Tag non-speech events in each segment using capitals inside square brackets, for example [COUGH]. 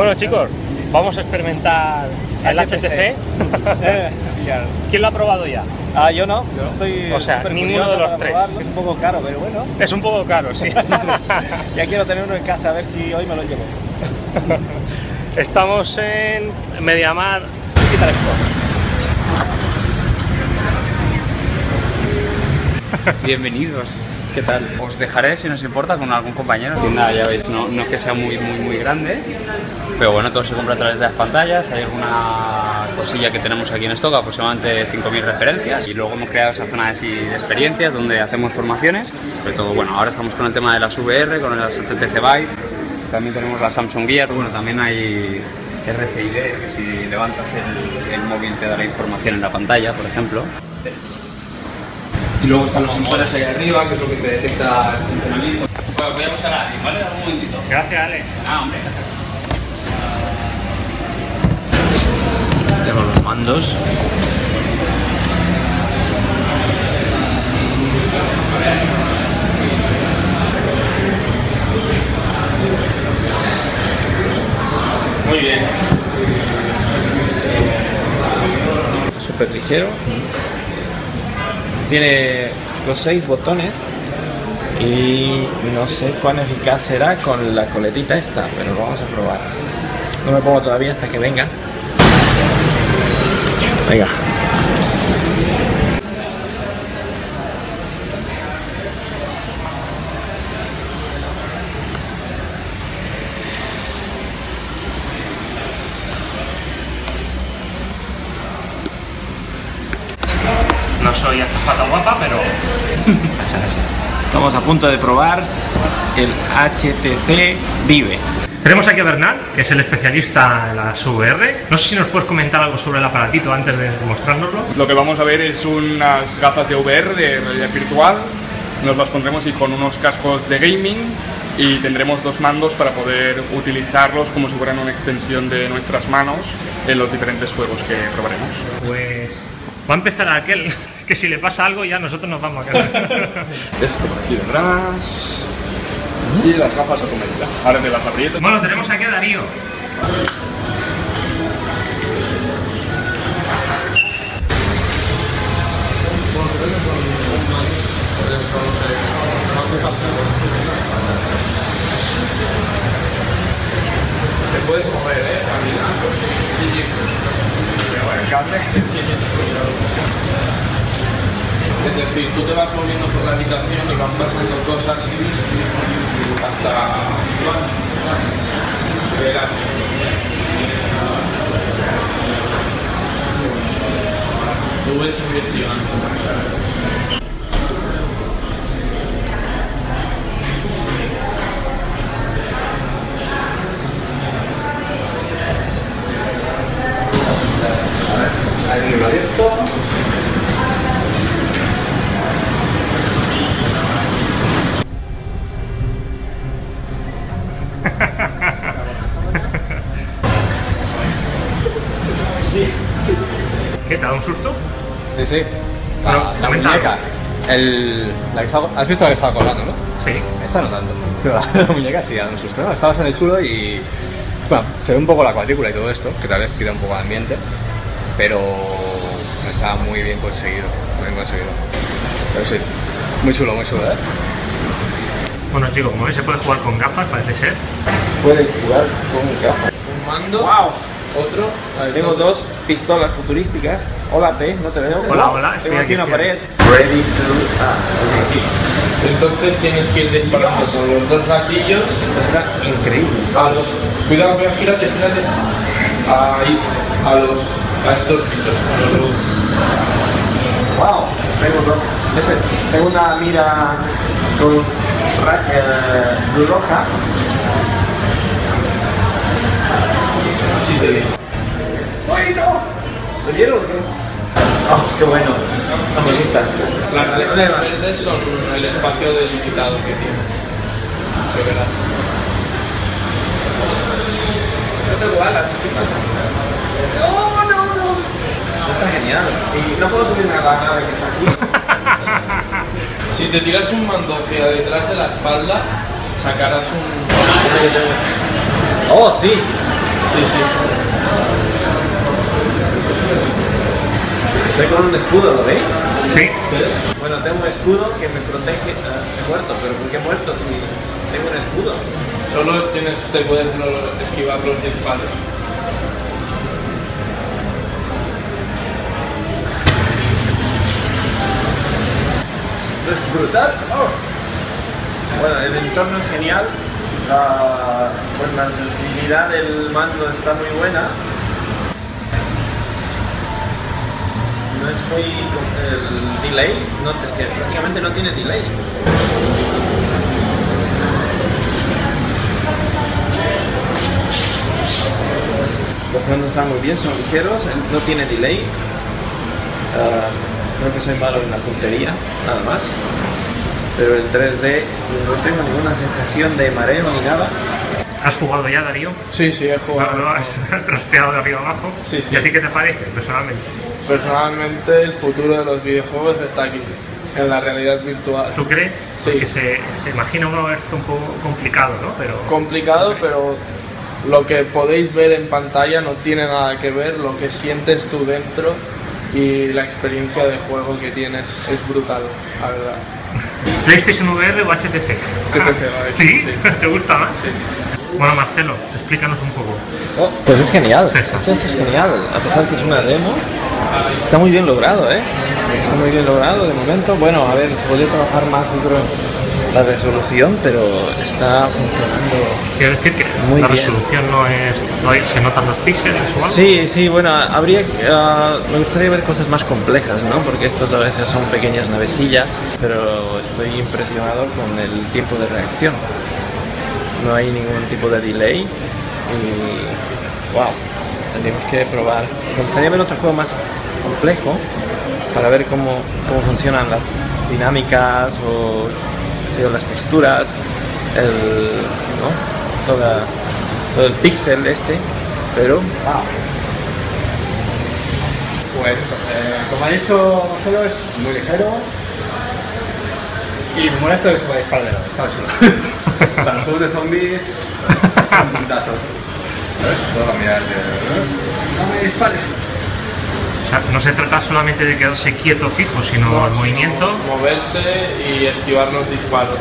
Bueno chicos, vamos a experimentar el HTC. [LAUGHS] Eh. ¿Quién lo ha probado ya? Ah, yo no, yo estoy O sea, ninguno de los tres. probarlo. Es un poco caro, pero bueno. Es un poco caro, sí. [LAUGHS] ya quiero tener uno en casa, a ver si hoy me lo llevo. [LAUGHS] Estamos en Mediamar. Bienvenidos. ¿Qué tal? Os dejaré, si nos importa, con algún compañero. Nada, ya veis, no, no es que sea muy, muy, muy grande, pero bueno, todo se compra a través de las pantallas. Hay alguna cosilla que tenemos aquí en stock, aproximadamente 5.000 referencias. Y luego hemos creado esa zona así de experiencias donde hacemos formaciones. Sobre todo, bueno, ahora estamos con el tema de las VR, con las HTC Vive. También tenemos la Samsung Gear. Bueno, también hay RFID, que si levantas el, el móvil te da la información en la pantalla, por ejemplo. Y luego están los sensores ahí arriba, que es lo que te detecta el funcionamiento. Bueno, voy a buscar a alguien, ¿vale? Dame un momentito. Gracias, Ale. Ah, hombre. Tengo los mandos. Muy bien. Súper ligero. Tiene los seis botones. Y no sé cuán eficaz será con la coletita esta, pero vamos a probar. No me pongo todavía hasta que venga. Venga. No soy azafata guapa, pero Estamos a punto de probar el HTC Vive. Tenemos aquí a Bernal, que es el especialista en las VR. No sé si nos puedes comentar algo sobre el aparatito antes de mostrárnoslo. Lo que vamos a ver es unas gafas de VR, de realidad virtual. Nos las pondremos y con unos cascos de gaming y tendremos dos mandos para poder utilizarlos como si fueran una extensión de nuestras manos en los diferentes juegos que probaremos. Pues va a empezar aquel [LAUGHS] que si le pasa algo ya nosotros nos vamos a quedar. [LAUGHS] Esto por aquí detrás y las gafas a tu medida. Ahora te las aprieto. bueno, tenemos aquí a Darío. Te puedes mover, ¿eh? Caminando. Es decir, tú te vas moviendo por la habitación y vas pasando cosas hasta... Verás. Ahí lo abierto. ¿Qué te da un susto? Sí, sí. La, muñeca. El, la que estaba- ¿Has visto la que estaba colgando, no? Sí. Esta no tanto. Pero [LAUGHS] la, la muñeca sí da un susto. ¿no? Estabas en el suelo y. Bueno, se ve un poco la cuadrícula y todo esto, que tal vez quita un poco de ambiente, pero está muy bien conseguido. Muy bien conseguido. Pero sí, muy chulo, muy chulo, ¿eh? Bueno chicos, como veis se puede jugar con gafas, parece ser. Puede jugar con gafas. Un mando, ¡Wow! otro. Tengo dos pistolas futurísticas. Hola, T, no te veo. Hola, hola, estoy Tengo aquí aquí, una pared. Ready to. Ah, Entonces tienes que ir disparando con los dos gatillos Esto está increíble. a los. Cuidado, cuidado, gírate, gírate. Ahí, a los. a estos bichos. a los dos. ¡Wow! Tengo dos. Este, tengo una mira con eh, roja. Sí, te digo. ¡Ay, no! ¿Lo vieron o qué? ¡Oh, qué bueno! Vamos, lista. Las letras verdes son el espacio delimitado que tiene. Que verás. No tengo alas, ¿qué pasa? ¡No, no, no! Eso está genial. Y no puedo subirme a la nave que está aquí. [LAUGHS] Si te tiras un mando hacia detrás de la espalda, sacarás un. ¡Oh, sí! Sí, sí. Estoy con un escudo, ¿lo veis? Sí. Bueno, tengo un escudo que me protege. he muerto, pero ¿por qué he muerto si tengo un escudo? Solo tienes poder de esquivar los disparos. Esto es brutal. Bueno, el entorno es genial. La, bueno, la sensibilidad del mando está muy buena. No es muy. El delay, no, es que prácticamente no tiene delay. Los mandos están muy bien, son ligeros, no tiene delay. Ah, creo que soy malo en la puntería, nada más. Pero el 3D no tengo ninguna sensación de mareo ni nada. ¿Has jugado ya, Darío? Sí, sí, he jugado. Claro, [LAUGHS] has trasteado de arriba abajo. Sí, sí. ¿Y a ti qué te parece, personalmente? Personalmente, el futuro de los videojuegos está aquí, en la realidad virtual. ¿Tú crees? Sí. Porque se, se imagina uno esto un poco complicado, ¿no? Pero Complicado, pero lo que podéis ver en pantalla no tiene nada que ver lo que sientes tú dentro y la experiencia de juego que tienes es brutal, la verdad. ¿PlayStation VR o HTC? HTC, vale. ¿Sí? Sí. ¿Te gusta más? Sí. Bueno, Marcelo, explícanos un poco. Pues es genial, esto, esto es genial, a pesar que es una demo, está muy bien logrado, ¿eh? Está muy bien logrado de momento. Bueno, a ver, se podría trabajar más, yo creo, la resolución, pero está funcionando. Quiero decir que Muy la bien. resolución no es. se notan los píxeles o algo. Sí, sí, bueno, habría, ah, me gustaría ver cosas más complejas, ¿no? Porque esto a veces son pequeñas navecillas, pero estoy impresionado con el tiempo de reacción. No hay ningún tipo de delay y wow, tendríamos que probar. Me gustaría ver otro juego más complejo para ver cómo, cómo funcionan las dinámicas o yo, las texturas, el, ¿no? Toda, todo el pixel este, pero wow. Pues eso, eh, como ha dicho Marcelo, es muy ligero. Y me mola esto que se puede disparar de lado, está chulo. [LAUGHS] Para los juegos de zombies es un puntazo. ¿Sabes? Puedo cambiar de. No me dispares. Sea, no se trata solamente de quedarse quieto fijo, sino No, el sino movimiento. Moverse y esquivar los disparos.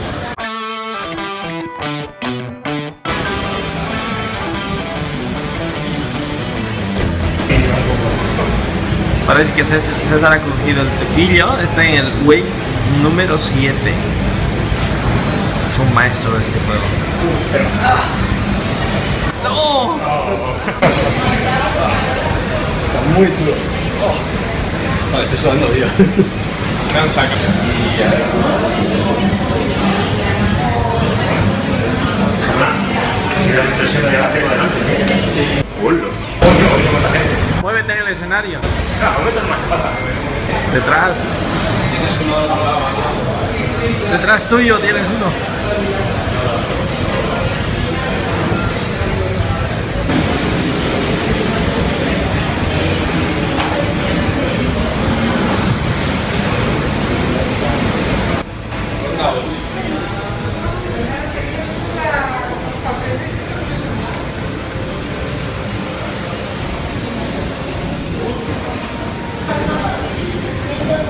Parece que César César ha cogido el tequillo, está en el wave número 7. Es un maestro de este juego. ¡No! [LAUGHS] Está muy chulo. Sudando, tío. Gran saca. Si da la impresión de que la tengo delante. Muévete en el escenario. Claro. Detrás. Detrás tuyo tienes uno.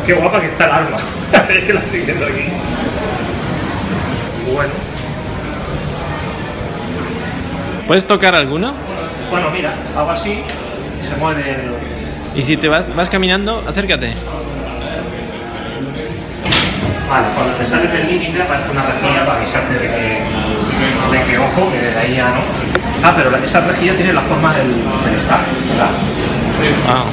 Qué guapa que está el arma. es [LAUGHS] que la estoy viendo aquí. Bueno, ¿Puedes tocar alguno? bueno, mira, hago así y se mueve el. Y si te vas, vas caminando, acércate. Vale, cuando te sales del límite aparece una rejilla para avisarte de que, de que ojo, que de ahí ya no. Ah, pero esa rejilla tiene la forma del, del star. ¿verdad? Ah.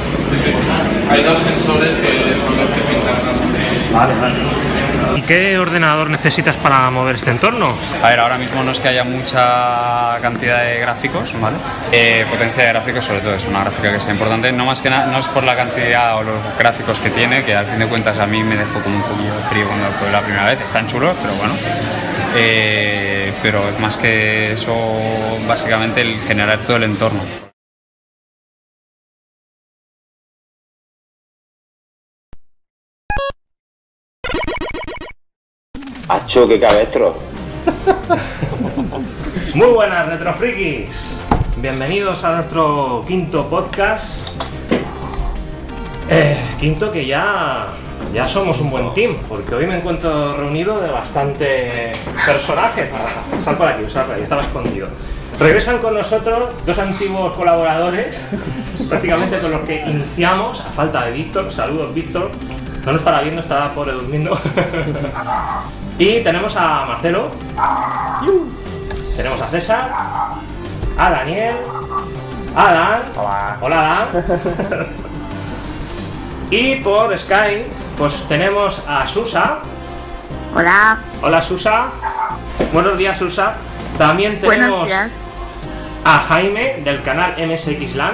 Hay dos sensores que son los que se encargan de Vale, vale. ¿Y qué ordenador necesitas para mover este entorno? A ver, ahora mismo no es que haya mucha cantidad de gráficos, ¿vale? Eh, potencia de gráficos sobre todo es una gráfica que sea importante, no más que nada, no es por la cantidad o los gráficos que tiene, que al fin de cuentas a mí me dejó como un poquillo de frío cuando lo la primera vez, están chulos, pero bueno. Eh, pero es más que eso, básicamente el generar todo el entorno. Acho, qué cabestro. Muy buenas, retrofrikis. bienvenidos a nuestro quinto podcast. Eh, quinto que ya, ya somos un buen team, porque hoy me encuentro reunido de bastante personajes. Para, sal por aquí, sal estaba escondido. Regresan con nosotros dos antiguos colaboradores, prácticamente con los que iniciamos, a falta de Víctor. Saludos, Víctor. No nos estará viendo, estará pobre durmiendo. Y tenemos a Marcelo. Tenemos a César, a Daniel, a Dan. Hola. Dan. y por Sky, pues tenemos a Susa. Hola, Hola Susa. Buenos días Susa. También tenemos a Jaime del canal MSXLAN.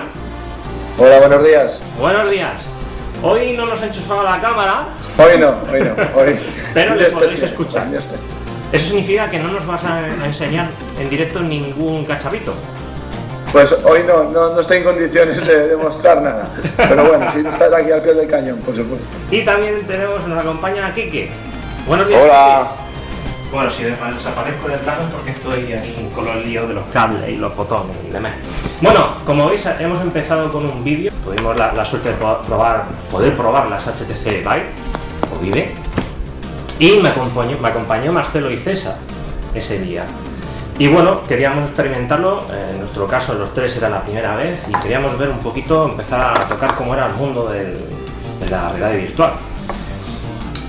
Hola, buenos días. Buenos días. Hoy no nos ha enchufado la cámara, Hoy no, hoy no, hoy. Pero le Dios podéis escuchar. Eso significa que no nos vas a enseñar en directo ningún cacharrito. Pues hoy no, no, no estoy en condiciones de demostrar nada. Pero bueno, sí estar aquí al pie del cañón, por supuesto. Y también tenemos, nos acompaña a Kike. Buenos días. Hola. Kike. Bueno, si desaparezco del plano porque estoy ahí con los líos de los cables y los botones y demás. Bueno, como veis, hemos empezado con un vídeo. Tuvimos la, la suerte de pro- probar, poder probar las HTC Vive Vive. Y me acompañó, me acompañó Marcelo y César ese día. Y bueno, queríamos experimentarlo, en nuestro caso los tres era la primera vez y queríamos ver un poquito, empezar a tocar cómo era el mundo de la realidad virtual.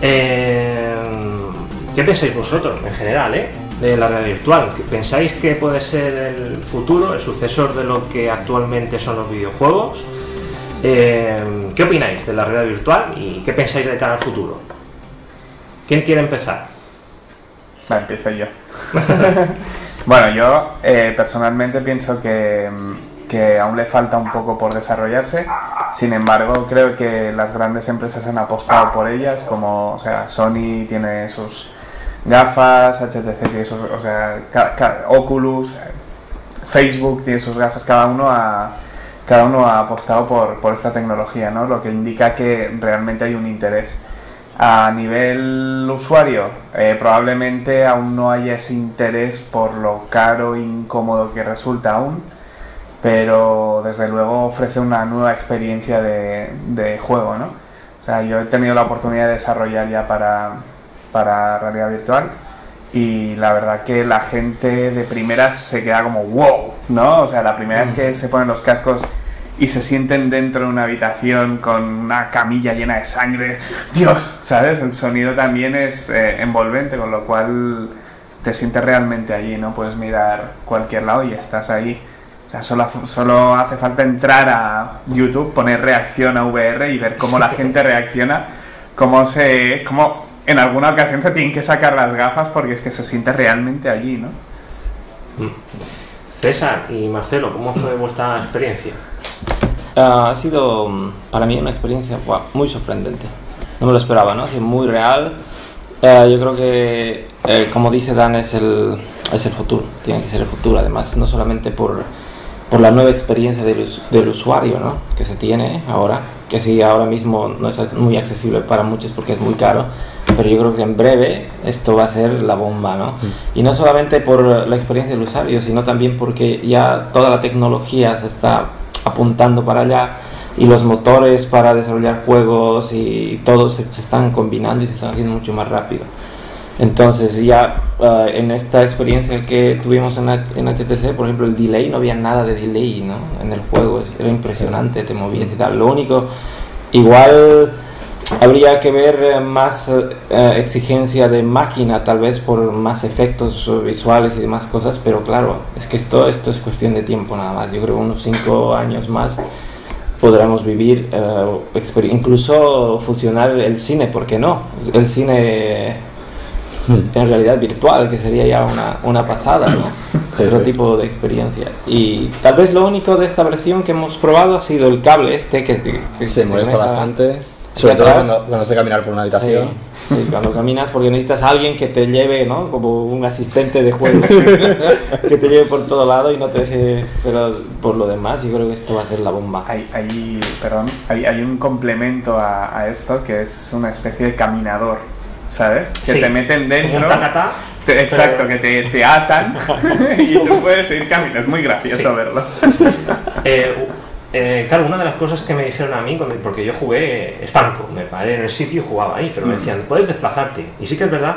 Eh, ¿Qué pensáis vosotros en general eh, de la realidad virtual? ¿Pensáis que puede ser el futuro, el sucesor de lo que actualmente son los videojuegos? Eh, ¿Qué opináis de la realidad virtual y qué pensáis de cara al futuro? ¿Quién quiere empezar? Empiezo yo. [LAUGHS] bueno, yo eh, personalmente pienso que, que aún le falta un poco por desarrollarse. Sin embargo, creo que las grandes empresas han apostado por ellas, como o sea, Sony tiene sus gafas, HTC tiene sus, o sea, Oculus, Facebook tiene sus gafas, cada uno ha, cada uno ha apostado por, por esta tecnología, ¿no? Lo que indica que realmente hay un interés. A nivel usuario, eh, probablemente aún no haya ese interés por lo caro e incómodo que resulta aún, pero desde luego ofrece una nueva experiencia de, de juego, ¿no? O sea, yo he tenido la oportunidad de desarrollar ya para, para realidad virtual y la verdad que la gente de primeras se queda como wow, ¿no? O sea, la primera vez que se ponen los cascos y se sienten dentro de una habitación con una camilla llena de sangre, Dios, ¿sabes? El sonido también es eh, envolvente, con lo cual te sientes realmente allí, ¿no? Puedes mirar cualquier lado y estás ahí. O sea, solo, solo hace falta entrar a YouTube, poner reacción a VR y ver cómo la gente [LAUGHS] reacciona, cómo se... cómo en alguna ocasión se tienen que sacar las gafas porque es que se siente realmente allí, ¿no? César y Marcelo, ¿cómo fue vuestra experiencia? Ah, ha sido mm, para mí una experiencia muy sorprendente. No me lo esperaba, ¿no? Ha sido muy real. Eh, yo creo que, eh, como dice Dan, es el, es el futuro. Tiene que ser el futuro, además, no solamente por, por la nueva experiencia del, del usuario, ¿no? Que se tiene ahora, que sí, ahora mismo no es muy accesible para muchos porque es muy caro. Pero yo creo que en breve esto va a ser la bomba, ¿no? Y no solamente por la experiencia del usuario, sino también porque ya toda la tecnología se está apuntando para allá y los motores para desarrollar juegos y todo se, se están combinando y se están haciendo mucho más rápido. Entonces ya eh, en esta experiencia que tuvimos en, en HTC, por ejemplo, el delay, no había nada de delay ¿no? en el juego, era impresionante, te movías y tal. Lo único, igual habría que ver eh, más eh, exigencia de máquina, tal vez por más efectos visuales y demás cosas, pero claro, es que esto, esto es cuestión de tiempo nada más. Yo creo unos 5 años más podremos vivir, exper- incluso fusionar el cine, ¿por qué no? El cine [LAUGHS] en realidad virtual, que sería ya una, una pasada, ¿no? [LAUGHS] Otro tipo de experiencia. Y tal vez lo único de esta versión que hemos probado ha sido el cable este que, que- que Se te molesta bastante. Sobre todo cuando, cuando has de caminar por una habitación. Sí, sí, cuando caminas porque necesitas a alguien que te lleve, ¿no? Como un asistente de juego, [LAUGHS] que te lleve por todo lado y no te deje... Pero por lo demás yo creo que esto va a ser la bomba. Hay, hay, perdón, hay, hay un complemento a, a esto que es una especie de caminador, ¿sabes? Que Sí, te meten Como un dentro. tacatá. Te- exacto, que te, te atan [LAUGHS] [LAUGHS] y tú puedes ir caminando. Es muy gracioso Sí. verlo. [LAUGHS] Eh, eh, claro, una de las cosas que me dijeron a mí, porque yo jugué estanco, me paré en el sitio y jugaba ahí, pero me decían, puedes desplazarte. Y sí que es verdad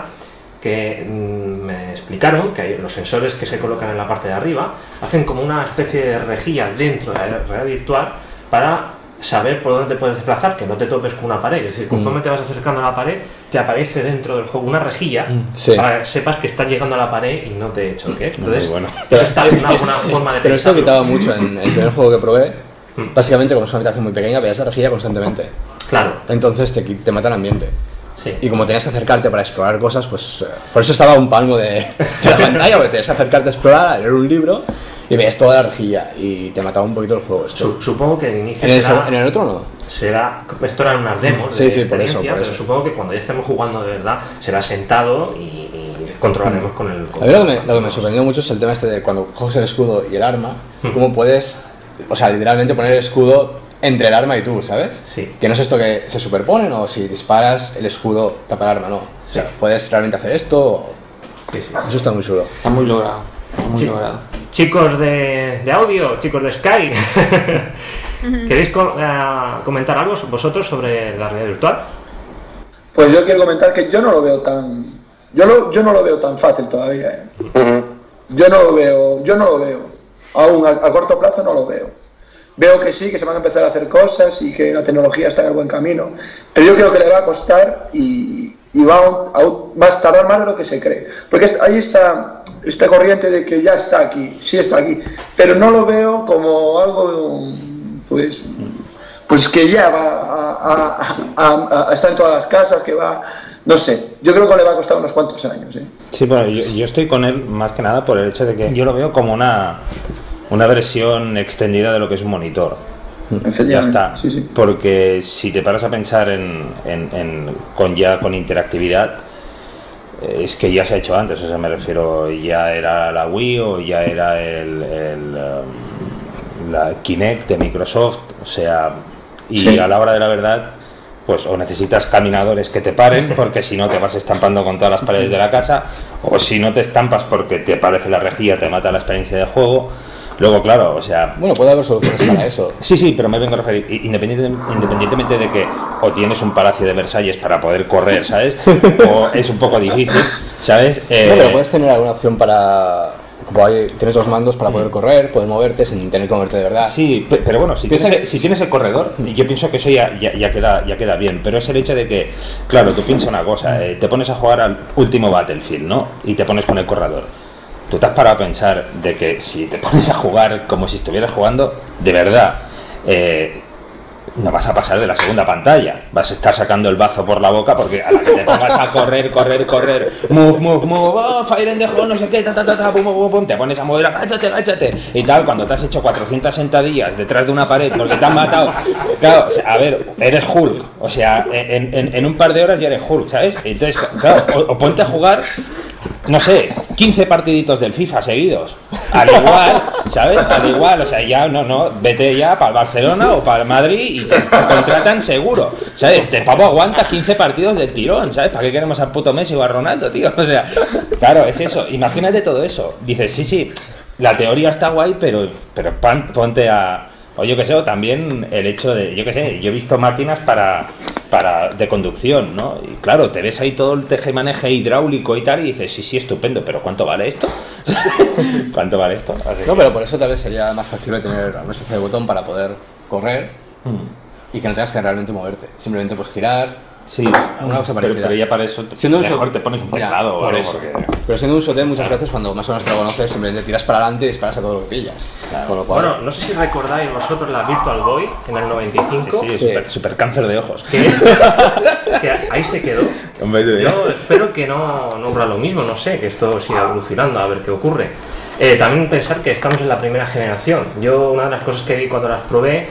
que mm, me explicaron que los sensores que se colocan en la parte de arriba hacen como una especie de rejilla dentro de la realidad virtual para saber por dónde te puedes desplazar, que no te topes con una pared. Es decir, conforme te vas acercando a la pared, te aparece dentro del juego una rejilla Sí. para que sepas que estás llegando a la pared y no te choques. Entonces, bueno. eso está una buena forma de Pero esto quitaba mucho en el primer juego que probé. Mm. Básicamente, como es una habitación muy pequeña, veías la rejilla constantemente. Claro, Entonces te, te mata el ambiente. sí. Y como tenías que acercarte para explorar cosas, pues eh, por eso estaba a un palmo de, de la pantalla, porque tenías que acercarte a explorar, a leer un libro y veías toda la rejilla y te mataba un poquito el juego. Esto. Su- supongo que el inicio En el, será, en el otro no. será- Esto eran unas demos Sí, de sí, por eso, por pero eso. supongo que cuando ya estemos jugando de verdad será sentado y, y controlaremos con el A mí lo que, me, lo que me sorprendió mucho es el tema este de cuando coges el escudo y el arma, cómo puedes, o sea, literalmente poner el escudo entre el arma y tú, ¿sabes? Sí. Que no es esto que se superponen o si disparas el escudo tapa el arma, no. O sea, Sí. puedes realmente hacer esto. o- Sí, sí. Eso está muy chulo. Está muy logrado. Muy Sí. logrado. Chicos de, de audio, chicos de Sky, ¿queréis co- eh, comentar algo vosotros sobre la realidad virtual? Pues yo quiero comentar que yo no lo veo tan. Yo, lo, yo no lo veo tan fácil todavía. ¿eh? Yo no lo veo, yo no lo veo. Aún a, a corto plazo no lo veo. Veo que sí, que se van a empezar a hacer cosas y que la tecnología está en el buen camino. Pero yo creo que le va a costar y, y va, a, va a tardar más de lo que se cree. Porque ahí está esta corriente de que ya está aquí, sí está aquí. Pero no lo veo como algo, pues, pues que ya va a, estar en todas las casas, que va, no sé, yo creo que le va a costar unos cuantos años. ¿eh? Sí, bueno, yo, yo estoy con él más que nada por el hecho de que yo lo veo como una, una versión extendida de lo que es un monitor. Ya está. sí, sí. Porque si te paras a pensar en, en- en- con ya con interactividad, eh, es que ya se ha hecho antes, o sea, me refiero, ya era la Wii o ya era el, el, um, la Kinect de Microsoft, o sea, y Sí. a la hora de la verdad, pues o necesitas caminadores que te paren, porque si no te vas estampando con todas las paredes de la casa, o si no te estampas porque te parece la rejilla, te mata la experiencia de juego. Luego, claro, o sea, Bueno, puede haber soluciones para eso. Sí, sí, pero me vengo a referir, independiente- independientemente de que o tienes un palacio de Versalles para poder correr, ¿sabes? O es un poco difícil, ¿sabes? Eh, No, pero puedes tener alguna opción para. Como hay, tienes dos mandos para poder correr, poder moverte sin tener que moverte de verdad. Sí, pe- pero bueno, si tienes, que- si tienes el corredor, yo pienso que eso ya, ya, ya queda, ya queda bien, pero es el hecho de que, claro, tú piensas una cosa, eh, te pones a jugar al último Battlefield, ¿no? Y te pones con el corredor. Tú te has parado a pensar de que si te [LAUGHS] pones a jugar como si estuvieras jugando, de verdad, eh, no vas a pasar de la segunda pantalla. Vas a estar sacando el bazo por la boca porque a te pongas a correr, correr, correr, move, move, move, oh, fire hole, no sé qué, ta, ta, ta, ta, pum, pum, pum, te pones a mover, agáchate, agáchate. Y tal, cuando te has hecho 400 sentadillas detrás de una pared porque te han matado. Claro, a ver, eres Hulk. O sea, en, un par de horas ya eres Hulk, ¿sabes? Entonces, claro, o, o ponte a jugar no sé, 15 partiditos del FIFA seguidos. Al igual, ¿sabes? Al igual, o sea, ya no, no, vete ya para el Barcelona o para el Madrid y te, contratan seguro. ¿Sabes? Este pavo aguanta 15 partidos del tirón, ¿sabes? ¿Para qué queremos al puto Messi o a Ronaldo, tío? [LAUGHS] O sea, claro, es eso. Imagínate todo eso. Dices, sí, sí, la teoría está guay, pero, pero pan- ponte a. O yo qué sé, o también el hecho de, yo qué sé, yo he visto máquinas para, para de conducción, ¿no? Y claro, te ves ahí todo el tejemaneje hidráulico y tal, y dices, sí, sí, estupendo, pero ¿cuánto vale esto? [LAUGHS] ¿Cuánto vale esto? Así No, que- pero por eso tal vez sería más factible tener una especie de botón para poder correr Mm. y que no tengas que realmente moverte. Simplemente pues girar. Sí, Una cosa pero, parecida. pero ya para eso Siendo un mejor shot- te pones un Ya, teclado o por algo, eso. porque- Pero siendo un shooter muchas veces cuando más o menos te lo conoces simplemente tiras para adelante y disparas a todo lo que pillas. Con lo cual, Bueno, no sé si recordáis vosotros la Virtual Boy en el 95. Sí, Sí. Super, super cáncer de ojos. Que, [LAUGHS] que ahí se quedó. Yo espero que no, no ocurra lo mismo, no sé, que esto siga evolucionando, a ver qué ocurre. Eh, también pensar que estamos en la primera generación. Yo una de las cosas que vi cuando las probé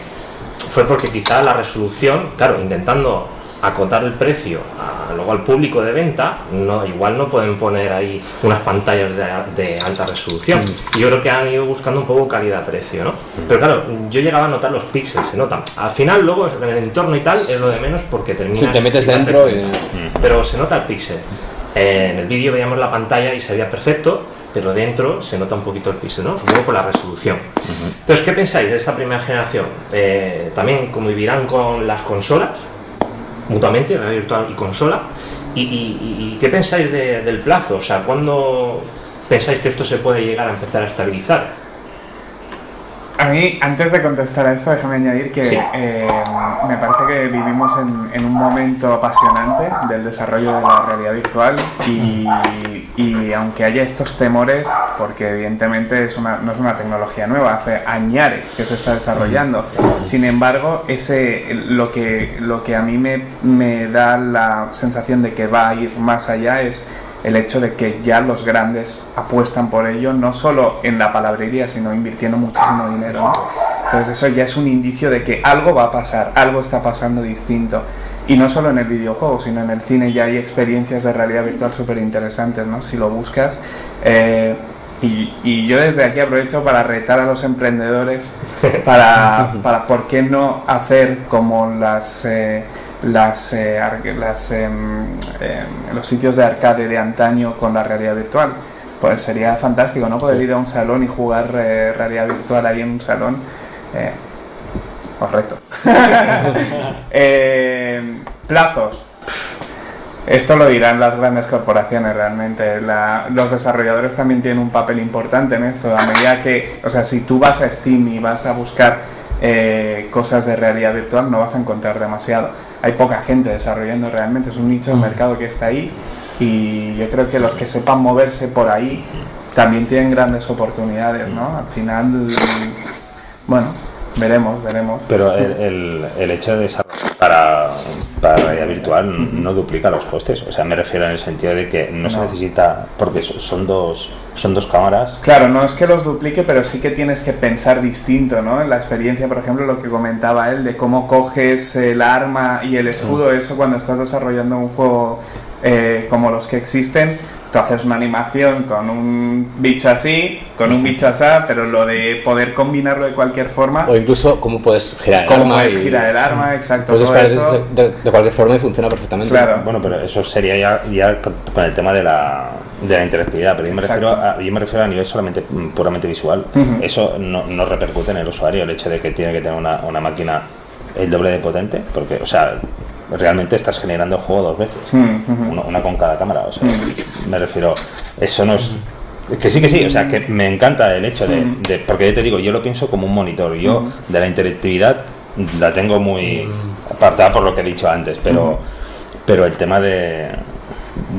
fue porque quizá la resolución, claro, intentando acotar el precio a- luego al público de venta, no, igual no pueden poner ahí unas pantallas de, de alta resolución. Y Yo creo que han ido buscando un poco calidad-precio, ¿no? Pero claro, yo llegaba a notar los píxeles, se notan. Al final, luego, en el entorno y tal, es lo de menos porque terminas... Sí, te metes dentro y- Pero se nota el píxel. Eh, en el vídeo veíamos la pantalla y se veía perfecto, pero dentro se nota un poquito el pixel, ¿no? Supongo por la resolución. Entonces, ¿qué pensáis de esta primera generación? Eh, ¿También convivirán con las consolas? Mutuamente, realidad virtual y consola. ¿Y, y- y qué pensáis de- del plazo? O sea, ¿cuándo pensáis que esto se puede llegar a empezar a estabilizar? A mí, antes de contestar a esto, déjame añadir que Sí. eh, me parece que vivimos en, en un momento apasionante del desarrollo de la realidad virtual y, y aunque haya estos temores, porque evidentemente es una, no es una tecnología nueva, hace añares que se está desarrollando, sin embargo, ese, lo, que, lo que a mí me, me da la sensación de que va a ir más allá es el hecho de que ya los grandes apuestan por ello, no solo en la palabrería, sino invirtiendo muchísimo dinero. ¿no? Entonces eso ya es un indicio de que algo va a pasar, algo está pasando distinto. Y no solo en el videojuego, sino en el cine ya hay experiencias de realidad virtual súper interesantes, ¿no? Si lo buscas. Eh, y, y yo desde aquí aprovecho para retar a los emprendedores para, [LAUGHS] para por qué no hacer como las... eh, las, eh, ar- las, em, los sitios de arcade de antaño con la realidad virtual. Pues sería fantástico, ¿no? Poder ir a un salón y jugar eh, realidad virtual ahí en un salón. Eh, correcto. [LAUGHS] Eh, plazos. Esto lo dirán las grandes corporaciones realmente. La- los desarrolladores también tienen un papel importante en esto. A medida que, o sea, si tú vas a Steam y vas a buscar eh, cosas de realidad virtual, no vas a encontrar demasiado. Hay poca gente desarrollando realmente. Es un nicho de mercado que está ahí. Y yo creo que los que sepan moverse por ahí también tienen grandes oportunidades, ¿no? Al final, bueno, veremos, veremos. Pero el, el- el hecho de desarrollar para, para realidad virtual no duplica los costes. O sea, me refiero en el sentido de que no, se necesita, porque so- son dos, son dos cámaras. Claro, no es que los duplique, pero sí que tienes que pensar distinto, ¿no? En la experiencia, por ejemplo, lo que comentaba él, de cómo coges el arma y el escudo, eso cuando estás desarrollando un juego eh, como los que existen, tú haces una animación con un bicho así, con un bicho así, pero lo de poder combinarlo de cualquier forma, O incluso cómo puedes girar el cómo arma. puedes y- girar el arma, exacto, todo eso. de, cualquier forma y funciona perfectamente. Claro. Bueno, pero eso sería ya, ya con el tema de la, de la interactividad. Pero yo me, refiero a, yo me refiero a nivel solamente mm, puramente visual. Eso no, no repercute en el usuario, el hecho de que tiene que tener una, una máquina el doble de potente, porque, o sea, realmente estás generando el juego dos veces. Mm, una, una con cada cámara. O sea, me refiero, eso no es. Que sí, que sí, o sea, que me encanta el hecho de, Mm. de- Porque yo te digo, yo lo pienso como un monitor. Yo de la interactividad la tengo muy apartada por lo que he dicho antes, pero, pero el tema de,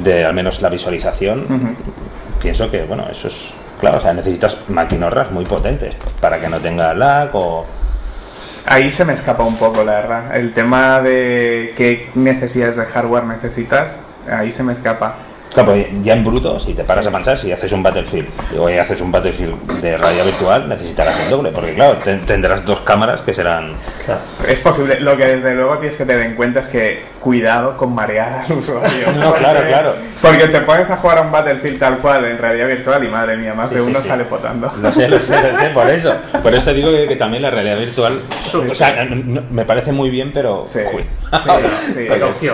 de al menos la visualización, pienso que, bueno, eso es. Claro, o sea, necesitas maquinorras muy potentes para que no tenga lag o. Ahí se me escapa un poco, la verdad. El tema de qué necesidades de hardware necesitas, ahí se me escapa. Claro, porque ya en bruto, si te paras a pensar, si haces un Battlefield o haces un Battlefield de realidad virtual, necesitarás el doble, porque claro, te- tendrás dos cámaras que serán. Es posible. Lo que desde luego tienes que tener en cuenta es que cuidado con marear al [LAUGHS] usuario. [LAUGHS] No, claro, claro. Porque te pones a jugar a un Battlefield tal cual en realidad virtual y madre mía, más Sí, de sí, uno sí. sale potando. Lo sé, lo sé, lo sé, por eso. [LAUGHS] Por eso digo que, que también la realidad virtual. o sea, no- me parece muy bien, pero. Sí, uy. sí.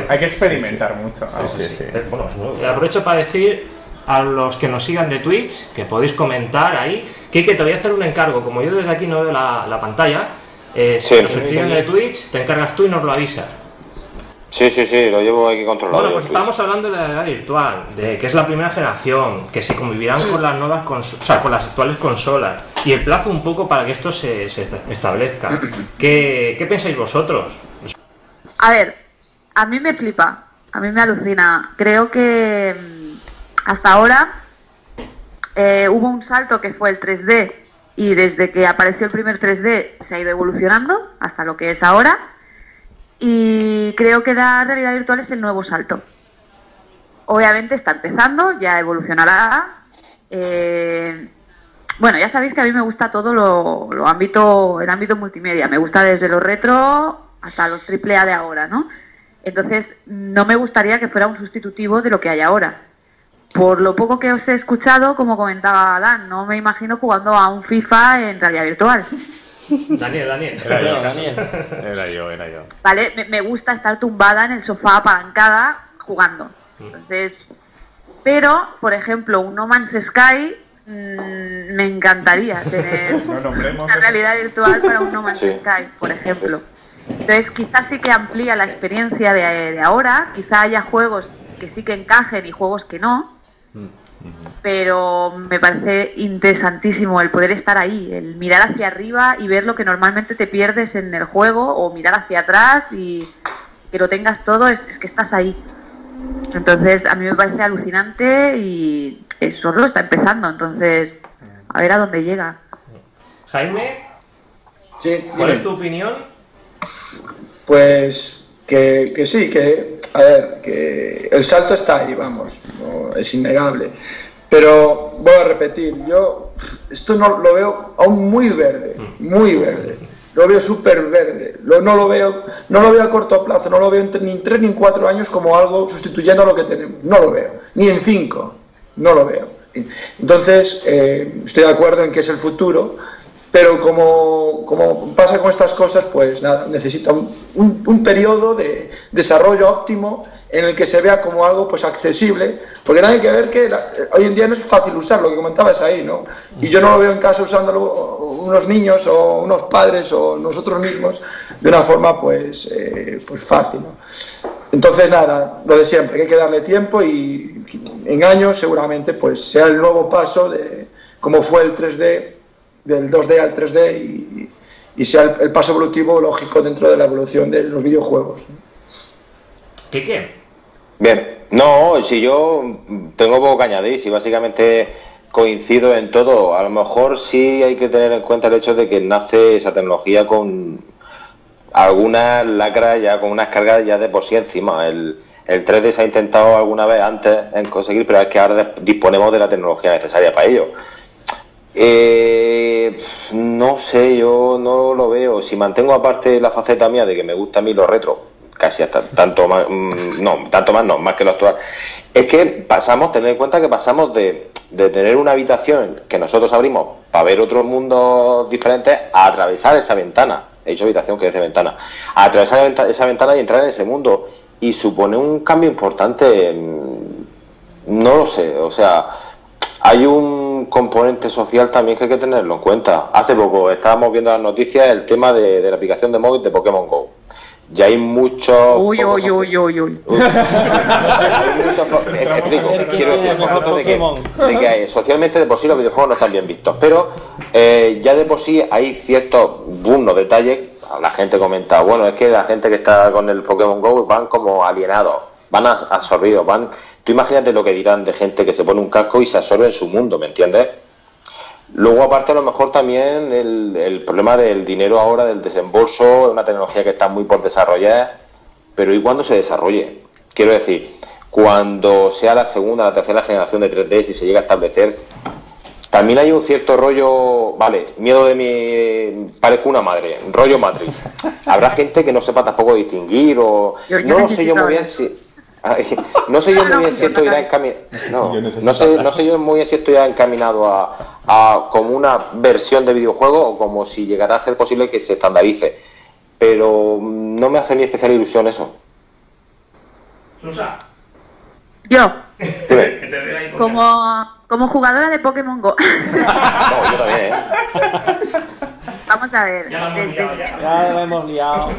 Hay que experimentar mucho. Sí, sí, sí. Eh, Bueno, pues, aprovecho para decir a los que nos sigan de Twitch que podéis comentar ahí. Que, que te voy a hacer un encargo. Como yo desde aquí no veo la, la pantalla, eh, si Sí. nos suscriben de Twitch, te encargas tú y nos lo avisas. Sí, sí, sí, lo llevo aquí controlado. Bueno, pues estamos hablando de la realidad virtual, de que es la primera generación, que se convivirán con las nuevas o sea, con las actuales consolas y el plazo un poco para que esto se, se establezca. ¿Qué, ¿Qué pensáis vosotros? A ver, a mí me flipa, a mí me alucina. Creo que mm, hasta ahora eh, hubo un salto que fue el 3D y desde que apareció el primer 3D se ha ido evolucionando hasta lo que es ahora y creo que la realidad virtual es el nuevo salto. Obviamente está empezando, ya evolucionará. eh, bueno, ya sabéis que a mí me gusta todo lo, lo ámbito, el ámbito multimedia. Me gusta desde lo retro hasta los triple A de ahora, ¿no? Entonces, no me gustaría que fuera un sustitutivo de lo que hay ahora. Por lo poco que os he escuchado, como comentaba Dan, no me imagino jugando a un FIFA en realidad virtual. [LAUGHS] Daniel, Daniel. Era yo, Era yo, era yo. ¿Vale? Me, me gusta estar tumbada en el sofá apalancada jugando. Entonces, Pero, por ejemplo, un No Man's Sky mm, me encantaría tener [LAUGHS] No una realidad virtual para un No Man's Sí. Sky, por ejemplo. Entonces, quizás sí que amplía la experiencia de, de ahora, quizá haya juegos que sí que encajen y juegos que no, pero me parece interesantísimo el poder estar ahí, el mirar hacia arriba y ver lo que normalmente te pierdes en el juego, o mirar hacia atrás y que lo tengas todo, es, es que estás ahí. Entonces, a mí me parece alucinante y eso solo está empezando, entonces, a ver a dónde llega. Jaime, Sí, ¿cuál es tu opinión? Pues que, sí, que, a ver, que el salto está ahí, vamos, es innegable. Pero voy a repetir, yo esto no lo veo aún muy verde, muy verde. Lo veo súper verde. No, lo veo, no lo veo a corto plazo, no lo veo ni en tres ni en cuatro años como algo sustituyendo a lo que tenemos. No lo veo. Ni en cinco. No lo veo. Entonces, eh, estoy de acuerdo en que es el futuro, pero como, como pasa con estas cosas, pues nada, necesita un, un- un periodo de desarrollo óptimo en el que se vea como algo pues accesible, porque no hay que ver que la- hoy en día no es fácil usar, lo que comentabas ahí, ¿no? Y yo no lo veo en casa usándolo unos niños o unos padres o nosotros mismos de una forma pues, eh, pues fácil, ¿no? Entonces nada, lo de siempre, que hay que darle tiempo y en años seguramente pues sea el nuevo paso de como fue el 3D, del 2D al 3D y, y sea el, el paso evolutivo lógico dentro de la evolución de los videojuegos. ¿no? ¿Qué qué? Bien, no, si yo tengo poco que añadir, si básicamente coincido en todo, a lo mejor sí hay que tener en cuenta el hecho de que nace esa tecnología con algunas lacras ya, con unas cargas ya de por sí encima. El, el 3D se ha intentado alguna vez antes en conseguir, pero es que ahora disponemos de la tecnología necesaria para ello. Eh, no sé, yo no lo veo. Si mantengo aparte la faceta mía de que me gusta a mí lo retro, casi hasta tanto más, mm, no, tanto más no, más que lo actual, es que pasamos, tener en cuenta que pasamos de, de tener una habitación que nosotros abrimos para ver otros mundos diferentes a atravesar esa ventana. He dicho habitación que es de ventana. A atravesar esa venta- esa ventana y entrar en ese mundo. Y supone un cambio importante. No lo sé, o sea, hay un componente social también que hay que tenerlo en cuenta. Hace poco estábamos viendo las noticias el tema de, de la aplicación de móvil de Pokémon Go. Ya hay muchos. Uy, uy, uy, uy, uy. [LAUGHS] hay muchos fo- eh, explico, quiero decir, de que, Pokémon. de que hay- socialmente de por sí los videojuegos no están bien vistos, pero eh, ya de por sí hay ciertos buenos detalles. La gente comenta, bueno, es que la gente que está con el Pokémon Go van como alienados, van absorbidos, van. Tú imagínate lo que dirán de gente que se pone un casco y se absorbe en su mundo, ¿me entiendes? Luego, aparte, a lo mejor también el, el problema del dinero ahora, del desembolso, es una tecnología que está muy por desarrollar, pero ¿y cuándo se desarrolle? Quiero decir, cuando sea la segunda, la tercera generación de 3D, si se llega a establecer, también hay un cierto rollo, vale, miedo de mi... parezco una madre, rollo Matrix. Habrá gente que no sepa tampoco distinguir o... Yo- yo no lo sé yo muy bien si... Ay, No sé yo muy bien si esto irá encaminado. No, sé, hablar. no sé yo muy bien si esto irá encaminado a, a como una versión de videojuego o como si llegará a ser posible que se estandarice. Pero mm, no me hace ni especial ilusión eso. Susa, Yo, [LAUGHS] te como, como jugadora de Pokémon Go, [LAUGHS] No, yo también, ¿eh? vamos a ver, Ya la hemos desde, liado, ya. Ya lo hemos liado.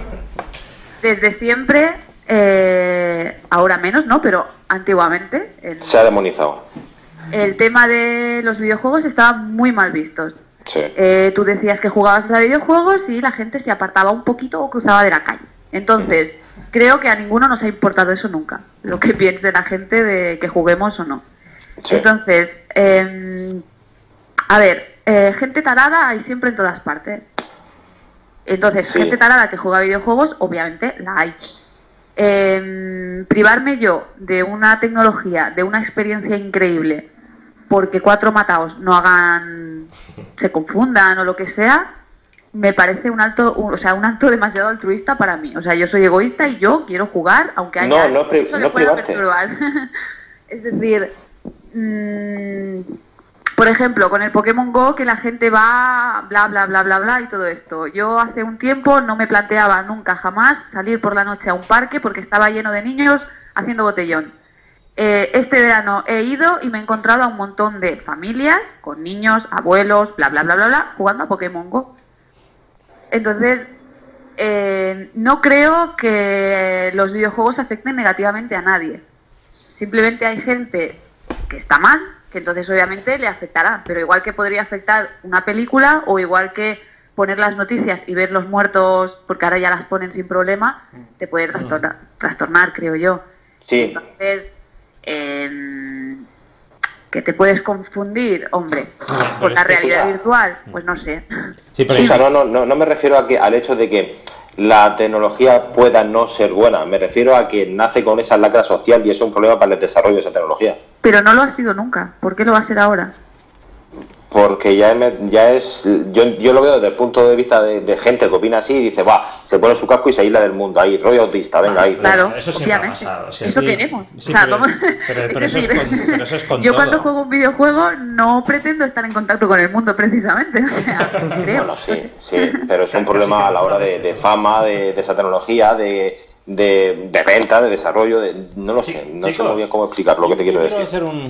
desde siempre, eh, ahora menos, ¿no? Pero antiguamente, en- Se ha demonizado. el tema de los videojuegos estaba muy mal vistos. Sí. Eh, tú decías que jugabas a videojuegos y la gente se apartaba un poquito o cruzaba de la calle. Entonces, creo que a ninguno nos ha importado eso nunca, lo que piense la gente de que juguemos o no. Sí. Entonces, eh, a ver, eh, gente tarada hay siempre en todas partes. Entonces, Sí. gente tarada que juega videojuegos, obviamente la hay. Eh, privarme yo de una tecnología, de una experiencia increíble, porque cuatro mataos no hagan, se confundan o lo que sea, me parece un alto, un- o sea, un acto demasiado altruista para mí. O sea, yo soy egoísta y yo quiero jugar, aunque haya No, no pri- no privarte. [LAUGHS] es decir, mm, por ejemplo, con el Pokémon Go que la gente va bla bla bla bla bla y todo esto. Yo hace un tiempo no me planteaba nunca jamás salir por la noche a un parque porque estaba lleno de niños haciendo botellón. eh, este verano he ido y me he encontrado a un montón de familias con niños, abuelos, bla, bla, bla, bla, bla, jugando a Pokémon Go. Entonces, eh, no creo que los videojuegos afecten negativamente a nadie. Simplemente hay gente que está mal, que entonces obviamente le afectará, pero igual que podría afectar una película o igual que poner las noticias y ver los muertos, porque ahora ya las ponen sin problema, te puede trastornar, trastornar creo yo. Sí. Entonces, eh, que te puedes confundir, hombre, con la realidad virtual, pues no sé. Sí, pero O sea, no, no, no, no me refiero a que, al hecho de que la tecnología pueda no ser buena, me refiero a que nace con esa lacra social y es un problema para el desarrollo de esa tecnología. Pero no lo ha sido nunca. ¿Por qué lo va a ser ahora? Porque ya, me- ya es. Yo, yo lo veo desde el punto de vista de, de gente que opina así y dice, va, se pone su casco y se aísla del mundo. Ahí, rollo autista, venga, ahí. Claro, eso siempre ha obviamente. pasado, sí. Eso queremos. sí, o sea, pero- vamos- [LAUGHS] pero- es pero eso es decir, con- pero eso es con yo todo. cuando juego un videojuego no pretendo estar en contacto con el mundo precisamente. O sea, [LAUGHS] creo. Bueno, sí, sí, pero es un problema a la hora de, de fama, de, de esa tecnología, de, de, de venta, de desarrollo, de, no lo sé, no sé chicos, muy bien cómo explicar lo que te quiero Quiero decir. hacer un.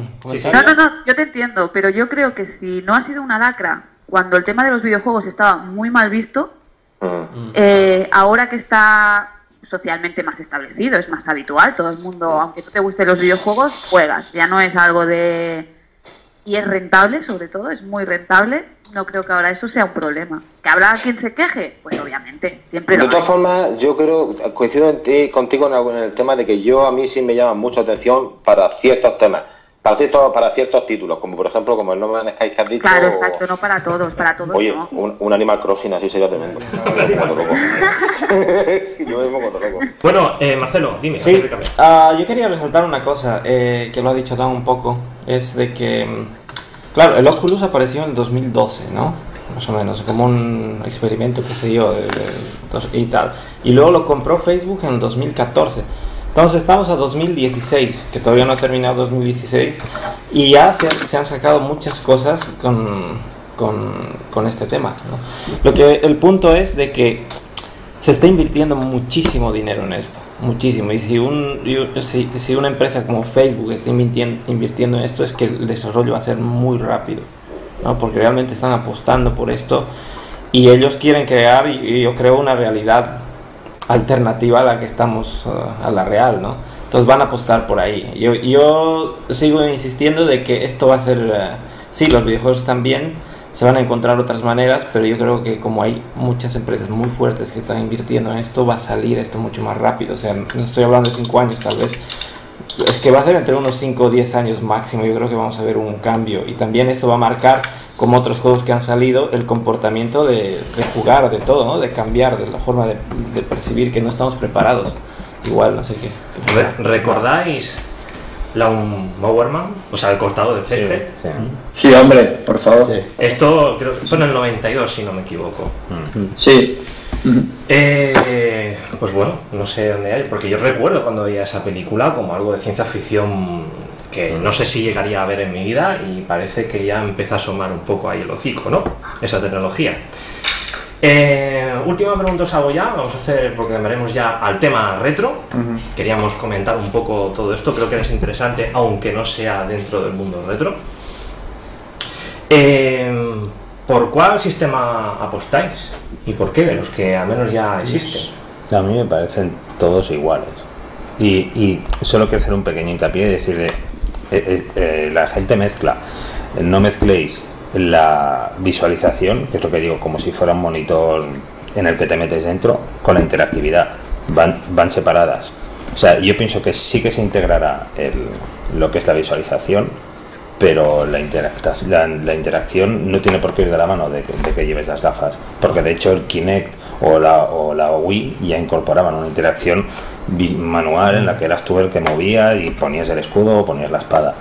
No, no, no, yo te entiendo, pero yo creo que si no ha sido una lacra cuando el tema de los videojuegos estaba muy mal visto, Mm. eh, ahora que está socialmente más establecido, es más habitual, todo el mundo, aunque no te gusten los videojuegos, juegas, ya no es algo de... Y es rentable, sobre todo, es muy rentable, no creo que ahora eso sea un problema. ¿Que habrá quien se queje? Pues obviamente, siempre De todas formas, yo creo, coincido en ti- contigo en, el tema de que yo a mí sí me llama mucha atención para ciertos temas, para ciertos, para ciertos títulos, como por ejemplo como el No Man's Sky que has dicho. Claro, o- exacto, no para todos, para todos Oye, no. un, un Animal Crossing así sería tremendo. [LAUGHS] Yo [LAUGHS] loco. Bueno, eh, Marcelo, dime. Sí, ah, yo quería resaltar una cosa eh, que lo ha dicho Dan un poco, es de que, mm, claro, el Oculus apareció en el 2012, ¿no? Más o menos, como un experimento, qué sé yo, de- de- y tal. Y luego lo compró Facebook en el 2014. Entonces estamos a 2016, que todavía no ha terminado 2016, y ya se, se han sacado muchas cosas con, con, con este tema. ¿no? Lo que el punto es de que se está invirtiendo muchísimo dinero en esto, muchísimo. Y si, un, si, si una empresa como Facebook está invirtien- invirtiendo en esto, es que el desarrollo va a ser muy rápido, ¿no? porque realmente están apostando por esto y ellos quieren crear, y, yo creo, una realidad alternativa a la que estamos, uh, a la real, ¿no? Entonces van a apostar por ahí. Yo, yo sigo insistiendo de que esto va a ser, eh, sí, los videojuegos también, se van a encontrar otras maneras, pero yo creo que como hay muchas empresas muy fuertes que están invirtiendo en esto, va a salir esto mucho más rápido. O sea, no estoy hablando de 5 años tal vez. Es que va a ser entre unos 5 o 10 años máximo, yo creo que vamos a ver un cambio. Y también esto va a marcar, como otros juegos que han salido, el comportamiento de, de jugar, de todo, ¿no? De cambiar, de la forma de, de percibir que no estamos preparados. Igual, no sé qué. Re- ¿Recordáis la un Mowerman? O sea, el cortado de césped. sí. Sí, hombre, por favor. Sí. Esto creo que fue en el 92, si no me equivoco. Sí. Eh, pues bueno, no sé dónde hay, porque yo recuerdo cuando veía esa película como algo de ciencia ficción que no sé si llegaría a ver en mi vida y parece que ya empieza a asomar un poco ahí el hocico, ¿no? Esa tecnología. Eh, última pregunta os hago ya, vamos a hacer, porque cambiaremos ya al tema retro. Queríamos comentar un poco todo esto, creo que es interesante, aunque no sea dentro del mundo retro. Eh, ¿Por cuál sistema apostáis? ¿Y por qué de los que al menos ya existen? A mí me parecen todos iguales. Y, y solo quiero hacer un pequeño hincapié y decir de, eh, eh, eh, la gente mezcla, no mezcléis la visualización, que es lo que digo, como si fuera un monitor en el que te metes dentro, con la interactividad. Van, van separadas. O sea, yo pienso que sí que se integrará el- lo que es la visualización, pero la, la, interacción no tiene por qué ir de la mano de, que- de que lleves las gafas, porque de hecho el Kinect o la, o la Wii ya incorporaban una interacción manual en la que eras tú el que movía y ponías el escudo o ponías la espada.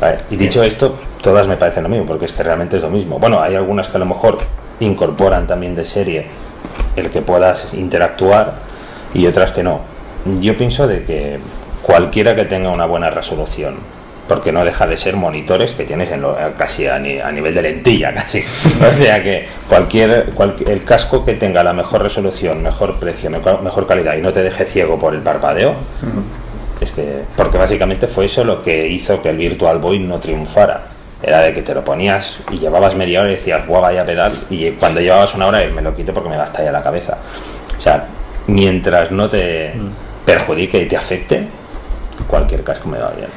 Vale, Y dicho esto, todas me parecen lo mismo, porque es que realmente es lo mismo. Bueno, hay algunas que a lo mejor incorporan también de serie el que puedas interactuar y otras que no. Yo pienso de que cualquiera que tenga una buena resolución, porque no deja de ser monitores que tienes en lo- casi a, ni- a nivel de lentilla, [LAUGHS] casi. O sea que cualquier, cual- el casco que tenga la mejor resolución, mejor precio, mejor, mejor calidad y no te deje ciego por el parpadeo, Es que, porque básicamente fue eso lo que hizo que el Virtual Boy no triunfara. Era de que te lo ponías y llevabas media hora y decías, guau, vaya pedal, y cuando llevabas una hora me lo quito porque me va a estallar la cabeza. O sea, mientras no te perjudique y te afecte, cualquier casco me va bien.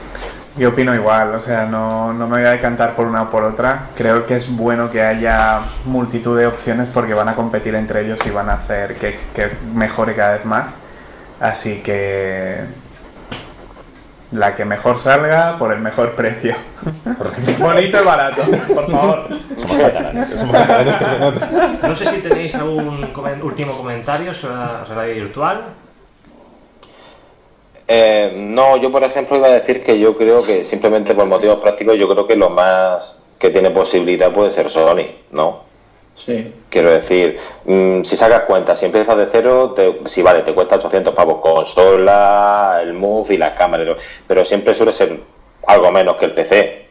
Yo opino igual, o sea, no, no me voy a decantar por una o por otra. Creo que es bueno que haya multitud de opciones porque van a competir entre ellos y van a hacer que, que mejore cada vez más. Así que la que mejor salga por el mejor precio. [LAUGHS] Bonito y barato, por favor. Somos catalanes, somos catalanes que se nota. No sé si tenéis algún último comentario sobre la realidad virtual. Eh, no, yo por ejemplo iba a decir que yo creo que simplemente por motivos prácticos yo creo que lo más que tiene posibilidad puede ser Sony, ¿no? Sí. Quiero decir, mm, si sacas cuenta, si empiezas de cero, te, si vale, te cuesta 800 pavos consola, el Move y las cámaras, pero siempre suele ser algo menos que el PC.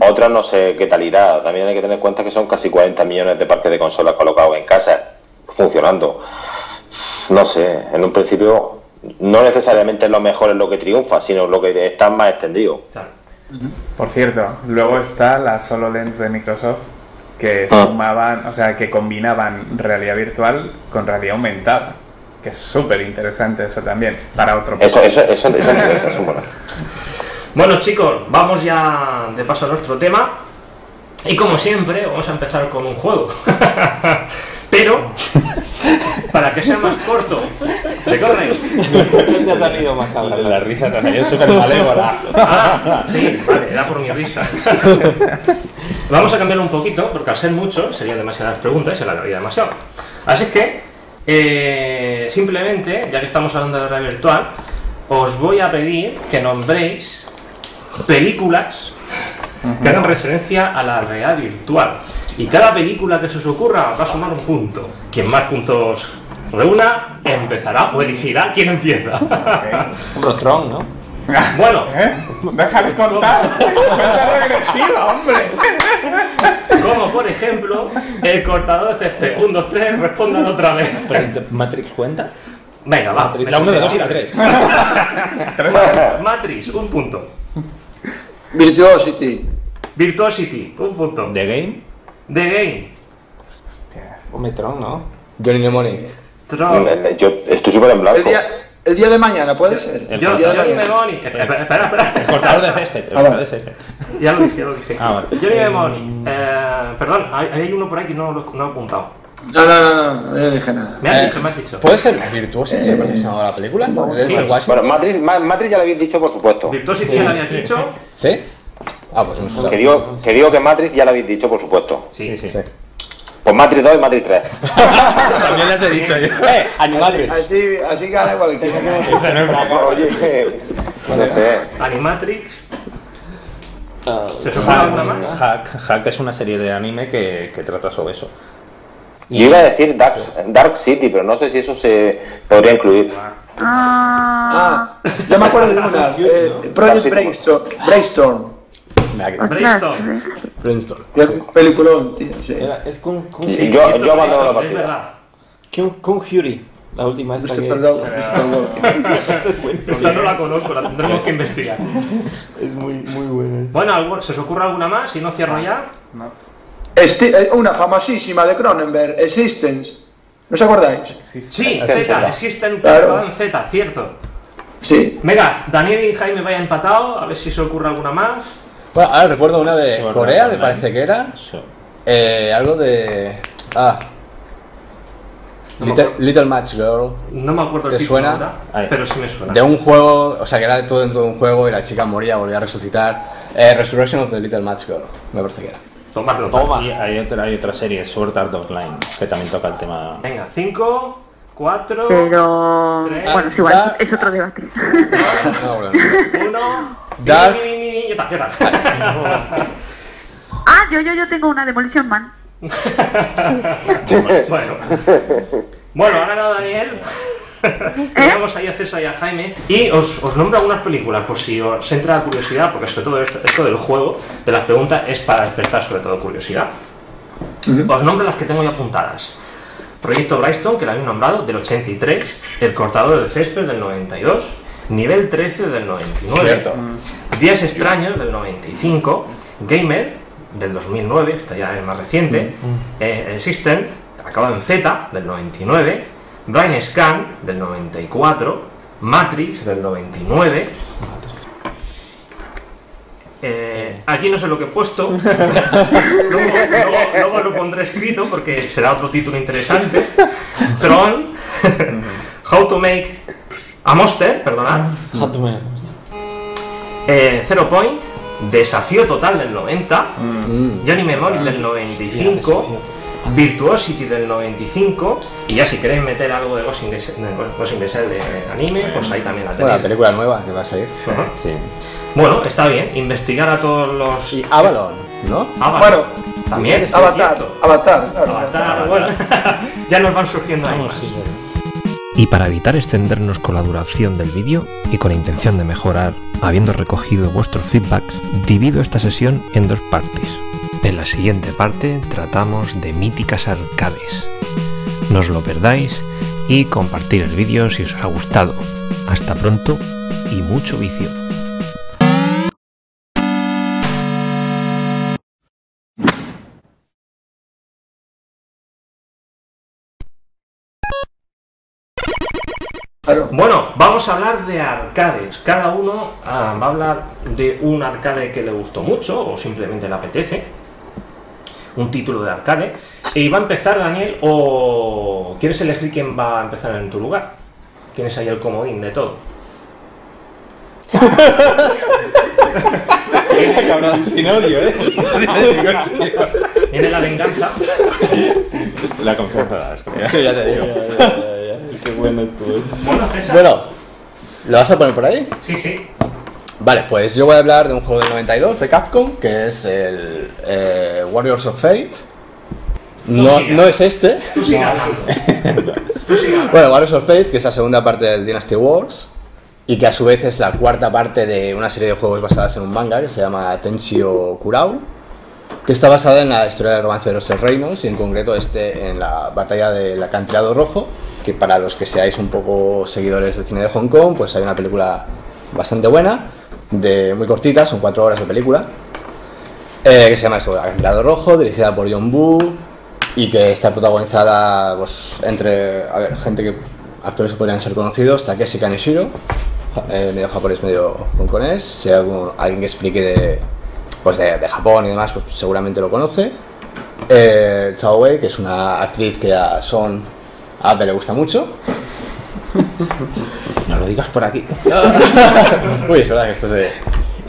Otra no sé qué tal irá, también hay que tener en cuenta que son casi 40 millones de parques de consolas colocados en casa, funcionando. No sé, en un principio no necesariamente lo mejor es lo que triunfa, sino lo que está más extendido. Por cierto, luego está la HoloLens de Microsoft que Ah. sumaban, o sea, que combinaban realidad virtual con realidad aumentada. Que es súper interesante eso también, para otro Eso, eso, eso, eso, eso es bueno. [LAUGHS] Bueno chicos, vamos ya de paso a nuestro tema. Y como siempre, vamos a empezar con un juego. [LAUGHS] Pero, para que sea más corto, ¿te corre? te ha salido más cabrón? La risa te ha salido súper malévola. Ah, sí, vale, era por mi risa. [LAUGHS] Vamos a cambiarlo un poquito, porque al ser mucho serían demasiadas preguntas y se alargaría demasiado. Así que, eh, simplemente, ya que estamos hablando de realidad virtual, os voy a pedir que nombréis películas que hagan referencia a la realidad virtual. Y cada película que se os ocurra va a sumar un punto. Quien más puntos reúna, empezará o elegirá quién empieza. [LAUGHS] Un rostrón, ¿no? [LAUGHS] Bueno, ¿Eh? Déjame contar. [LAUGHS] Cuenta regresiva, hombre. Como por ejemplo, el cortador de césped. 1, 2, 3, respondan otra vez. Pero, ¿Matrix cuenta? Venga, va. Matrix, la 1, la 2 y la 3. Matrix, un punto. Virtuosity. Virtuosity, un punto. The Game. The Game, Un metrón, ¿no? Johnny Mnemonic. Tron. Eh, Yo estoy súper en El blanco. día, el día de mañana, ¿puede ser? El Yo, día de. Memoni. Espera, espera, espera. El cortador de césped. El Ah, cortador vale. de césped. Ya lo dije, ya lo dije. Ah, vale. Johnny Memoni. Eh, perdón, hay, hay uno por ahí que no lo no he apuntado. No, no, no, no, no, no dije nada. Me has Eh, dicho, me has dicho. ¿Puede ser Virtuosity? Me parece la película. ¿De Denzel Washington? Bueno, Matrix, Ma- Matrix ya lo habéis dicho, por supuesto. Virtuosity ya lo habías dicho. ¿Sí? Ah, pues no Que digo, que digo que Matrix ya lo habéis dicho, por supuesto. Sí, Sí, Sí. Pues Matrix 2 y Matrix 3. [LAUGHS] También les he dicho yo. [LAUGHS] ¡Eh! Animatrix. Así, así gana cualquiera. Oye, no sé. Animatrix. ¿Se ocurre alguna más? Hack, Hack es una serie de anime que, que trata sobre eso. Yo iba a decir Dark, Dark City, pero no sé si eso se podría incluir. Ah, Ah, ya me acuerdo de una. Eh, Project Brainstorm. Brainstorm. Brainstorm. Brainstorm. Peliculón, tío. Sí. Era- es con, con, Sí, yo, yo abandono la Es partida. verdad. con, con Fury, la última esta que... Perdón. [LAUGHS] Esta no la conozco, la tendremos que investigar. [LAUGHS] Es muy, muy buena. Bueno, ¿algo- ¿se os ocurre alguna más? Si no cierro ya. Esti- eh, una famosísima de Cronenberg, Existence. ¿No os acordáis? Sí, Sí, Z, Z. existen Claro. en Z, cierto. Sí. Venga, Daniel y Jaime vaya empatado, a ver si se ocurre alguna más. Bueno, ahora recuerdo una de Sword Corea, Art me Online. parece que era. Eh, algo de. Ah. Little, Little Match Girl. No me acuerdo el ¿Te título suena? ahora, Ahí. pero sí me suena. De un juego, o sea que era todo dentro de un juego y la chica moría, volvía a resucitar. Eh, Resurrection of the Little Match Girl, me parece que era. Tomarlo, Toma. Y hay otra, hay otra serie, Sword Art Online, que también toca el tema. Venga, 5, 4, pero Tres. bueno, es igual, es otro debate. [LAUGHS] No, bueno. 1. Dark. ¿Qué tal? ¿Qué tal? Ah, yo, yo, yo tengo una Demolition Man. [LAUGHS] bueno. Bueno, ha ganado Daniel. Tenemos ahí a César y a Jaime. Y os, os nombro algunas películas por si os entra la curiosidad, porque sobre todo esto, esto del juego, de las preguntas, es para despertar sobre todo curiosidad. Os nombro las que tengo ya apuntadas. Proyecto Brightstone, que lo habéis nombrado, del 83. El cortador de césped, del 92. Nivel 13 del 99. Cierto. Días extraños del 95. Gamer del 2009, esta ya es más reciente. Eh, eh, System, acabado en Z del 99. Brain Scan del 94. Matrix del 99. Eh, aquí no sé lo que he puesto. [LAUGHS] luego, luego- luego lo pondré escrito porque será otro título interesante. Tron. [LAUGHS] How to make a monster, perdonad. Eh, Zero Point. Desafío total del 90. Johnny Memory del 95. Virtuosity del 95. Y ya si queréis meter algo de Ghost in the de, Ghost in the Shell de anime, pues ahí también la Bueno, la tenéis. película nueva que va a salir. Sí. Bueno, está bien. Investigar a todos los. Y Avalon, ¿no? Avalon. Bueno, también. sí, Avatar, cierto. Avatar, claro. Avatar, bueno. [LAUGHS] ya nos van surgiendo ahí más. Y para evitar extendernos con la duración del vídeo y con intención de mejorar, habiendo recogido vuestros feedbacks, divido esta sesión en dos partes. En la siguiente parte tratamos de míticas arcades. No os lo perdáis y compartir el vídeo si os ha gustado. Hasta pronto y mucho vicio. Vamos a hablar de arcades. Cada uno ah, va a hablar de un arcade que le gustó mucho o simplemente le apetece. Un título de arcade. Y va a empezar Daniel o quieres elegir quién va a empezar en tu lugar. Tienes ahí el comodín de todo. Cabrón, sin odio, ¿eh? [LAUGHS] Viene la venganza. La confianza. Sí, ya te digo. [LAUGHS] Qué bueno estuvo. Bueno, César. Bueno, ¿lo vas a poner por ahí? Sí, sí. Vale, pues yo voy a hablar de un juego del 92 de Capcom, que es el eh, Warriors of Fate. No, no es este. Tú hablando. Bueno, Warriors of Fate, que es la segunda parte del Dynasty Wars, y que a su vez es la cuarta parte de una serie de juegos basadas en un manga que se llama Tenshio Kurao, que está basada en la historia del romance de los tres reinos, y en concreto este en la batalla del acantilado rojo, que para los que seáis un poco seguidores del cine de Hong Kong, pues hay una película bastante buena, de muy cortita, son cuatro horas de película, eh, que se llama eso, Acantilado Rojo, dirigida por John Woo y que está protagonizada pues, entre a ver, gente que actores que podrían ser conocidos, Takeshi Kaneshiro, eh, medio japonés, medio hongkonés, si hay algún- alguien que explique de, pues de, de Japón y demás, pues seguramente lo conoce. Eh, Chao Wei, que es una actriz que a Son Abe le gusta mucho. No lo digas por aquí. [LAUGHS] Uy, es verdad que esto es de...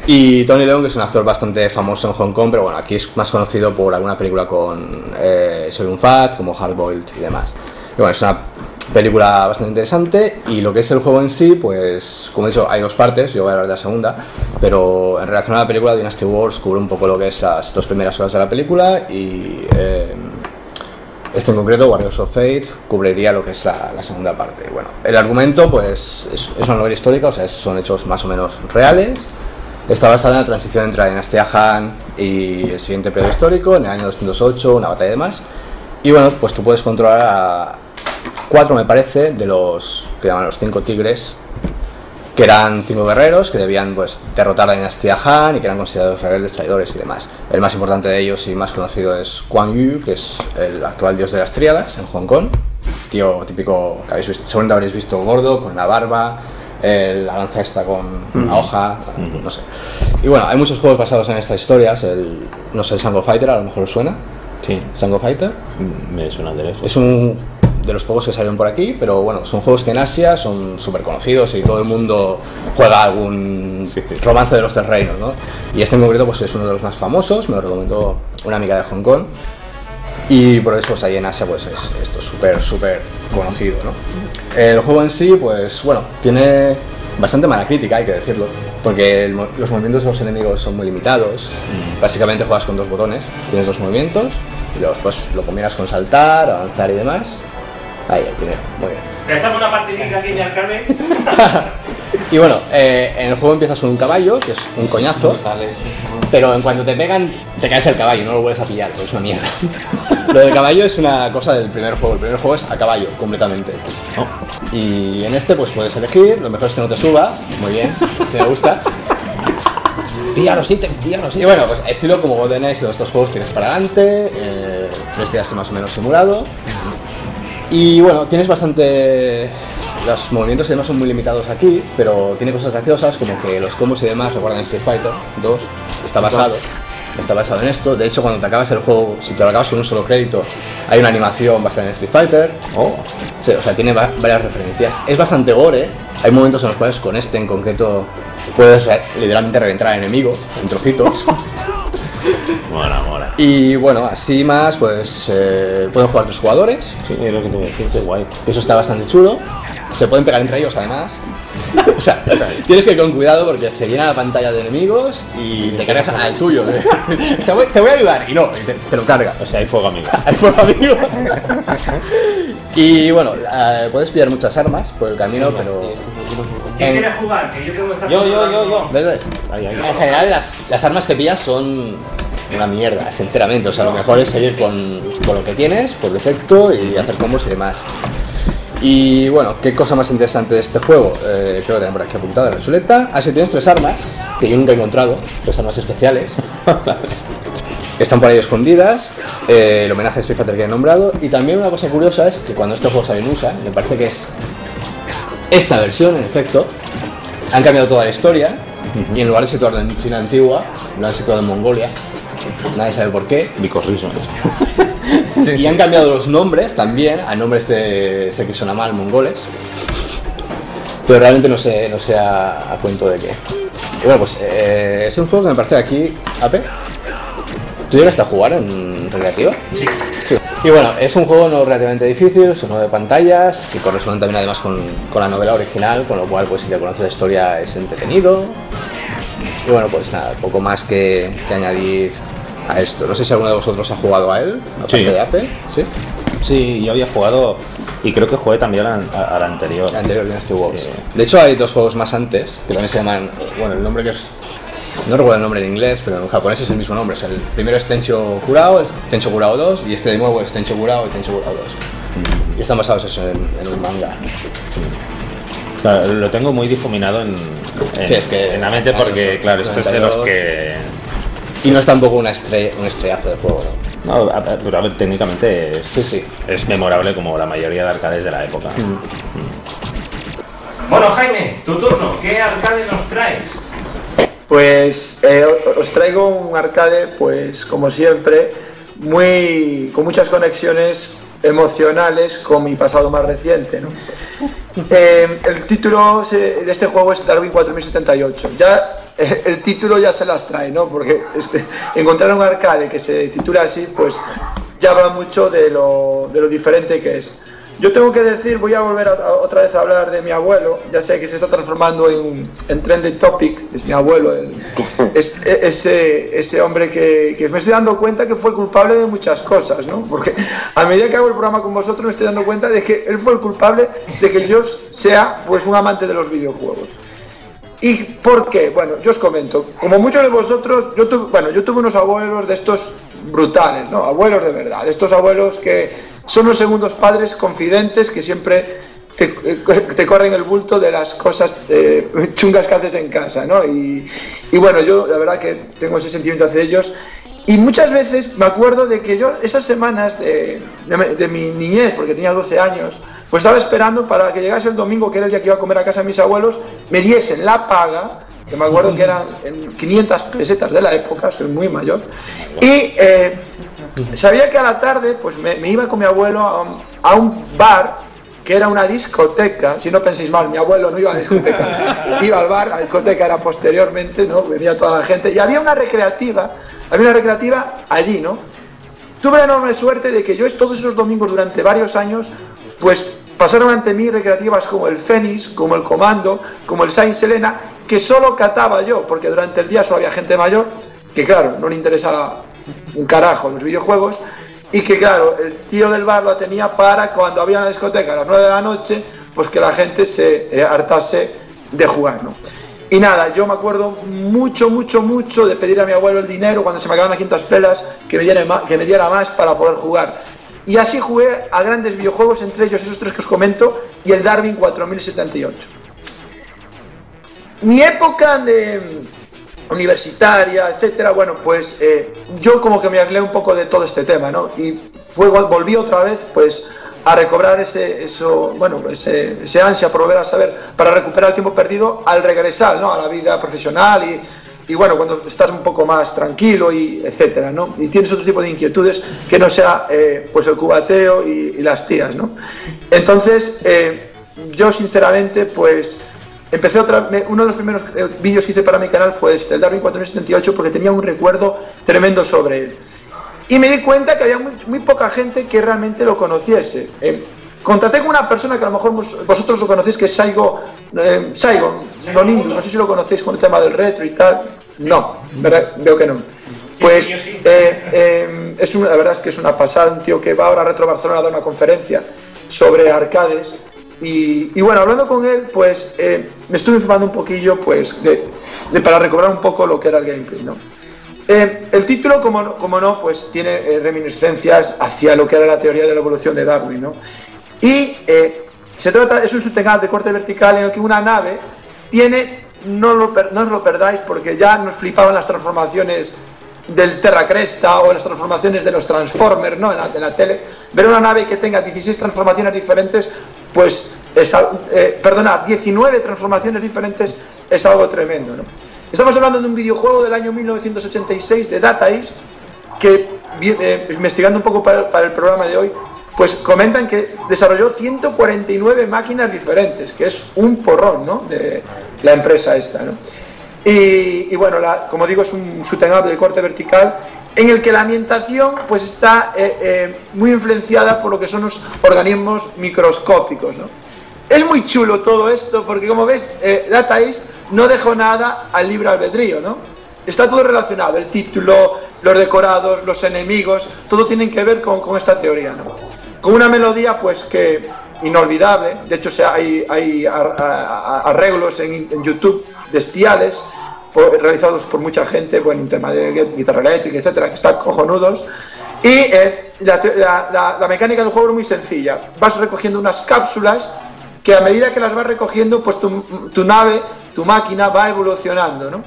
Y Tony Leung, que es un actor bastante famoso en Hong Kong, pero bueno, aquí es más conocido por alguna película con eh, Soy un Fat, como Hardboiled y demás. Y bueno, es una película bastante interesante y lo que es el juego en sí, pues como he dicho, hay dos partes, yo voy a hablar de la segunda, pero en relación a la película, Dynasty Wars cubre un poco lo que es las dos primeras horas de la película y... eh, este en concreto, Warriors of Fate, cubriría lo que es la, la segunda parte. Bueno, el argumento, pues, es, es una novela histórica, o sea, son hechos más o menos reales. Está basada en la transición entre la dinastía Han y el siguiente periodo histórico, en el año 208, una batalla y demás. Y bueno, pues tú puedes controlar a cuatro, me parece, de los que llaman los cinco tigres, que eran cinco guerreros que debían pues derrotar a la dinastía Han y que eran considerados rebeldes, traidores y demás. El más importante de ellos y más conocido es Quan Yu, que es el actual dios de las tríadas en Hong Kong. Tío típico, que habéis visto, seguramente habréis visto gordo, con la barba, el- la lanza esta con la hoja, no sé. Y bueno, hay muchos juegos basados en estas historias. El, no sé, el Sango Fighter, a lo mejor os suena. Sí, Sango Fighter. me suena de. Es un de los juegos que salieron por aquí, pero bueno, son juegos que en Asia son súper conocidos y todo el mundo juega algún Sí, sí. romance de los tres reinos, ¿no? Y este en concreto pues es uno de los más famosos, me lo recomendó una amiga de Hong Kong y por eso pues, ahí en Asia pues es esto súper, súper conocido, ¿no? El juego en sí pues bueno, tiene bastante mala crítica, hay que decirlo, porque el los movimientos de los enemigos son muy limitados, básicamente juegas con dos botones, tienes dos movimientos y luego pues lo combinas con saltar, avanzar y demás. Ahí, el primero, muy bien. ¿Le echamos una partidita aquí de arcade? [LAUGHS] Y bueno, eh, en el juego empiezas con un caballo, que es un coñazo, pero en cuanto te pegan, te caes el caballo, no lo vuelves a pillar, pues es una mierda. [LAUGHS] Lo del caballo es una cosa del primer juego, el primer juego es a caballo, completamente. Y en este pues puedes elegir, lo mejor es que no te subas, muy bien, si me gusta. Pilla los ítems, pilla los Y bueno, pues estilo como Golden Axe de estos juegos tienes para adelante, eh, puedes tirarse más o menos simulado. Y bueno, tienes bastante... Los movimientos y demás son muy limitados aquí, pero tiene cosas graciosas como que los combos y demás recuerdan Street Fighter 2, está basado. Está basado en esto. De hecho, cuando te acabas el juego, si te lo acabas con un solo crédito, hay una animación basada en Street Fighter. Oh. Sí, o sea, tiene va- varias referencias. Es bastante gore. Hay momentos en los cuales con este en concreto puedes literalmente reventar al enemigo en trocitos. [LAUGHS] Mola, mola. Y bueno, así más, pues eh, pueden jugar tres jugadores. Sí, es lo que te voy a decir, qué guay. Eso está bastante chulo. Se pueden pegar entre ellos además. [LAUGHS] o sea, tienes que ir con cuidado porque se llena la pantalla de enemigos y te cargas al tuyo. [LAUGHS] te, voy, te voy a ayudar y no, y te, te lo cargas. O sea, hay fuego amigo. [LAUGHS] Hay fuego amigo. y bueno, eh, puedes pillar muchas armas por el camino, pero. ¿Quién en- quiere jugar? Que yo tengo que estar Yo, yo, yo, yo. ¿Ves? ves? Ahí, ahí. En general, las, las armas que pillas son una mierda, sinceramente. O sea, lo mejor es seguir con, con lo que tienes, por defecto, y hacer combos y demás. Y bueno, ¿qué cosa más interesante de este juego? Eh, creo que tengo por aquí apuntada en la chuleta. Así tienes tres armas, que yo nunca he encontrado, tres armas especiales. [LAUGHS] Están por ahí escondidas, eh, el homenaje a Street Fighter que he nombrado. Y también una cosa curiosa es que cuando este juego sale en USA, me parece que es esta versión, en efecto, han cambiado toda la historia y en lugar de situarlo en China antigua, lo han situado en Mongolia. Nadie sabe por qué. Because reasons. [LAUGHS] Y han cambiado los nombres también a nombres de, sé que suena mal, mongoles. Pero realmente no sé, no sé a, a cuento de qué. Y bueno, pues eh, es un juego que me parece aquí, Ape. ¿Tú llegaste a jugar en recreativa? Sí. Sí. Y bueno, es un juego no relativamente difícil, son nueve pantallas, que corresponden también además con, con la novela original, con lo cual pues si te conoces la historia es entretenido. Y bueno, pues nada, poco más que, que añadir a esto. No sé si alguno de vosotros ha jugado a él, aparte Sí. de Apple. Sí. Sí, yo había jugado y creo que jugué también al, al anterior. El anterior Dynasty Wars. Eh, De hecho, hay dos juegos más antes que también se llaman. Bueno, el nombre que es. No recuerdo el nombre en inglés, pero en japonés es el mismo nombre. O sea, el primero es Tencho Kurao, es Tencho Kurao 2, y este de nuevo es Tencho Kurao y Tencho Kurao 2. Y están basados eso en, en un manga. Claro, lo tengo muy difuminado en, en, Sí, es que- en la mente porque, claro, esto es de los 92. que... Y no es tampoco una un estrellazo de juego. ¿no? No, a- a- pero a ver, técnicamente es, Sí, sí. es memorable como la mayoría de arcades de la época. Bueno, Jaime, tu turno. ¿Qué arcade nos traes? Pues eh, os traigo un arcade, pues como siempre, muy con muchas conexiones emocionales con mi pasado más reciente. ¿no? [LAUGHS] Eh, el título de este juego es Darwin 4078. Ya [LAUGHS] el título ya se las trae, ¿no? Porque este, encontrar un arcade que se titula así, pues ya habla mucho de lo, de lo diferente que es. Yo tengo que decir, voy a volver a- a- otra vez a hablar de mi abuelo, ya sé que se está transformando en, en trending topic, es mi abuelo, el- [LAUGHS] es, e- ese, ese hombre que, que me estoy dando cuenta que fue culpable de muchas cosas, ¿no? Porque a medida que hago el programa con vosotros me estoy dando cuenta de que él fue el culpable de que yo sea pues un amante de los videojuegos. ¿Y por qué? Bueno, yo os comento. Como muchos de vosotros, yo tuve, bueno, yo tuve unos abuelos de estos brutales, ¿no? Abuelos de verdad. Estos abuelos que son los segundos padres confidentes que siempre te, te corren el bulto de las cosas eh, chungas que haces en casa, ¿no? Y, y bueno, yo la verdad que tengo ese sentimiento hacia ellos. Y muchas veces me acuerdo de que yo esas semanas de, de- de mi niñez, porque tenía 12 años, pues estaba esperando para que llegase el domingo, que era el día que iba a comer a casa de mis abuelos, me diesen la paga, que me acuerdo que eran en 500 pesetas de la época, soy muy mayor, y eh, sabía que a la tarde pues me, me iba con mi abuelo a, un- a un bar que era una discoteca, si no penséis mal, mi abuelo no iba a la discoteca, [LAUGHS] iba al bar, la discoteca era posteriormente, ¿no? Venía toda la gente, y había una recreativa, había una recreativa allí, ¿no? Tuve la enorme suerte de que yo todos esos domingos durante varios años, pues pasaron ante mí recreativas como el Fénix, como el Comando, como el Saint Selena, que solo cataba yo, porque durante el día solo había gente mayor, que claro, no le interesaba un carajo los videojuegos, y que claro, el tío del bar lo tenía para cuando había una discoteca a las 9 de la noche, pues que la gente se eh, hartase de jugar, ¿no? Y nada, yo me acuerdo mucho, mucho, mucho de pedir a mi abuelo el dinero cuando se me acababan las quintas pelas que me, diera más, que me diera más para poder jugar. Y así jugué a grandes videojuegos, entre ellos esos tres que os comento, y el Darwin 4078. Mi época de mm, universitaria, etcétera, bueno, pues eh, yo como que me hablé un poco de todo este tema, ¿no? Y fue, volví otra vez, pues, a recobrar ese, eso, bueno, ese, ese ansia por volver a saber, para recuperar el tiempo perdido al regresar, ¿no? A la vida profesional y, y bueno, cuando estás un poco más tranquilo y etcétera, ¿no? Y tienes otro tipo de inquietudes que no sea, eh, pues, el cubateo y, las tías, ¿no? Entonces, eh, yo sinceramente, pues Empecé otra, uno de los primeros eh, vídeos que hice para mi canal fue este, el Darwin 4078, porque tenía un recuerdo tremendo sobre él. Y me di cuenta que había muy, poca gente que realmente lo conociese. Eh, contraté con una persona que a lo mejor vosotros lo conocéis, que es Saigo, eh, Saigo no sé si lo conocéis con el tema del retro y tal. No, veo que no. Pues eh, es la verdad es que es una pasada, un tío que va ahora a Retro Barcelona a dar una conferencia sobre arcades y, bueno, hablando con él, pues eh, me estuve informando un poquillo, pues, de, para recobrar un poco lo que era el gameplay, ¿no? Eh, el título, como, como no, pues tiene eh, reminiscencias hacia lo que era la teoría de la evolución de Darwin, ¿no? Y se trata, es un subtegado de corte vertical en el que una nave tiene, no, lo, no os lo perdáis porque ya nos flipaban las transformaciones del Terra Cresta o las transformaciones de los Transformers, ¿no? En la, la, tele, ver una nave que tenga 16 transformaciones diferentes pues es, eh, perdona, 19 transformaciones diferentes es algo tremendo. ¿no? Estamos hablando de un videojuego del año 1986 de Data East que, eh, investigando un poco para, el programa de hoy, pues comentan que desarrolló 149 máquinas diferentes, que es un porrón ¿no? de la empresa esta. ¿no? Y, bueno, como digo, es un shooting de corte vertical en el que la ambientación pues está eh, eh, muy influenciada por lo que son los organismos microscópicos. ¿no? Es muy chulo todo esto porque como ves, eh, Data East no dejó nada al libre albedrío, ¿no? Está todo relacionado, el título, los decorados, los enemigos, todo tiene que ver con, esta teoría, ¿no? Con una melodía pues que inolvidable, de hecho hay, hay arreglos en, YouTube bestiales, realizados por mucha gente, bueno, en tema de guitarra eléctrica, etcétera, que están cojonudos. Y eh, la, mecánica del juego es muy sencilla. Vas recogiendo unas cápsulas que a medida que las vas recogiendo, pues tu, nave, tu máquina va evolucionando, ¿no?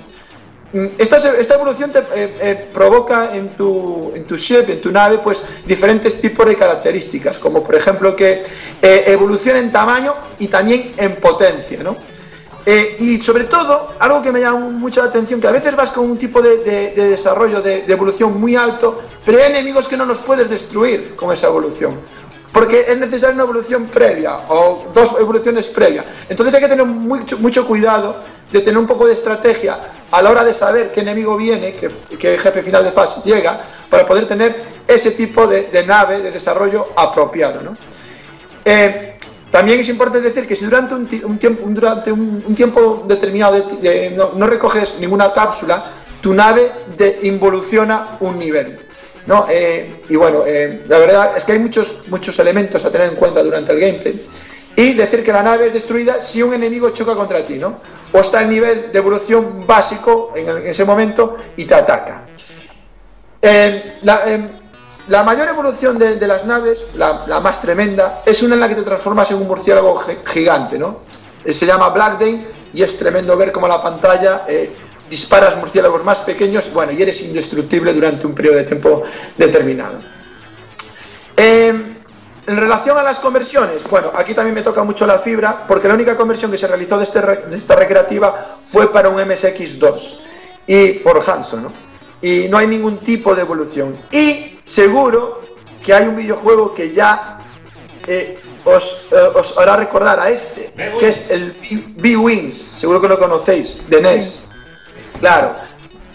Mm, esta, esta evolución te eh, eh, provoca en tu, en tu ship, en tu nave, pues diferentes tipos de características, como por ejemplo que evoluciona en tamaño y también en potencia, ¿no? Eh, y sobre todo, algo que me llama mucho la atención, que a veces vas con un tipo de, desarrollo, de, evolución muy alto, pero hay enemigos que no los puedes destruir con esa evolución. Porque es necesaria una evolución previa o dos evoluciones previas. Entonces hay que tener mucho, mucho cuidado de tener un poco de estrategia a la hora de saber qué enemigo viene, qué, jefe final de fase llega, para poder tener ese tipo de, nave de desarrollo apropiado. ¿no? Eh, también es importante decir que si durante un, tiempo, durante un, tiempo determinado no, recoges ninguna cápsula, tu nave involuciona un nivel. ¿no? Eh, y bueno, eh, la verdad es que hay muchos, muchos elementos a tener en cuenta durante el gameplay. Y decir que la nave es destruida si un enemigo choca contra ti, ¿no? O está en nivel de evolución básico en, ese momento y te ataca. Eh, la, la mayor evolución de, las naves, la, más tremenda, es una en la que te transformas en un murciélago gigante, ¿no? Eh, se llama Blackdane y es tremendo ver cómo la pantalla eh, disparas murciélagos más pequeños, bueno, y eres indestructible durante un periodo de tiempo determinado. Em, en relación a las conversiones, bueno, aquí también me toca mucho la fibra, porque la única conversión que se realizó de, este de esta recreativa fue para un MSX2 y por Hanson, ¿no? y no hay ningún tipo de evolución. Y seguro que hay un videojuego que ya eh, os, eh, os, hará recordar a este, que es el B-Wings, seguro que lo conocéis, de NES. Claro,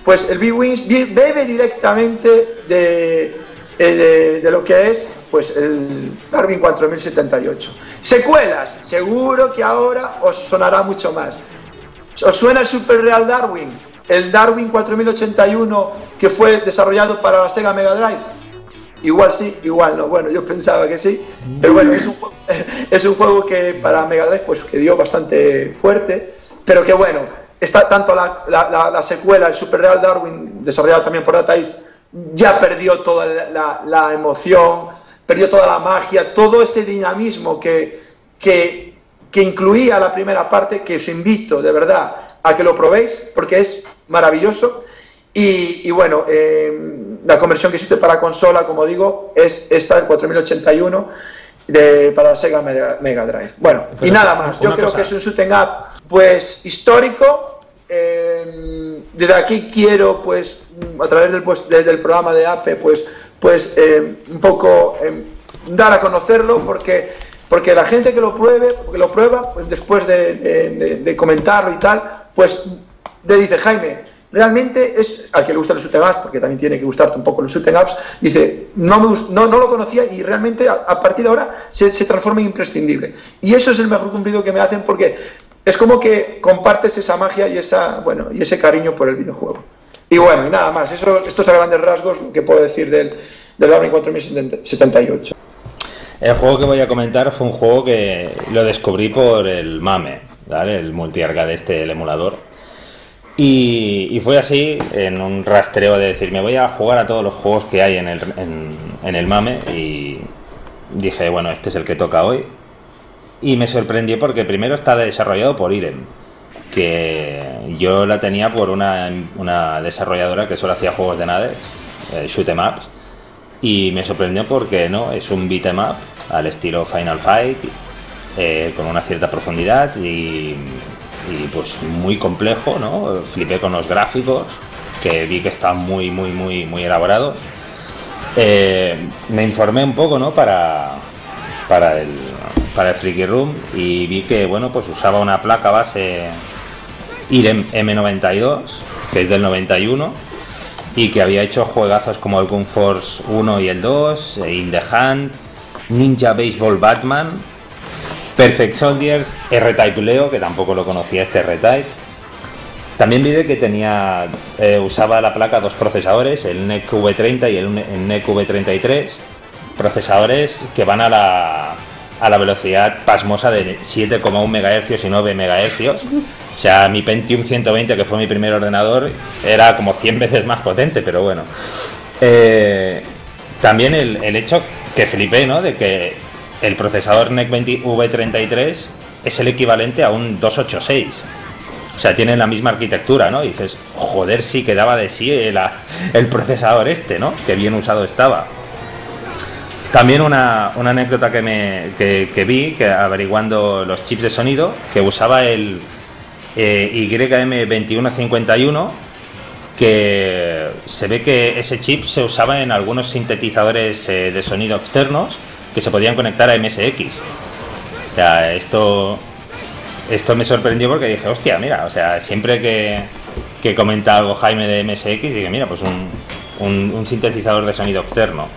pues el B-Wings bebe directamente eh, de, lo que es pues el Darwin 4078. Secuelas, seguro que ahora os sonará mucho más. ¿Os suena el Super Real Darwin? el Darwin 4081 que fue desarrollado para la Sega Mega Drive? Igual sí, igual no. Bueno, yo pensaba que sí, pero bueno, es un, juego [LAUGHS] que para Mega Drive pues que dio bastante fuerte pero que bueno, está tanto la, la, la, secuela, el Super Real Darwin, desarrollado también por Data East, ya perdió toda la, la, emoción, perdió toda la magia, todo ese dinamismo que, que, que incluía la primera parte, que os invito de verdad a que lo probéis, porque es maravilloso. Y, y bueno, eh, la conversión que existe para consola, como digo, es esta, el 4081, de, para la Sega Mega, Drive. Bueno, y nada más, yo creo que es un shooting up, pues, histórico. Eh, desde aquí quiero, pues, a través del, pues, del programa de APE, pues, pues eh, un poco eh, dar a conocerlo, porque, porque la gente que lo pruebe, que lo prueba, pues después de, comentarlo y tal, pues le dice, Jaime, realmente es al que le gusta el shooting ups, porque también tiene que gustarte un poco los shooting ups, dice, no, me, no, no lo conocía y realmente a, partir de ahora se, se, transforma en imprescindible. Y eso es el mejor cumplido que me hacen porque es como que compartes esa magia y, esa, bueno, y ese cariño por el videojuego. Y bueno, y nada más, eso, esto es a grandes rasgos que puedo decir del, del Army 4078. El juego que voy a comentar fue un juego que lo descubrí por el MAME, ¿vale? el multi-arcade este, el emulador y, fue así, en un rastreo de decir, me voy a jugar a todos los juegos que hay en el, en, el MAME y dije, bueno, este es el que toca hoy. Y me sorprendió porque primero está desarrollado por Irem, que yo la tenía por una, una desarrolladora que solo hacía juegos de nave, eh, shoot em ups, y me sorprendió porque no, es un beat em up al estilo Final Fight, eh, con una cierta profundidad y y pues muy complejo, ¿no? Flipé con los gráficos, que vi que están muy, muy, muy, muy elaborados. Eh, me informé un poco, ¿no? Para, para el, para el Freaky Room y vi que, bueno, pues usaba una placa base IREM M92, que es del 91, y que había hecho juegazos como el Gun Force 1 y el 2, In the Hand, Ninja Baseball Batman, Perfect Soldiers, R-Type Leo, que tampoco lo conocía este R-Type. También vi que tenía, eh, usaba la placa dos procesadores, el NEC V30 y el NEC V33, procesadores que van a la, a la velocidad pasmosa de 7,1 MHz y 9 MHz. O sea, mi Pentium 120, que fue mi primer ordenador, era como 100 veces más potente, pero bueno. Eh, también el, el, hecho que flipé, ¿no? De que el procesador NEC V33 es el equivalente a un 286. O sea, tienen la misma arquitectura, ¿no? Dices, joder, sí que daba de sí el, el procesador este, ¿no? Que bien usado estaba. También una, anécdota que, me, que, vi, que averiguando los chips de sonido, que usaba el eh, YM2151, que se ve que ese chip se usaba en algunos sintetizadores eh, de sonido externos que se podían conectar a MSX. O sea, esto, esto me sorprendió porque dije, hostia, mira, o sea, siempre que, que comenta algo Jaime de MSX, dije, mira, pues un, un, sintetizador de sonido externo.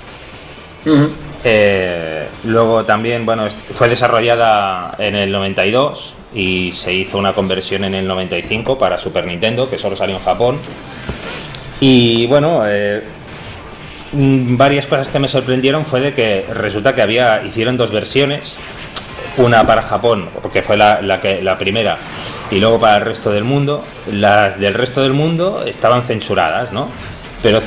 Eh, luego también, bueno, fue desarrollada en el 92 y se hizo una conversión en el 95 para Super Nintendo, que solo salió en Japón. Y bueno, eh, Mm, varias cosas que me sorprendieron fue de que resulta que había hicieron dos versiones una para Japón porque fue la, que, la primera y luego para el resto del mundo las del resto del mundo estaban censuradas no pero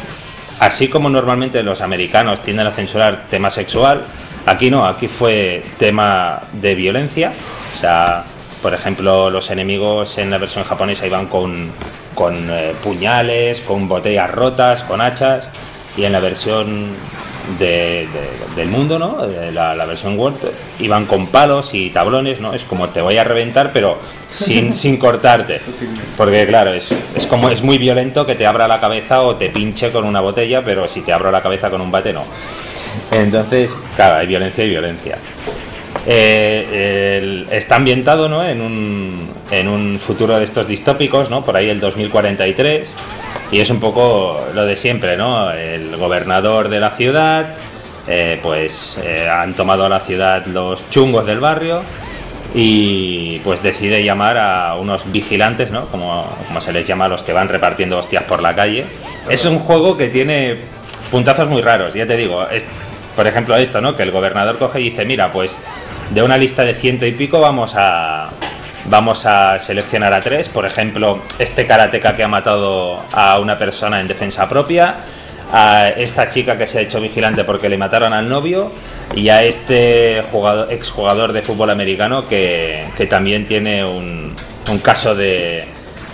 así como normalmente los americanos tienden a censurar tema sexual aquí no aquí fue tema de violencia o sea por ejemplo los enemigos en la versión japonesa iban con con eh, puñales con botellas rotas con hachas y en la versión de, del mundo, ¿no? La, la, versión World, iban con palos y tablones, ¿no? Es como te voy a reventar, pero sin, [LAUGHS] sin cortarte. Porque claro, es, es, como es muy violento que te abra la cabeza o te pinche con una botella, pero si te abro la cabeza con un bate, no. Entonces, claro, hay violencia y violencia. Eh, está ambientado ¿no? en, un, en un futuro de estos distópicos, ¿no? por ahí el 2043 y es un poco lo de siempre, ¿no? El gobernador de la ciudad, eh, pues eh, han tomado a la ciudad los chungos del barrio y pues decide llamar a unos vigilantes, ¿no? Como, como se les llama a los que van repartiendo hostias por la calle. Es un juego que tiene puntazos muy raros, ya te digo. por ejemplo, esto, ¿no? Que el gobernador coge y dice, mira, pues de una lista de ciento y pico vamos a, vamos a seleccionar a tres. Por ejemplo, este karateka que ha matado a una persona en defensa propia, a esta chica que se ha hecho vigilante porque le mataron al novio y a este jugador, exjugador de fútbol americano que, que también tiene un, un caso de,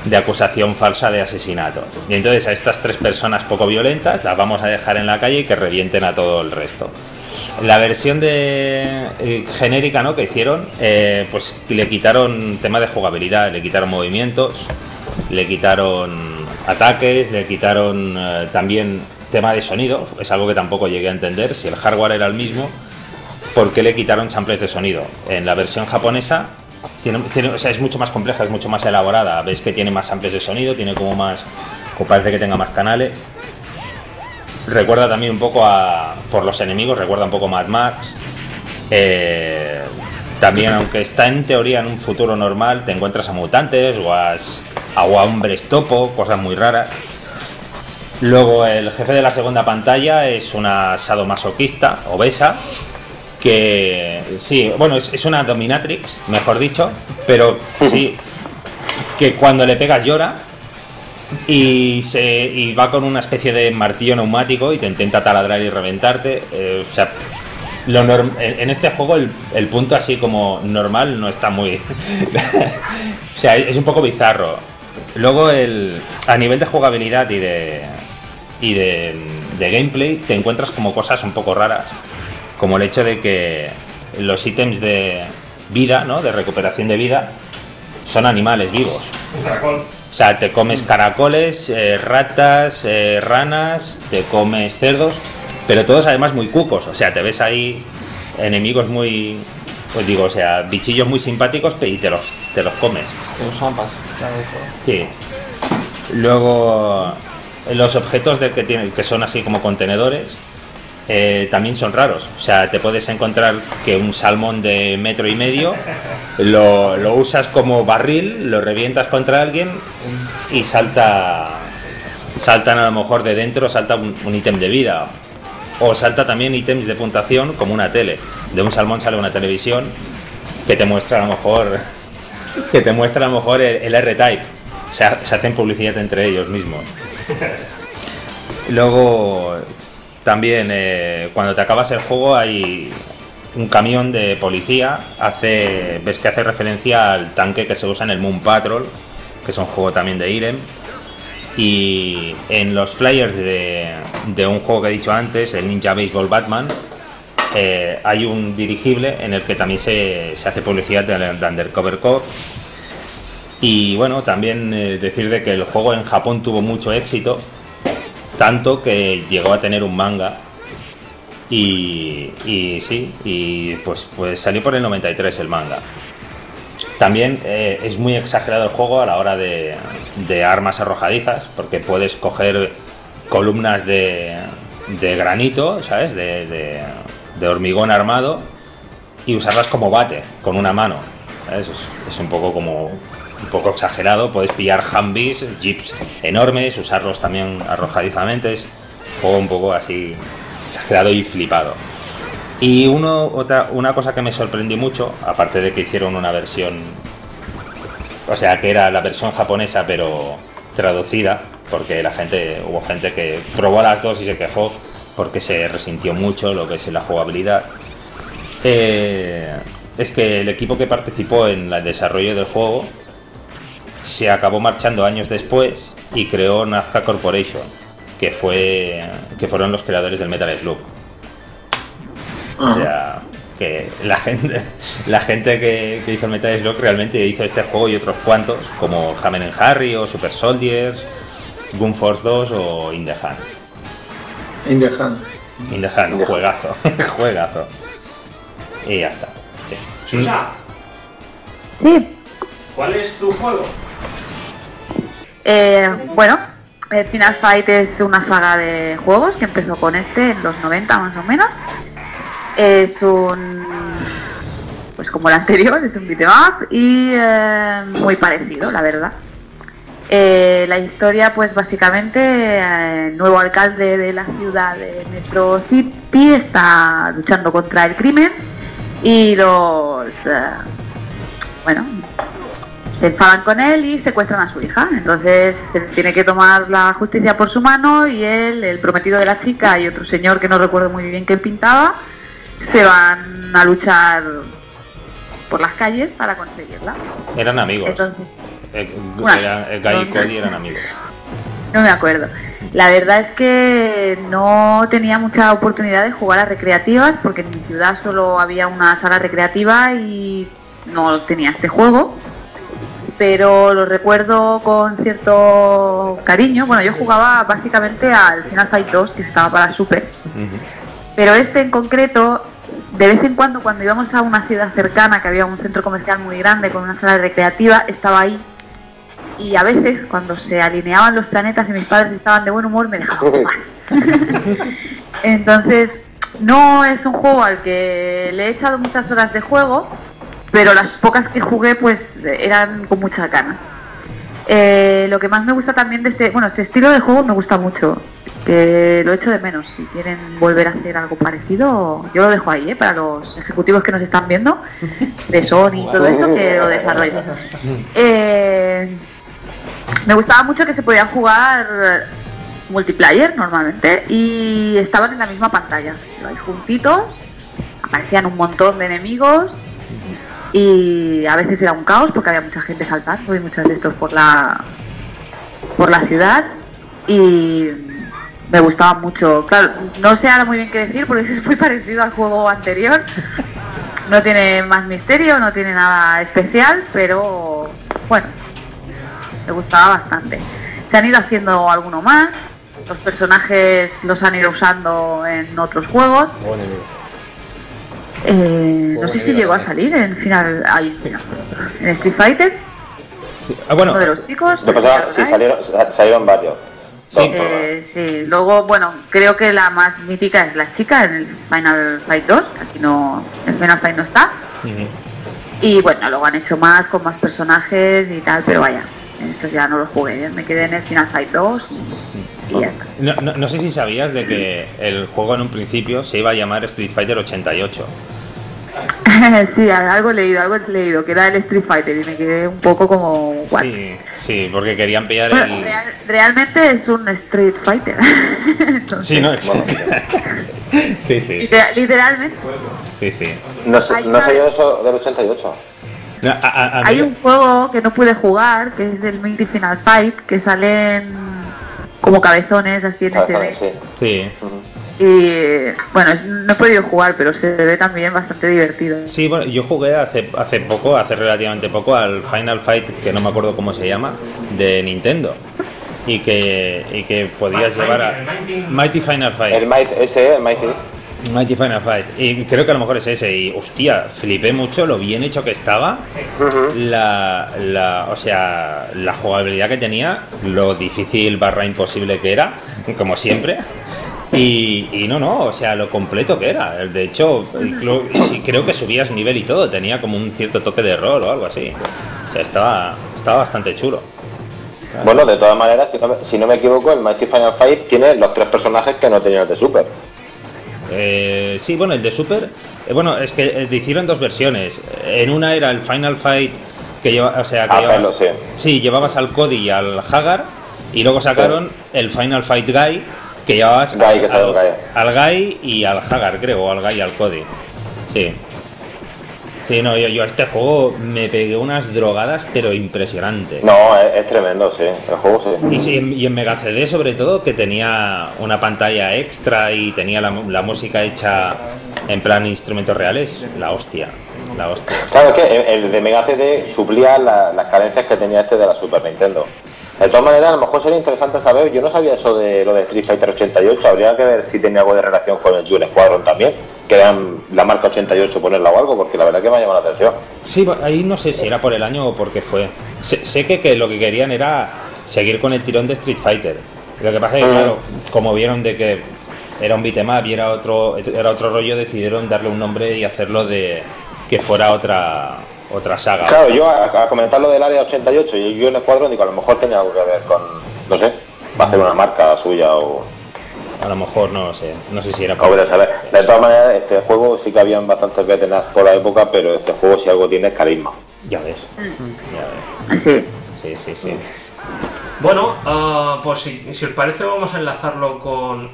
de acusación falsa de asesinato. Y entonces a estas tres personas poco violentas las vamos a dejar en la calle y que revienten a todo el resto. La versión de eh, genérica ¿no? que hicieron, eh, pues le quitaron tema de jugabilidad, le quitaron movimientos, le quitaron ataques, le quitaron eh, también tema de sonido, es algo que tampoco llegué a entender, si el hardware era el mismo, ¿por qué le quitaron samples de sonido? En la versión japonesa tiene, es mucho más compleja, es mucho más elaborada, ves que tiene más samples de sonido, tiene como más, parece que tenga más canales. Recuerda también un poco a, por los enemigos, recuerda un poco a Mad Max. Eh, también, aunque está en teoría en un futuro normal, te encuentras a mutantes o a, a hombres topo, cosas muy raras. Luego el jefe de la segunda pantalla es una sadomasoquista, obesa, que sí, bueno, es, es una dominatrix, mejor dicho, pero sí, que cuando le pegas llora y, se, y va con una especie de martillo neumático y te intenta taladrar y reventarte. eh, o sea, lo norm- en este juego el, el punto así como normal no está muy... [LAUGHS] o sea, es un poco bizarro. Luego el, a nivel de jugabilidad y de, y de, de gameplay te encuentras como cosas un poco raras. Como el hecho de que los ítems de vida, ¿no? De recuperación de vida, son animales vivos. Un caracol. O sea, te comes caracoles, eh, ratas, eh, ranas, te comes cerdos, pero todos además muy cucos. O sea, te ves ahí enemigos muy, pues digo, o sea, bichillos muy simpáticos y te los, te los comes. Los zampas, claro. Sí. Luego, los objetos de que, tienen, que son así como contenedores eh, también son raros. O sea, te puedes encontrar que un salmón de metro y medio lo, lo usas como barril, lo revientas contra alguien y salta. Saltan a lo mejor de dentro, salta un, un ítem de vida. O salta también ítems de puntuación como una tele. De un salmón sale una televisión que te muestra a lo mejor [LAUGHS] que te muestra a lo mejor el, el R-Type. O sea, se hacen publicidad entre ellos mismos. [LAUGHS] Luego, también, eh, cuando te acabas el juego, hay un camión de policía. Hace, ves que hace referencia al tanque que se usa en el Moon Patrol, que es un juego también de Irem. Y en los flyers de, de un juego que he dicho antes, el Ninja Baseball Batman, eh, hay un dirigible en el que también se, se hace publicidad de, de Undercover Corps. Y bueno, también eh, decir de que el juego en Japón tuvo mucho éxito, tanto que llegó a tener un manga. Y, sí, y pues, pues salió por el 93 el manga. También eh, es muy exagerado el juego a la hora de, de armas arrojadizas, porque puedes coger columnas de, de granito, ¿sabes? De, de- hormigón armado y usarlas como bate, con una mano. ¿sabes? Es, es un poco como un poco exagerado. Puedes pillar Humvees, jeeps enormes, usarlos también arrojadizamente. Es juego un poco así exagerado y flipado. Y uno, otra, una cosa que me sorprendió mucho, aparte de que hicieron una versión, o sea, que era la versión japonesa pero traducida, porque la gente, hubo gente que probó las dos y se quejó porque se resintió mucho lo que es la jugabilidad. Eh, es que el equipo que participó en el desarrollo del juego se acabó marchando años después y creó Nazca Corporation, que fue que fueron los creadores del Metal Slug. O sea, que la gente, [LAUGHS] la gente que, que hizo el Metal Slug realmente hizo este juego y otros cuantos, como Hammer and Harry o Super Soldiers, Gun Force 2 o In the Hand. In the hand. In the Hand, juegazo, [LAUGHS] juegazo. Y ya está. Sí. Susa, Sí, ¿cuál es tu juego? Eh, bueno, Final Fight es una saga de juegos que empezó con este en los 90 más o menos. Es un, pues como el anterior, es un beat'em up y eh, muy parecido, la verdad. Eh, la historia, pues básicamente, el nuevo alcalde de la ciudad de Metro City está luchando contra el crimen y los, bueno, se enfadan con él y secuestran a su hija. Entonces se tiene que tomar la justicia por su mano y él, el prometido de la chica y otro señor que no recuerdo muy bien quién pintaba, se van a luchar por las calles para conseguirla. Eran amigos. Entonces, Eh, Bueno, era- eh, Guy y. Cody eran amigos. no me acuerdo. La verdad es que no tenía mucha oportunidad de jugar a recreativas porque en mi ciudad solo había una sala recreativa y no tenía este juego. Pero lo recuerdo con cierto cariño. Bueno, yo jugaba básicamente al Final Fight 2, que estaba para Super. Pero este en concreto, de vez en cuando, cuando íbamos a una ciudad cercana, que había un centro comercial muy grande con una sala recreativa, estaba ahí. Y a veces, cuando se alineaban los planetas y mis padres estaban de buen humor, me dejaban [LAUGHS] jugar. Entonces, no es un juego al que le he echado muchas horas de juego, pero las pocas que jugué, pues eran con muchas ganas. Eh, lo que más me gusta también de este, bueno, este estilo de juego me gusta mucho, que lo echo de menos. Si quieren volver a hacer algo parecido, yo lo dejo ahí, ¿eh? para los ejecutivos que nos están viendo, de Sony y todo eso, que lo desarrollen. Eh, me gustaba mucho que se podían jugar multiplayer normalmente y estaban en la misma pantalla, ahí juntitos, aparecían un montón de enemigos y a veces era un caos porque había mucha gente saltando y muchos de estos por la por la ciudad y me gustaba mucho. Claro, no sé ahora muy bien qué decir porque [LAUGHS] es muy parecido al juego anterior. No tiene más misterio, no tiene nada especial, pero bueno, me gustaba bastante. Se han ido haciendo alguno más, los personajes los han ido usando en otros juegos. Eh, no sé si llegó a salir en final, ahí, en Street Fighter, Ah, bueno, uno de los chicos. Sí, salieron, sa- salieron varios. Eh, sí, luego, bueno, creo que la más mítica es la chica en el Final Fight 2, aquí no, el Final Fight no está. Y bueno, luego han hecho más con más personajes y tal, pero vaya, estos ya no los jugué, ¿eh? me quedé en el Final Fight 2 y, y ya está. no, no- no sé si sabías de que el juego en un principio se iba a llamar Street Fighter 88. [LAUGHS] sí, algo he leído, algo he leído, que era el Street Fighter y me quedé un poco como... ¿what? Sí, sí, porque querían pillar Bueno, el... real- realmente es un Street Fighter. Entonces, [LAUGHS] Sí, no, exacto. [LAUGHS] sí, sí, sí, litera- literalmente. sí, sí. No, sé- no sé yo eso del 88. No, a- a- a Hay mí- un juego que no pude jugar, que es del Mighty Final Fight, que salen como cabezones así en Cabezones, SD. Sí. Y bueno, no he podido jugar, pero se ve también bastante divertido. Sí, bueno, yo jugué hace, hace poco, hace relativamente poco, al Final Fight, que no me acuerdo cómo se llama, de Nintendo. Y que, y que podías Mighty, llevar a... Mighty. Mighty Final Fight. El Might, ese, el Mighty. Mighty Final Fight. Y creo que a lo mejor es ese. Y hostia, flipé mucho lo bien hecho que estaba. La, la, o sea, la jugabilidad que tenía, lo difícil barra imposible que era, como siempre. Y, y no, no, o sea, lo completo que era. De hecho, creo que subías nivel y todo. Tenía como un cierto toque de error o algo así. O sea, estaba, estaba bastante chulo. Bueno, de todas maneras, si no, me, si no me equivoco, el Mighty Final Fight tiene los tres personajes que no tenía el de Super. Eh, sí, bueno, el de Super. eh, bueno, es que eh, hicieron dos versiones. En una era el Final Fight que lleva, o sea, que Ah, llevabas, sí. llevabas al Cody y al Hagar. Y luego sacaron el Final Fight Guy que llevabas Guy, que al, al Guy y al Hagar, creo, o al Guy y al Cody. Sí. Sí, no, yo, yo a este juego me pegué unas drogadas, pero impresionante. No, es, es tremendo, sí. El juego sí. Y, sí, en- y en Mega CD sobre todo, que tenía una pantalla extra y tenía la, la música hecha en plan instrumentos reales, la hostia, la hostia. Claro, es que el, el de Mega CD suplía la- las carencias que tenía este de la Super Nintendo. De todas maneras, a lo mejor sería interesante saber, yo no sabía eso de lo de Street Fighter 88, habría que ver si tenía algo de relación con el Jewel Squadron también, que eran la marca 88 ponerla o algo, porque la verdad que me ha llamado la atención. Sí, ahí no sé si era por el año o por qué fue. Sé, sé que, que lo que querían era seguir con el tirón de Street Fighter. Lo que pasa es que, Mm. claro, como vieron de que era un beat'em up y era otro, era otro rollo, decidieron darle un nombre y hacerlo de que fuera otra otra saga. Claro, yo a, a comentar lo del área 88 y el Jewel Squadron, digo, a lo mejor tenía algo que ver con, no sé, va a hacer una marca suya o... A lo mejor no lo sé, no sé si era No voy a saber. De todas maneras, este juego sí que habían bastantes veterans por la época, pero este juego si algo tiene es carisma. Ya ves. Mm. Ya ves. Sí, sí, sí. Bueno, uh, pues si, si, os parece vamos a enlazarlo con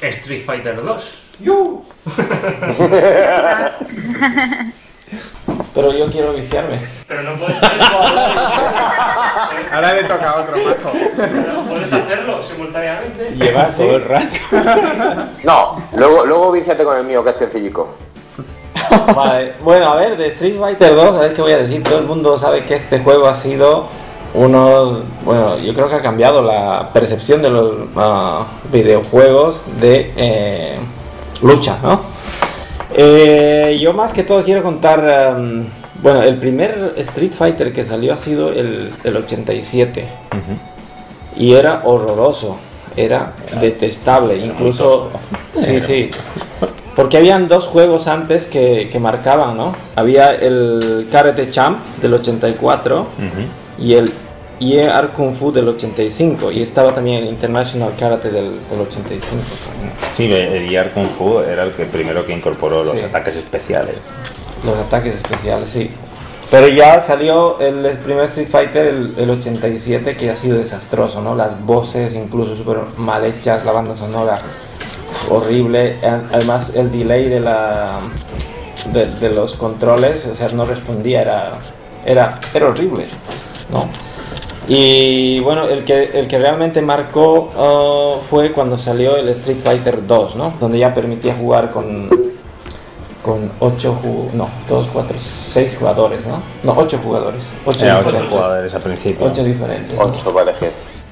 Street Fighter 2. ¡Yo! [LAUGHS] Pero yo quiero viciarme. Pero no puedes [LAUGHS] Ahora le toca a otro majo. No puedes hacerlo simultáneamente. Llevas todo el rato. [LAUGHS] No, luego, luego víciate con el mío, que es sencillico. [LAUGHS] Vale, bueno, a ver, de Street Fighter 2, a ver qué voy a decir. Todo el mundo sabe que este juego ha sido uno, bueno, yo creo que ha cambiado la percepción de los uh, videojuegos de eh, lucha, ¿no? Eh, yo más que todo quiero contar, um, bueno, el primer Street Fighter que salió ha sido el, el 87 uh -huh. y era horroroso, era detestable, incluso, [LAUGHS] sí, sí, porque habían dos juegos antes que, que marcaban, ¿no? Había el Karate Champ del 84 uh -huh. y el IE Kung Fu del 85 y estaba también el International Karate del, del 85. Sí, el IE Kung Fu era el que primero que incorporó los Sí. ataques especiales. Los ataques especiales, sí. Pero ya salió el, primer Street Fighter, el, el 87, que ha sido desastroso, ¿no? Las voces incluso súper mal hechas, la banda sonora horrible. Además, el delay de la de, de los controles, o sea, no respondía, era, era, era horrible, ¿no? Y bueno, el que, el que realmente marcó uh, fue cuando salió el Street Fighter 2, ¿no? Donde ya permitía jugar con, con 8 no, 2, 4, 6 jugadores, ¿no? No, 8 jugadores. 8 Era ocho jugadores al principio. 8 diferentes. ¿no? Ocho para elegir.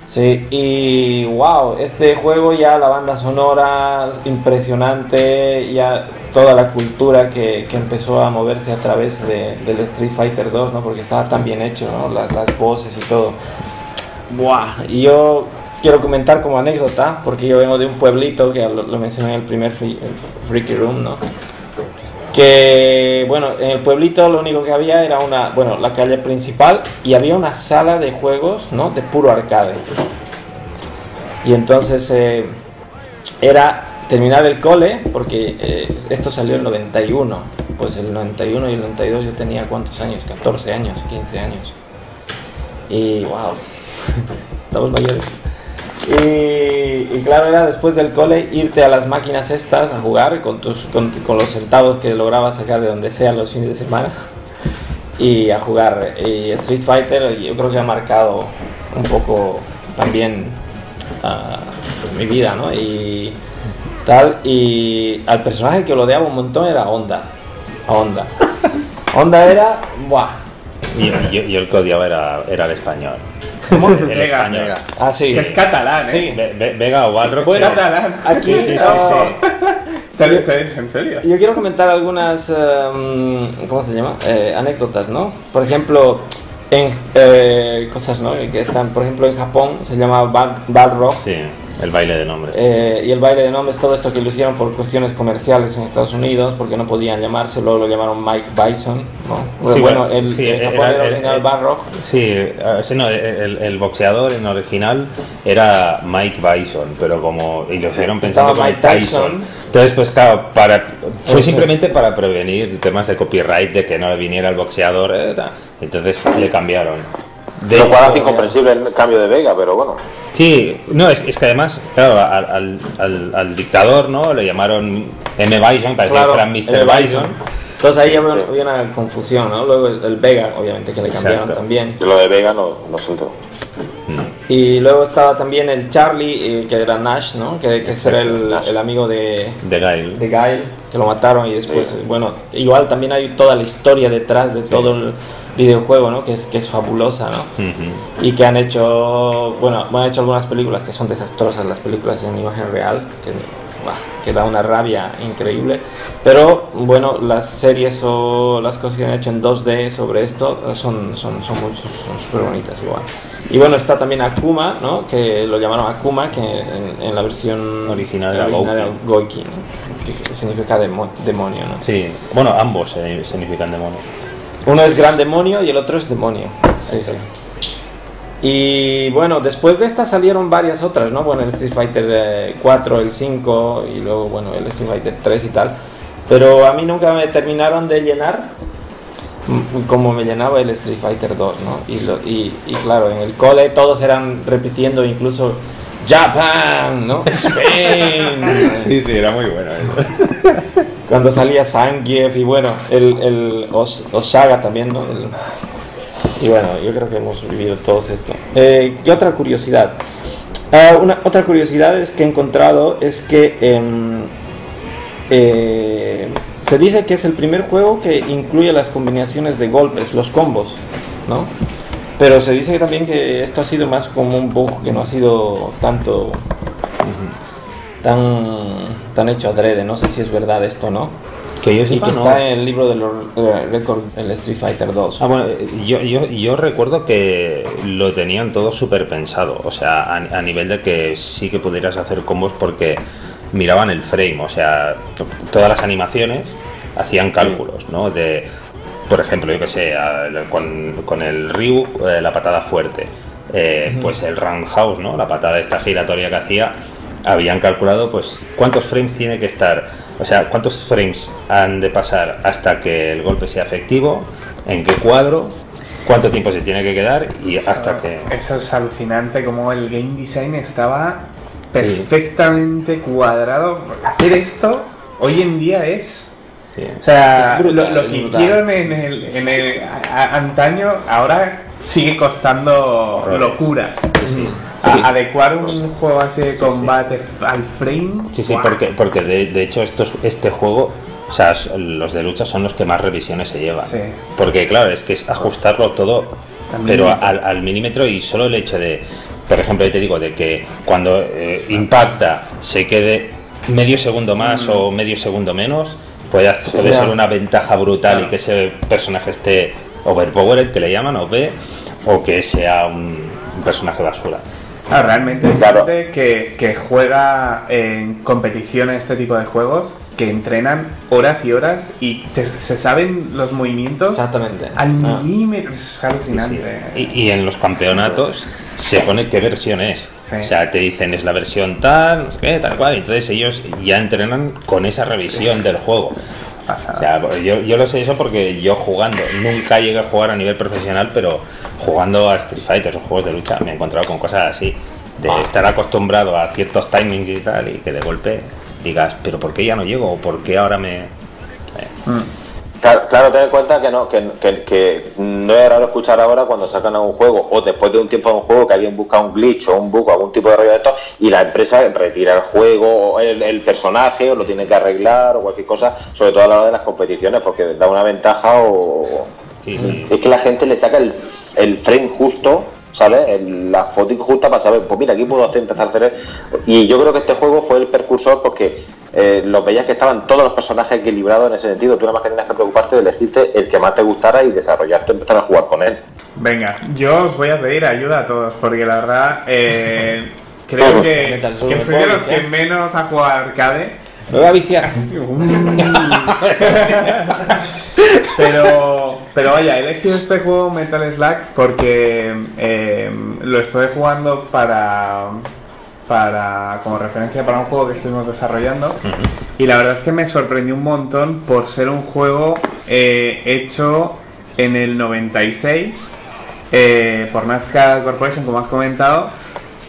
Sí, y wow, este juego ya la banda sonora impresionante, ya toda la cultura que, que empezó a moverse a través de, del Street Fighter 2, ¿no? Porque estaba tan bien hecho, ¿no? Las, las voces y todo. Buah, y yo quiero comentar como anécdota, porque yo vengo de un pueblito que lo, lo mencioné en el primer free- el Freaky Room, ¿no? Que bueno, en el pueblito lo único que había era una, bueno, la calle principal y había una sala de juegos, ¿no? De puro arcade. Y entonces eh, era terminar el cole, porque eh, esto salió en el 91, pues el 91 y el 92 yo tenía cuántos años, 14 años, 15 años. Y wow, [LAUGHS] estamos mayores. Y, y claro, era después del cole irte a las máquinas estas a jugar con, tus, con, con los centavos que lograbas sacar de donde sea los fines de semana y a jugar. Y Street Fighter yo creo que ha marcado un poco también pues, mi vida, ¿no? Y tal. Y al personaje que lo odiaba un montón era Honda. Honda. [LAUGHS] Honda era, buah. Y, y- y el que odiaba era, era el español. ¿Cómo? [LAUGHS] El Vega. Ah, sí. Es catalán, ¿eh? Sí. Ve- Ve- Vega o Balrog. Bueno, sí. catalán. Aquí, Sí, sí, sí, sí. [LAUGHS] ¿Te te dices en serio? Yo quiero comentar algunas, em, ¿cómo se llama? Eh, anécdotas, ¿no? Por ejemplo, en eh, cosas, ¿no? Que están, por ejemplo, en Japón se llama Bal- Balrog. Sí, el baile de nombres. Eh, y el baile de nombres, todo esto que lo hicieron por cuestiones comerciales en Estados Unidos, porque no podían llamarse, luego lo llamaron Mike Bison, ¿no? Sí, bueno, el, sí, era era- original Balrog. Sí, sí, no, el, el boxeador en original era Mike Bison, pero como y lo hicieron pensando Estaba Mike Tyson. Tyson. Entonces, pues claro, para, fue Eso es. simplemente para prevenir temas de copyright de que no le viniera el boxeador, eh, entonces le cambiaron. De Lo cual hace incomprensible el cambio de Vega, pero bueno. Sí, no, es, es que además, claro, al, al, al- dictador, ¿no? Le llamaron M. Bison, parecía Claro, que fuera Mr. el Bison. Entonces ahí había, había una confusión, ¿no? Luego el, el Vega, obviamente, que le cambiaron Exacto. también. Lo de Vega no, no siento. Y luego estaba también el Charlie, eh, que era Nash, ¿no? Que, que ese era el, amigo de, De Gail. de Guile, que lo mataron y después, Sí. bueno, igual también hay toda la historia detrás de todo el videojuego, ¿no? Que es, que es fabulosa, ¿no? Ujú. Y que han hecho, bueno, han hecho algunas películas que son desastrosas, las películas en imagen real, que, que da una rabia increíble. Pero bueno, las series o las cosas que han hecho en 2D sobre esto son son son súper bonitas igual. Y bueno, está también Akuma, ¿no? Que lo llamaron Akuma, que en, en la versión Original era Goiki, ¿no? que significa demo- demonio, ¿no? Sí, bueno, ambos significan demonio. Uno es gran demonio y el otro es demonio. Sí, sí. Y bueno, después de esta salieron varias otras, ¿no? Bueno, el Street Fighter eh, 4, el 5 y luego, bueno, el Street Fighter 3 y tal. Pero a mí nunca me terminaron de llenar. m- como me llenaba el Street Fighter 2, ¿no? Y, lo- y, y claro, en el cole todos eran repitiendo incluso Japan, ¿no? [LAUGHS] Spain. Sí, sí, era muy bueno eso. Cuando salía Zangief y bueno, el, el Os- Osaga también, ¿no? El- y bueno, yo creo que hemos vivido todos esto. Eh, ¿Qué otra curiosidad? Ah, una, otra curiosidad es que he encontrado es que em, eh, se dice que es el primer juego que incluye las combinaciones de golpes, los combos, ¿no? Pero se dice también que esto ha sido más como un bug que no ha sido tanto tan tan hecho adrede. No sé si es verdad esto, ¿no? Que yo y que no. está en el libro de los eh, récords, el Street Fighter 2. Ah, bueno, yo, yo, yo recuerdo que lo tenían todo súper pensado, o sea, a, a nivel de que sí que pudieras hacer combos porque miraban el frame, o sea, to- todas las animaciones hacían cálculos, ¿no? De, por ejemplo, yo que sé, con, con el Ryu, eh, la patada fuerte, eh, pues el roundhouse, ¿no? La patada esta giratoria que hacía, habían calculado, pues, cuántos frames tiene que estar, o sea, cuántos frames han de pasar hasta que el golpe sea efectivo, en qué cuadro, cuánto tiempo se tiene que quedar y hasta que... Eso es alucinante, como el game design estaba perfectamente cuadrado. Hacer esto hoy en día es. O sea, brutal, lo, que brutal. hicieron en el, en el a- a- antaño ahora sigue costando Horrores. locuras. sí. Sí. Adecuar un juego así de Sí, combate al frame. Sí, sí, porque, porque de, de hecho estos, este juego, o sea, los de lucha son los que más revisiones se llevan. Sí. Porque claro, es que es ajustarlo todo, pero al, al milímetro y solo el hecho de, por ejemplo, yo te digo, de que cuando eh, impacta se quede medio segundo más o medio segundo menos, puede, hacer- puede ya. ser una ventaja brutal y que ese personaje esté overpowered, que le llaman, o B, o que sea un, un personaje basura. Ah, realmente hay Claro. gente que, que juega en competición en este tipo de juegos, que entrenan horas y horas y te- se saben los movimientos Exactamente. al Ah. milímetro. Es Sí, sí. alucinante. Y, y en los campeonatos se pone qué versión es. Sí. O sea, te dicen es la versión tal, no sé qué, tal cual. y Entonces ellos ya entrenan con esa revisión del juego. Pasada. O sea, yo, yo lo sé eso porque yo jugando, nunca llegué a jugar a nivel profesional, pero jugando a Street Fighter o juegos de lucha me he encontrado con cosas así. De Ah. estar acostumbrado a ciertos timings y tal, y que de golpe digas, pero ¿por qué ya no llego? ¿O por qué ahora me.? Claro, claro, ten en cuenta que no, que, que- que no es raro escuchar ahora cuando sacan algún juego o después de un tiempo de un juego que alguien busca un glitch o un bug o algún tipo de rollo de esto y la empresa retira el juego o el, el personaje o lo tiene que arreglar o cualquier cosa, sobre todo a la hora de las competiciones porque da una ventaja o... Sí, sí. Es que la gente le saca el, el frame justo, ¿sabes? El- la foto justa para saber, pues mira, aquí puedo hacer, empezar a hacer... Y yo creo que este juego fue el precursor porque eh, los veías que estaban todos los personajes equilibrados en ese sentido. Tú nada más que tenías que preocuparte de elegirte el que más te gustara y desarrollarte, empezar a jugar con él. Venga, yo os voy a pedir ayuda a todos, porque la verdad eh, [LAUGHS] creo que, que soy de los que menos ha jugado arcade. Me voy a viciar. [LAUGHS] Pero, pero vaya, he elegido este juego Metal Slug porque eh, lo estoy jugando para, para como referencia para un juego que estuvimos desarrollando y la verdad es que me sorprendió un montón por ser un juego eh, hecho en el 96 eh, por Nazca Corporation, como has comentado,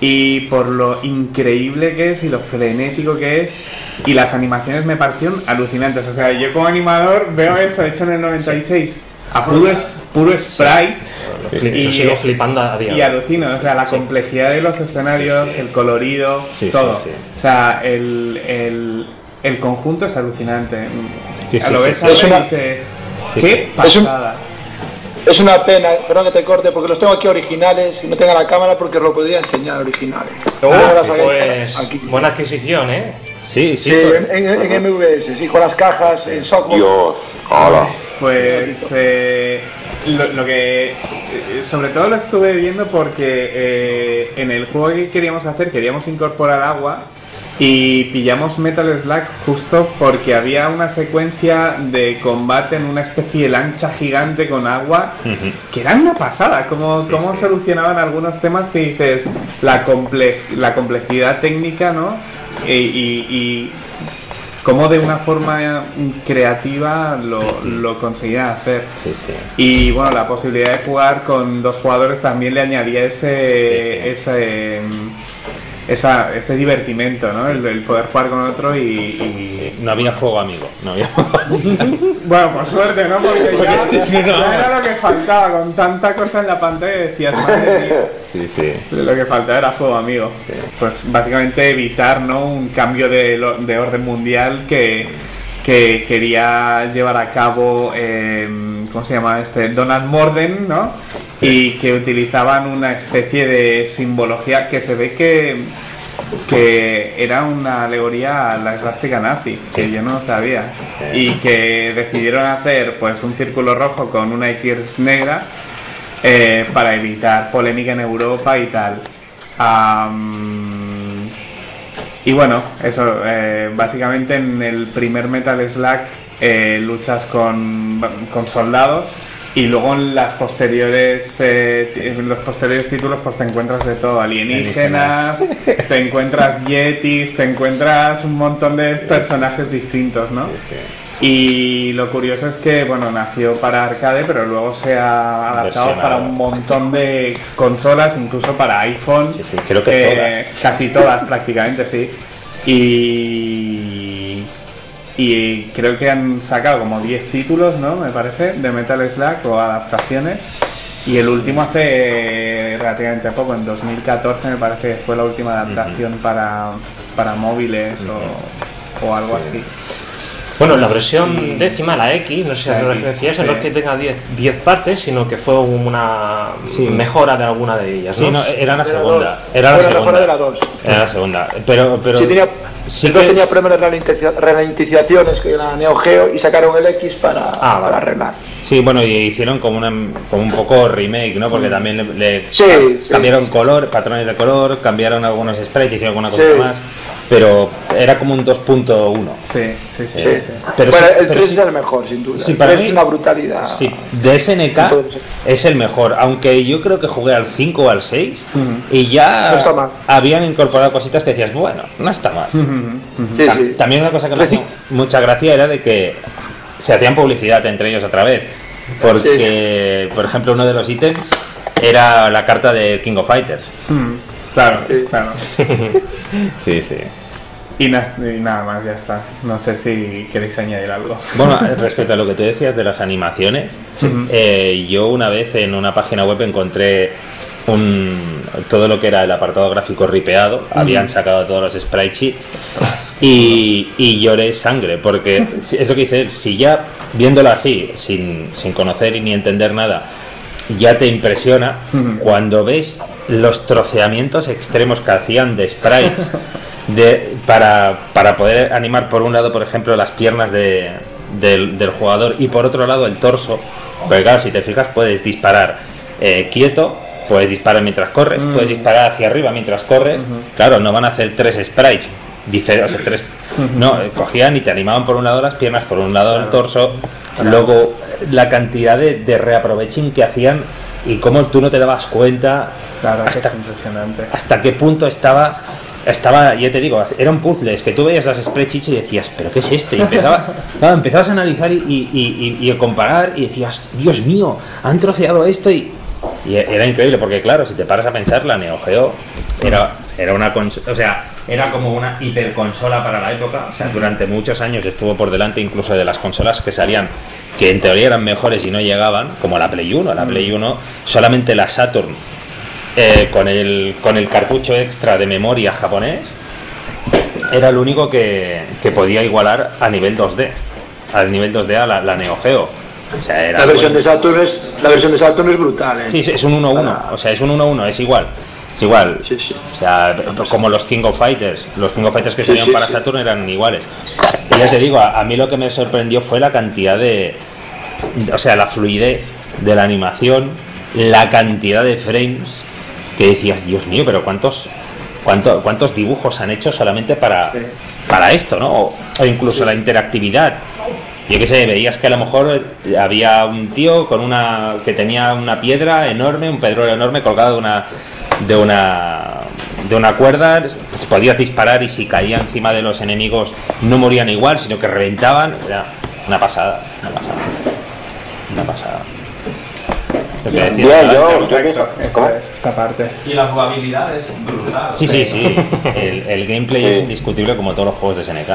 y por lo increíble que es y lo frenético que es. Y las animaciones me parecieron alucinantes. O sea, yo como animador veo eso hecho en el 96 a puro, es- puro sprite. Yo sigo flipando a día Y alucino, o sea, la complejidad de los escenarios, Sí, sí. el colorido, Sí, sí, todo. sí. O sea, el, el, el conjunto es alucinante. Sí, sí, lo sí, ves sí. ahora Es y una- dices, Sí, ¡qué sí. Es un- pasada! Es una pena, perdón que te corte, porque los tengo aquí originales y no tengo la cámara porque os lo podría enseñar originales. Oh, pues aquí. buena adquisición, ¿eh? Sí, sí. Sí, pues- en, en- en MVS, sí, con las cajas, en software. Dios, hola. Pues eh, lo, lo que eh, sobre todo lo estuve viendo porque eh, en el juego que queríamos hacer queríamos incorporar agua y pillamos Metal Slug justo porque había una secuencia de combate en una especie de lancha gigante con agua que era una pasada, como cómo sí. solucionaban algunos temas que dices la, comple- la complejidad técnica, ¿no? Y, y- y cómo de una forma creativa lo, lo conseguían hacer. Sí, sí. Y bueno, la posibilidad de jugar con dos jugadores también le añadía ese, ese, esa- ese divertimento, ¿no? El, el poder jugar con otro y, y- No había fuego amigo. No había [LAUGHS] Bueno, por suerte, ¿no? Porque ya, ya era lo que faltaba, con tanta cosa en la pantalla decías, madre mía. Sí, sí. Lo que faltaba era fuego amigo. Pues básicamente evitar ¿no? un cambio de, de orden mundial que, que quería llevar a cabo, eh, ¿cómo se llama este? Donald Morden, ¿no? Y que utilizaban una especie de simbología que se ve que, que era una alegoría a la esvástica nazi, que yo no sabía. Y que decidieron hacer pues un círculo rojo con una X negra eh, para evitar polémica en Europa y tal. Am, y bueno, eso, eh, básicamente en el primer Metal Slug eh, luchas con, con soldados y luego en las posteriores eh, en los posteriores títulos pues te encuentras de todo, alienígenas, te encuentras yetis, te encuentras un montón de personajes distintos, ¿no? Y lo curioso es que, bueno, nació para arcade, pero luego se ha adaptado Versionado. para un montón de consolas, incluso para iPhone. creo que Casi todas, prácticamente, sí. Y, y creo que han sacado como 10 títulos, ¿no? Me parece, de Metal Slug o adaptaciones. Y el último hace relativamente poco, en 2014 me parece que fue la última adaptación para, para móviles o, o algo así. Bueno, la versión décima, la X, no sé si La referencia eso, sí. no es que tenga 10 10 partes, sino que fue una Sí. mejora de alguna de ellas. Sí, ¿no? no, era la la segunda. Era la la segunda. la. Era la segunda. Pero, pero Sí, tenía, sí que tenía problemas de ralentiza- ralentizaciones que era Neo Geo y sacaron el X para, Ah, para arreglar. Sí, bueno, y hicieron como, una, como un poco remake, ¿no? Porque también le, le. Sí, sí. cambiaron color, patrones de color, cambiaron algunos sprites, hicieron alguna cosa Sí. más, pero era como un 2.1. Sí, sí, sí. Eh, sí, sí. Pero bueno, sí- el pero 3 sí- es el mejor, sin duda. Sí, para 3 mí- es una brutalidad. Sí, de SNK es el mejor, aunque yo creo que jugué al 5 o al 6 y ya No está mal. habían incorporado cositas que decías, bueno, no está mal. Sí, Ta- sí. También una cosa que me hacía mucha gracia era de que se hacían publicidad entre ellos otra vez. Porque, por ejemplo, uno de los ítems era la carta de King of Fighters. Mm, Claro, claro. [LAUGHS] Sí, sí. Y, na- y nada más, ya está. No sé si queréis añadir algo. Bueno, [LAUGHS] respecto a lo que tú decías de las animaciones, eh, yo una vez en una página web encontré un, todo lo que era el apartado gráfico ripeado, habían sacado todos los sprite sheets y, y lloré sangre, porque [LAUGHS] eso que dice si ya viéndolo así, sin, sin conocer y ni entender nada, ya te impresiona cuando ves los troceamientos extremos que hacían de sprites [LAUGHS] de, para, para poder animar por un lado, por ejemplo, las piernas de- del, del jugador y por otro lado el torso. Porque claro, si te fijas, puedes disparar eh, quieto, puedes disparar mientras corres, Mm. puedes disparar hacia arriba mientras corres. Claro, no van a hacer tres sprites. dife- o sea, tres, no, eh, cogían y te animaban por un lado las piernas, por un lado el torso, luego eh, la cantidad de, de reaproveching que hacían y cómo tú no te dabas cuenta Claro, hasta, es impresionante. hasta qué punto estaba estaba ya te digo eran puzzles que tú veías las spreadsheets y decías pero qué es esto y empezaba, [LAUGHS] claro, empezabas a analizar y, y- y- y a comparar y decías Dios mío han troceado esto y, y era increíble porque claro si te paras a pensar la Neo Geo era era una cons- o sea era como una hiperconsola para la época. O sea durante muchos años estuvo por delante incluso de las consolas que salían que en teoría eran mejores y no llegaban como la Play 1 la Play 1 solamente la Saturn eh, con, el, con el cartucho extra de memoria japonés, era el único que, que podía igualar a nivel 2D, al nivel 2D a la, la Neo Geo. O sea, era La versión bueno. de Saturn es, la versión de Saturn es brutal, ¿eh? Sí, sí, es un 1-1, o sea, es un 1-1, es igual. Es igual. O sea, como los King of Fighters. Los King of Fighters que Sí, salían sí, para sí. Saturn eran iguales. Y ya te digo, a, a mí lo que me sorprendió fue la cantidad de. O sea, la fluidez de la animación, la cantidad de frames que decías, Dios mío, pero cuántos. cuánto- ¿Cuántos dibujos han hecho solamente para, para esto, ¿no? O, o incluso la interactividad. Yo qué sé, veías que a lo mejor había un tío con una que tenía una piedra enorme, un pedrero enorme colgado de una de una de una cuerda, pues, podías disparar y si caía encima de los enemigos no morían igual, sino que reventaban. Era una pasada, una pasada. Una pasada. Lo que yo- yo. Esta, esta parte. Y la jugabilidad es brutal. Sí, sí, sí. [LAUGHS] El, el gameplay Sí. es indiscutible como todos los juegos de SNK.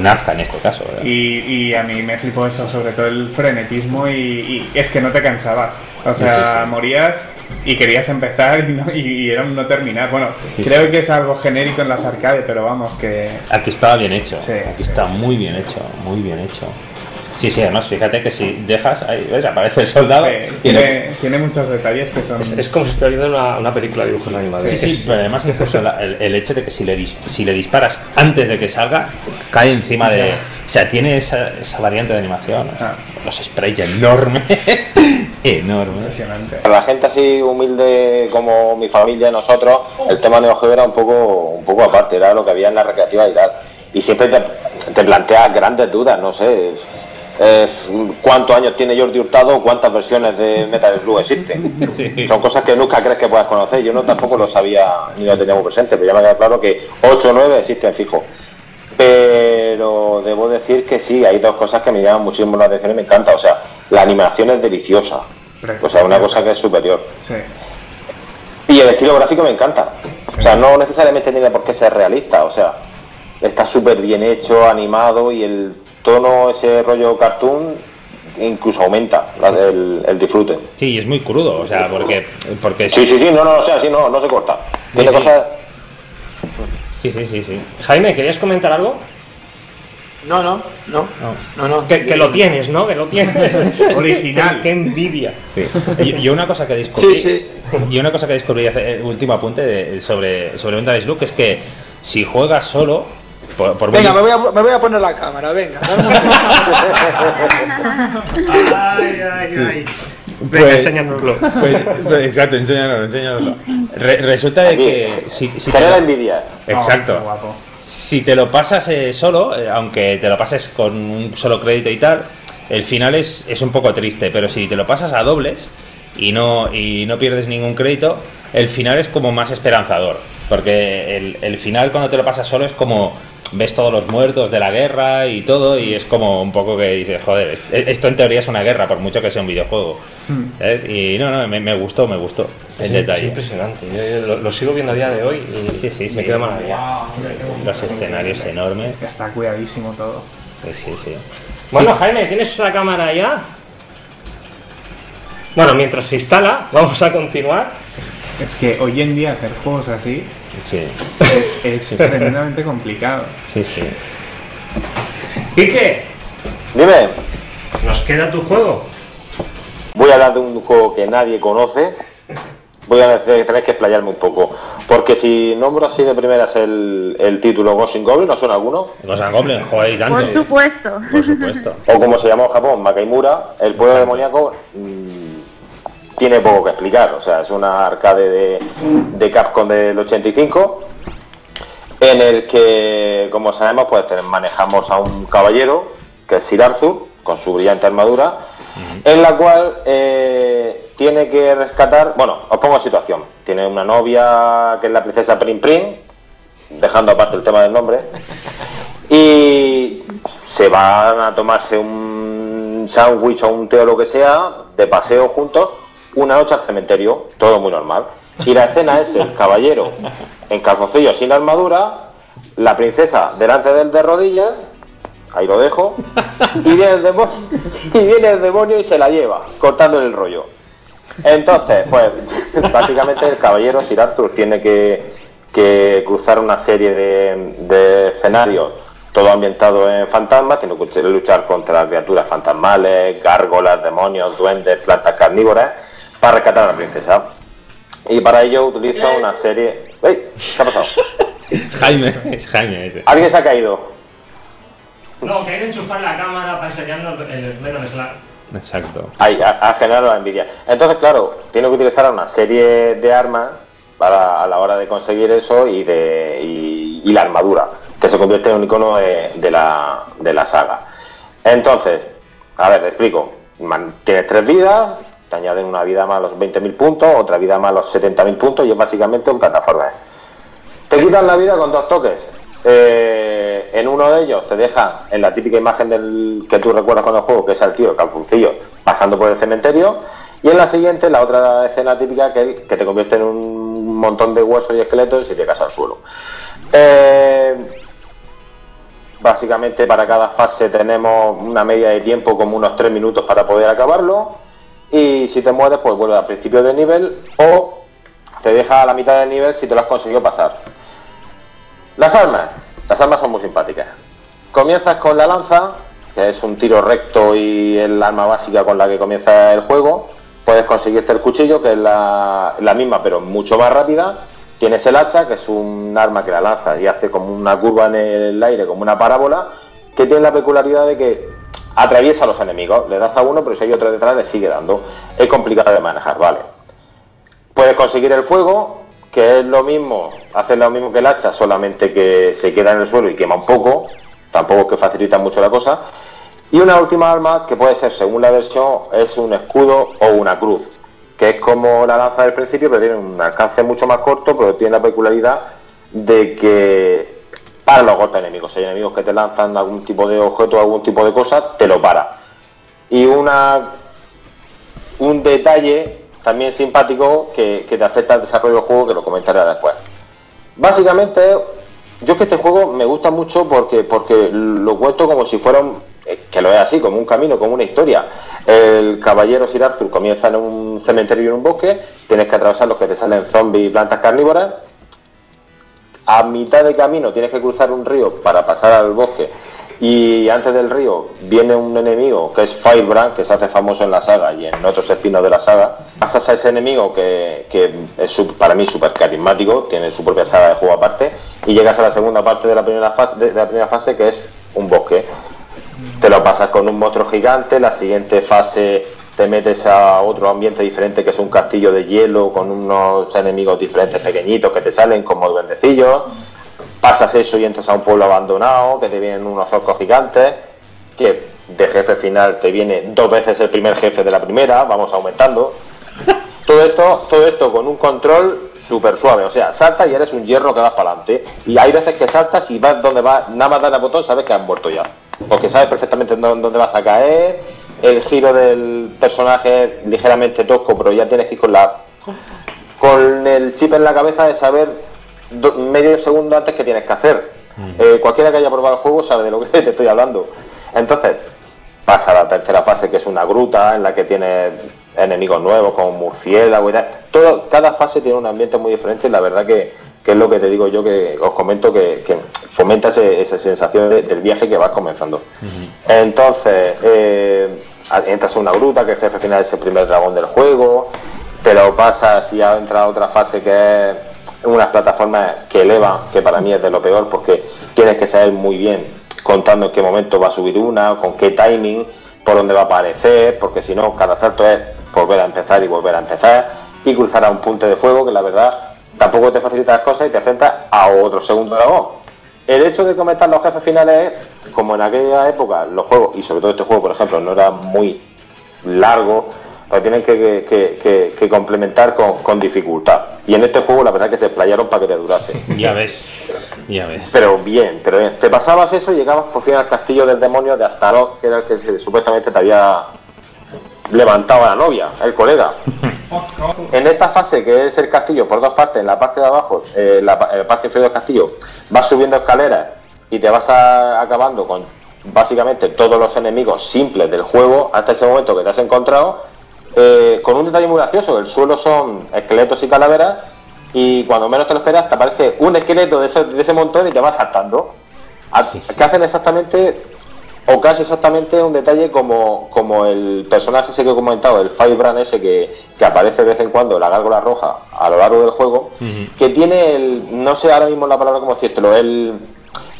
Nazca en este caso. ¿verdad? Y, y a mí me flipó eso, sobre todo el frenetismo y, y es que no te cansabas. O sea, Sí, sí, sí. morías y querías empezar y, no- y- era un no terminar. Bueno, Sí, creo que es algo genérico en las arcades, pero vamos, que... Aquí estaba bien hecho. Sí, Aquí está muy bien hecho, muy bien hecho. Sí, sí, además fíjate que si dejas, ahí ves, aparece el soldado. sí, y tiene, tiene muchos detalles que son... Es, es como si estuviera viendo una, una película de dibujos animados. Sí, sí, pero además incluso la- el, el hecho de que si le, dis- si le disparas antes de que salga, cae encima de... O sea, tiene esa, esa variante de animación. Ah. Los sprites enormes. [LAUGHS] enormes. Impresionante. Para la gente así humilde como mi familia, nosotros, el tema Neo Geo era un poco, un poco aparte, era lo que había en la recreativa y tal. Y siempre te, te planteas grandes dudas, no sé. Eh, ¿Cuántos años tiene Jordi Hurtado? ¿Cuántas versiones de Metal Slug existen? [LAUGHS] Sí. Son cosas que nunca crees que puedas conocer. Yo no tampoco lo sabía ni lo tenía muy presente, pero ya me queda claro que 8 o 9 existen fijo. Pero debo decir que sí, hay dos cosas que me llaman muchísimo la atención y me encanta. O sea, la animación es deliciosa. O sea, una cosa que es superior. Sí. Y el estilo gráfico me encanta. O sea, no necesariamente tiene por qué ser realista. O sea, está súper bien hecho, animado y el tono, ese rollo cartoon, incluso aumenta la- el, el disfrute. Sí, y es muy crudo, o sea, porque... porque Sí, sí, sí, no, no, o sea, sí, no, no se corta. Tiene Sí, sí. cosas. sí, sí, sí, sí. Jaime, ¿querías comentar algo? No, no, no. No, no. Que, que lo tienes, ¿no? Que lo tienes. [LAUGHS] Original. qué, envidia. Sí. Y, y una cosa que descubrí, Sí, sí. y una cosa que descubrí hace eh, último apunte de- sobre sobre Metal Slug es que si juegas solo por, por Venga, me voy, a, me voy a poner la cámara, venga. Ay, ay, ay. Venga, Pues- enséñanoslo. pues, pues, exacto, enséñanoslo, enséñanoslo. Re- resulta de que si, si te Genera lo- envidia. Exacto. Oh. Si te lo pasas eh, solo, eh, aunque te lo pases con un solo crédito y tal, el final es, es un poco triste, pero si te lo pasas a dobles y no, y no pierdes ningún crédito, el final es como más esperanzador. Porque el, el final cuando te lo pasas solo es como ves todos los muertos de la guerra y todo y es como un poco que dices, joder, es- esto en teoría es una guerra, por mucho que sea un videojuego. ¿sabes? Y no, no, me, me gustó, me gustó el Es, detalle. es impresionante. Yo, yo lo, lo sigo viendo a día de hoy y Sí, sí, sí. me quedo maravillado. Los escenarios enormes. Está cuidadísimo todo. Sí, sí, sí. Bueno, Jaime, ¿tienes esa cámara ya? Bueno, mientras se instala, vamos a continuar. Es que hoy en día hacer juegos así Sí, es, es [LAUGHS] tremendamente complicado. sí, sí. Quique, Dime, ¿nos queda tu juego? voy a hablar de un juego que nadie conoce. Voy a tener que explayarme un poco. Porque si nombro así de primeras el, el título Ghost in Goblin, ¿no suena alguno? Los Goblin, joder, y tanto. Por supuesto. Por supuesto. O como se llamó en Japón, Makaimura, el pueblo demoníaco, tiene poco que explicar. O sea, es una arcade de, de Capcom del 85, en el que, como sabemos, pues manejamos a un caballero, que es Sir Arthur, con su brillante armadura, en la cual eh, tiene que rescatar, bueno, os pongo en situación, tiene una novia que es la princesa Prin Prin, dejando aparte el tema del nombre, [LAUGHS] y se van a tomarse un sándwich o un té o lo que sea, de paseo juntos, una noche al cementerio, todo muy normal. Y la escena es el caballero en calzoncillos sin armadura, la princesa delante del de rodillas, ahí lo dejo, y viene el demonio [LAUGHS] y, se la lleva, cortándole el rollo. Entonces, pues, [LAUGHS] básicamente el caballero Sir Arthur tiene que, que cruzar una serie de, de escenarios, todo ambientado en fantasmas, tiene que luchar contra criaturas fantasmales, gárgolas, demonios, duendes, plantas carnívoras, para rescatar a la princesa. Y para ello utiliza una serie... ¡Ey! ¿Qué ha pasado? [LAUGHS] Jaime, es Jaime ese. ¿Alguien se ha caído? No, que hay que enchufar la cámara para enseñarnos el Slug. Exacto. Ahí, a, a generar la envidia. Entonces, claro, tiene que utilizar una serie de armas para a la hora de conseguir eso y de y, y la armadura, que se convierte en un icono de, de la, de la saga. Entonces, a ver, te explico. Man- tienes tres vidas, te añaden una vida más a los 20.000 puntos, otra vida más a los 70.000 puntos y es básicamente un plataforma. Te quitan la vida con dos toques. Eh, en uno de ellos te deja en la típica imagen del que tú recuerdas con el juego, que es el tío, el calzoncillo, pasando por el cementerio. Y en la siguiente, la otra escena típica, que, te convierte en un montón de huesos y esqueletos y te caes al suelo. Eh, básicamente para cada fase tenemos una media de tiempo como unos 3 minutos para poder acabarlo. Y si te mueres, pues vuelve al principio del nivel o te deja a la mitad del nivel si te lo has conseguido pasar. Las armas. Las armas son muy simpáticas. Comienzas con la lanza, que es un tiro recto y el arma básica con la que comienza el juego. Puedes conseguirte el cuchillo, que es la, la misma pero mucho más rápida. Tienes el hacha, que es un arma que la lanza y hace como una curva en el aire, como una parábola, que tiene la peculiaridad de que atraviesa a los enemigos. Le das a uno, pero si hay otro detrás, le sigue dando. Es complicado de manejar, vale. Puedes conseguir el fuego, que es lo mismo, hace lo mismo que el hacha, solamente que se queda en el suelo y quema un poco. Tampoco es que facilita mucho la cosa. Y una última arma que puede ser, según la versión, es un escudo o una cruz, que es como la lanza del principio, pero tiene un alcance mucho más corto, pero tiene la peculiaridad de que para los golpes enemigos. Si hay enemigos que te lanzan algún tipo de objeto algún tipo de cosa, te lo para. Y una un detalle también simpático que, que te afecta al desarrollo del juego, que lo comentaré después. Básicamente, yo que este juego me gusta mucho porque, porque lo cuento como si fuera un, eh, que lo es así, como un camino, como una historia. El caballero Sir Arthur comienza en un cementerio y en un bosque, tienes que atravesar los que te salen zombies y plantas carnívoras. A mitad de camino tienes que cruzar un río para pasar al bosque. Y antes del río viene un enemigo que es Firebrand, que se hace famoso en la saga y en otros espinos de la saga. Pasas a ese enemigo que, que es para mí súper carismático, tiene su propia saga de juego aparte, y llegas a la segunda parte de la primera fase, de la primera fase que es un bosque te lo pasas con un monstruo gigante, la siguiente fase te metes a otro ambiente diferente que es un castillo de hielo con unos enemigos diferentes pequeñitos que te salen como duendecillos, pasas eso y entras a un pueblo abandonado que te vienen unos orcos gigantes, que de jefe final te viene dos veces el primer jefe de la primera, vamos aumentando. [LAUGHS] Todo esto, todo esto con un control súper suave, o sea, saltas y eres un hierro que vas para adelante. Y hay veces que saltas y vas donde vas, nada más dar al botón, sabes que has muerto ya. Porque sabes perfectamente dó- dónde vas a caer, el giro del personaje es ligeramente tosco, pero ya tienes que ir con la con el chip en la cabeza de saber do- medio segundo antes que tienes que hacer. Eh, cualquiera que haya probado el juego sabe de lo que [LAUGHS] te estoy hablando. Entonces, pasa a la tercera fase, que es una gruta en la que tienes enemigos nuevos, como murciélagos y tal. Todo, cada fase tiene un ambiente muy diferente y la verdad que, que es lo que te digo yo, que os comento que, que fomenta ese- esa sensación de- del viaje que vas comenzando. Entonces, eh, entras a una gruta, que el jefe final es el primer dragón del juego, te lo pasas y ya entra a otra fase que es unas plataformas que elevan, que para mí es de lo peor, porque tienes que saber muy bien contando en qué momento va a subir una, con qué timing, por dónde va a aparecer, porque si no, cada salto es volver a empezar y volver a empezar, y cruzar a un punto de fuego que la verdad tampoco te facilita las cosas y te enfrentas a otro segundo dragón. El hecho de comentar los jefes finales es, como en aquella época los juegos, y sobre todo este juego, por ejemplo, no era muy largo, lo tienen que, que- que- que- que complementar con, con dificultad. Y en este juego la verdad que se explayaron para que te durase. Ya ves, ya ves. Pero bien, pero bien. Te pasabas eso y llegabas por fin al castillo del demonio de Astaroth, que era el que se- supuestamente te había levantado a la novia, el colega. En esta fase, que es el castillo por dos partes, en la parte de abajo, eh, la, la parte inferior del castillo, vas subiendo escaleras y te vas a- acabando con básicamente todos los enemigos simples del juego hasta ese momento que te has encontrado, eh, con un detalle muy gracioso, el suelo son esqueletos y calaveras y cuando menos te lo esperas te aparece un esqueleto de ese, de ese montón y te vas saltando. A- Que hacen exactamente o casi exactamente un detalle como, como el personaje ese que he comentado, el Firebrand ese que, que aparece de vez en cuando, la gárgola roja, a lo largo del juego, que tiene el, no sé ahora mismo la palabra como decírtelo, el,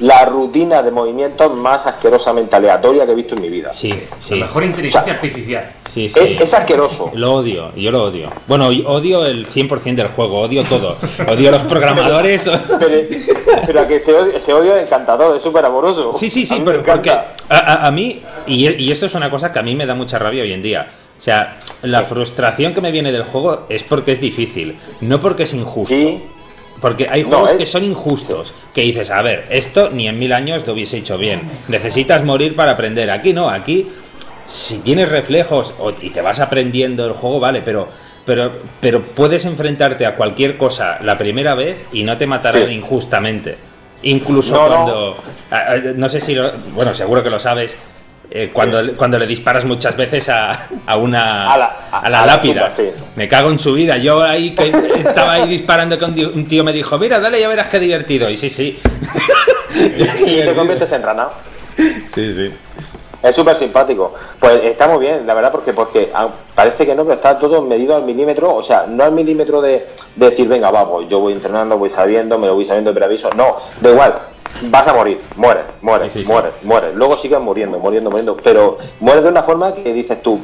la rutina de movimientos más asquerosamente aleatoria que he visto en mi vida. Sí, sí. La mejor inteligencia artificial. Sí, sí. Es, es asqueroso. Lo odio, yo lo odio. Bueno, odio el 100% del juego, odio todo. Odio a los programadores. [LAUGHS] Pero, pero que ese odio, es encantador, es súper amoroso. Sí, sí, sí, pero porque a, a- a mí, y, y esto es una cosa que a mí me da mucha rabia hoy en día. O sea, la frustración que me viene del juego es porque es difícil, no porque es injusto. Porque hay No, juegos que son injustos. Que dices, a ver, esto ni en mil años lo hubiese hecho bien. Necesitas morir para aprender. Aquí no, aquí si tienes reflejos y te vas aprendiendo el juego, vale, pero, pero, pero puedes enfrentarte a cualquier cosa la primera vez y no te matarán Sí. injustamente. Incluso No, no. cuando. a- No, sé si lo. Bueno, seguro que lo sabes. Eh, cuando, cuando le disparas muchas veces a, a una A la- a- a la a la lápida tumba, sí. me cago en su vida yo ahí que estaba ahí disparando que un tío, me dijo mira dale ya verás qué divertido y sí sí Y te [LAUGHS] conviertes en rana. sí sí Es súper simpático. Pues está muy bien, la verdad, porque porque ah, parece que no, pero está todo medido al milímetro. O sea, no al milímetro de, de decir, venga, vamos, yo voy entrenando, voy sabiendo, me lo voy sabiendo de preaviso. No, da igual. Vas a morir, mueres, mueres, Sí, sí, sí. mueres, mueres. Luego sigues muriendo, muriendo, muriendo. Pero mueres de una forma que dices tú,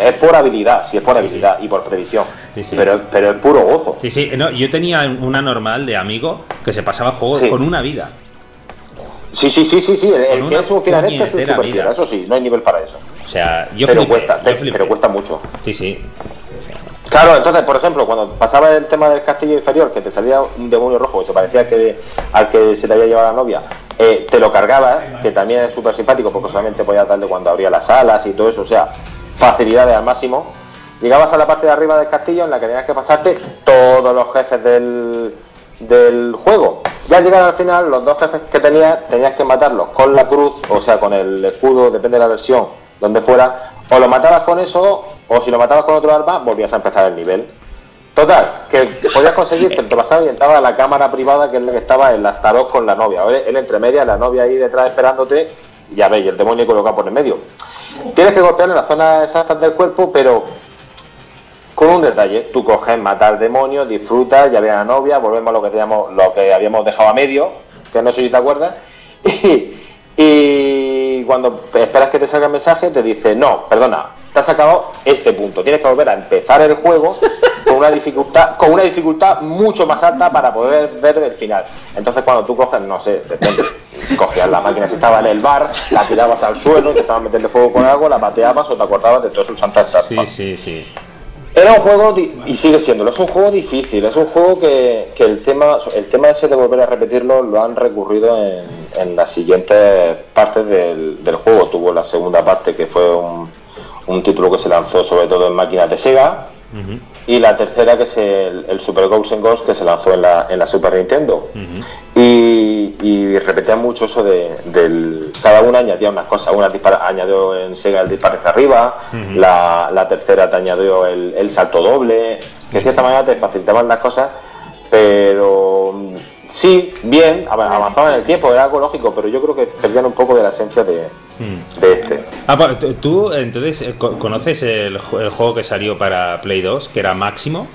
es por habilidad, sí es por habilidad y por previsión. Sí, sí. Pero, pero es puro gozo. sí sí no yo tenía una normal de amigo que se pasaba juegos con una vida Sí, sí, sí, sí, sí. El, que es un final este es un super vida. eso sí, no hay nivel para eso. o sea yo pero flipé, cuesta, yo flipé. pero cuesta mucho. sí sí Claro, entonces, por ejemplo, cuando pasaba el tema del castillo inferior, que te salía un demonio rojo que se parecía al que, se te había llevado la novia, eh, te lo cargabas, que también es súper simpático porque solamente podías darle cuando abría las alas y todo eso, o sea, facilidades al máximo. Llegabas a la parte de arriba del castillo en la que tenías que pasarte todos los jefes del, del juego. Ya al llegar al final, los dos jefes que tenías, tenías que matarlos con la cruz, o sea, con el escudo, depende de la versión, donde fuera, o lo matabas con eso, o si lo matabas con otro arma, volvías a empezar el nivel. Total, que podías conseguir, te lo pasaba y entraba la cámara privada que es la que estaba en las tarot con la novia. Él, él entre medias, la novia ahí detrás esperándote, y ya veis, el demonio colocado por en medio. Tienes que golpear en las zonas exactas del cuerpo, pero con un detalle. Tú coges, matas demonios, disfrutas, ya ves a la novia, volvemos a lo que, teníamos, lo que habíamos dejado a medio, que no sé si te acuerdas, [LAUGHS] y, y cuando esperas que te salga el mensaje, te dice, no, perdona, te has acabado este punto, tienes que volver a empezar el juego con una dificultad, con una dificultad mucho más alta para poder ver el final. Entonces cuando tú coges, no sé, depende, cogías la máquina si estaba en el bar, la tirabas al suelo, intentabas meterle fuego con algo, la pateabas o te acordabas de todas sus santas sí sí sí Era un juego, y sigue siéndolo, es un juego difícil, es un juego que, que el tema el tema ese de volver a repetirlo lo han recurrido en, en las siguientes partes del, del juego. Tuvo la segunda parte que fue un, un título que se lanzó sobre todo en máquinas de Sega, y la tercera que es el, el Super Ghosts and Ghosts que se lanzó en la, en la Super Nintendo. Y, y repetían mucho eso de, del. Cada una añadía unas cosas. Una dispara- añadió en Sega el disparo hacia arriba, la, la tercera te añadió el, el salto doble, que de cierta manera te facilitaban las cosas, pero sí, bien, av- avanzaban en el tiempo, era algo lógico, pero yo creo que perdían un poco de la esencia de, Mm. de este. Ah, tú- entonces eh, co- conoces el, ju- el juego que salió para Play 2 que era Máximo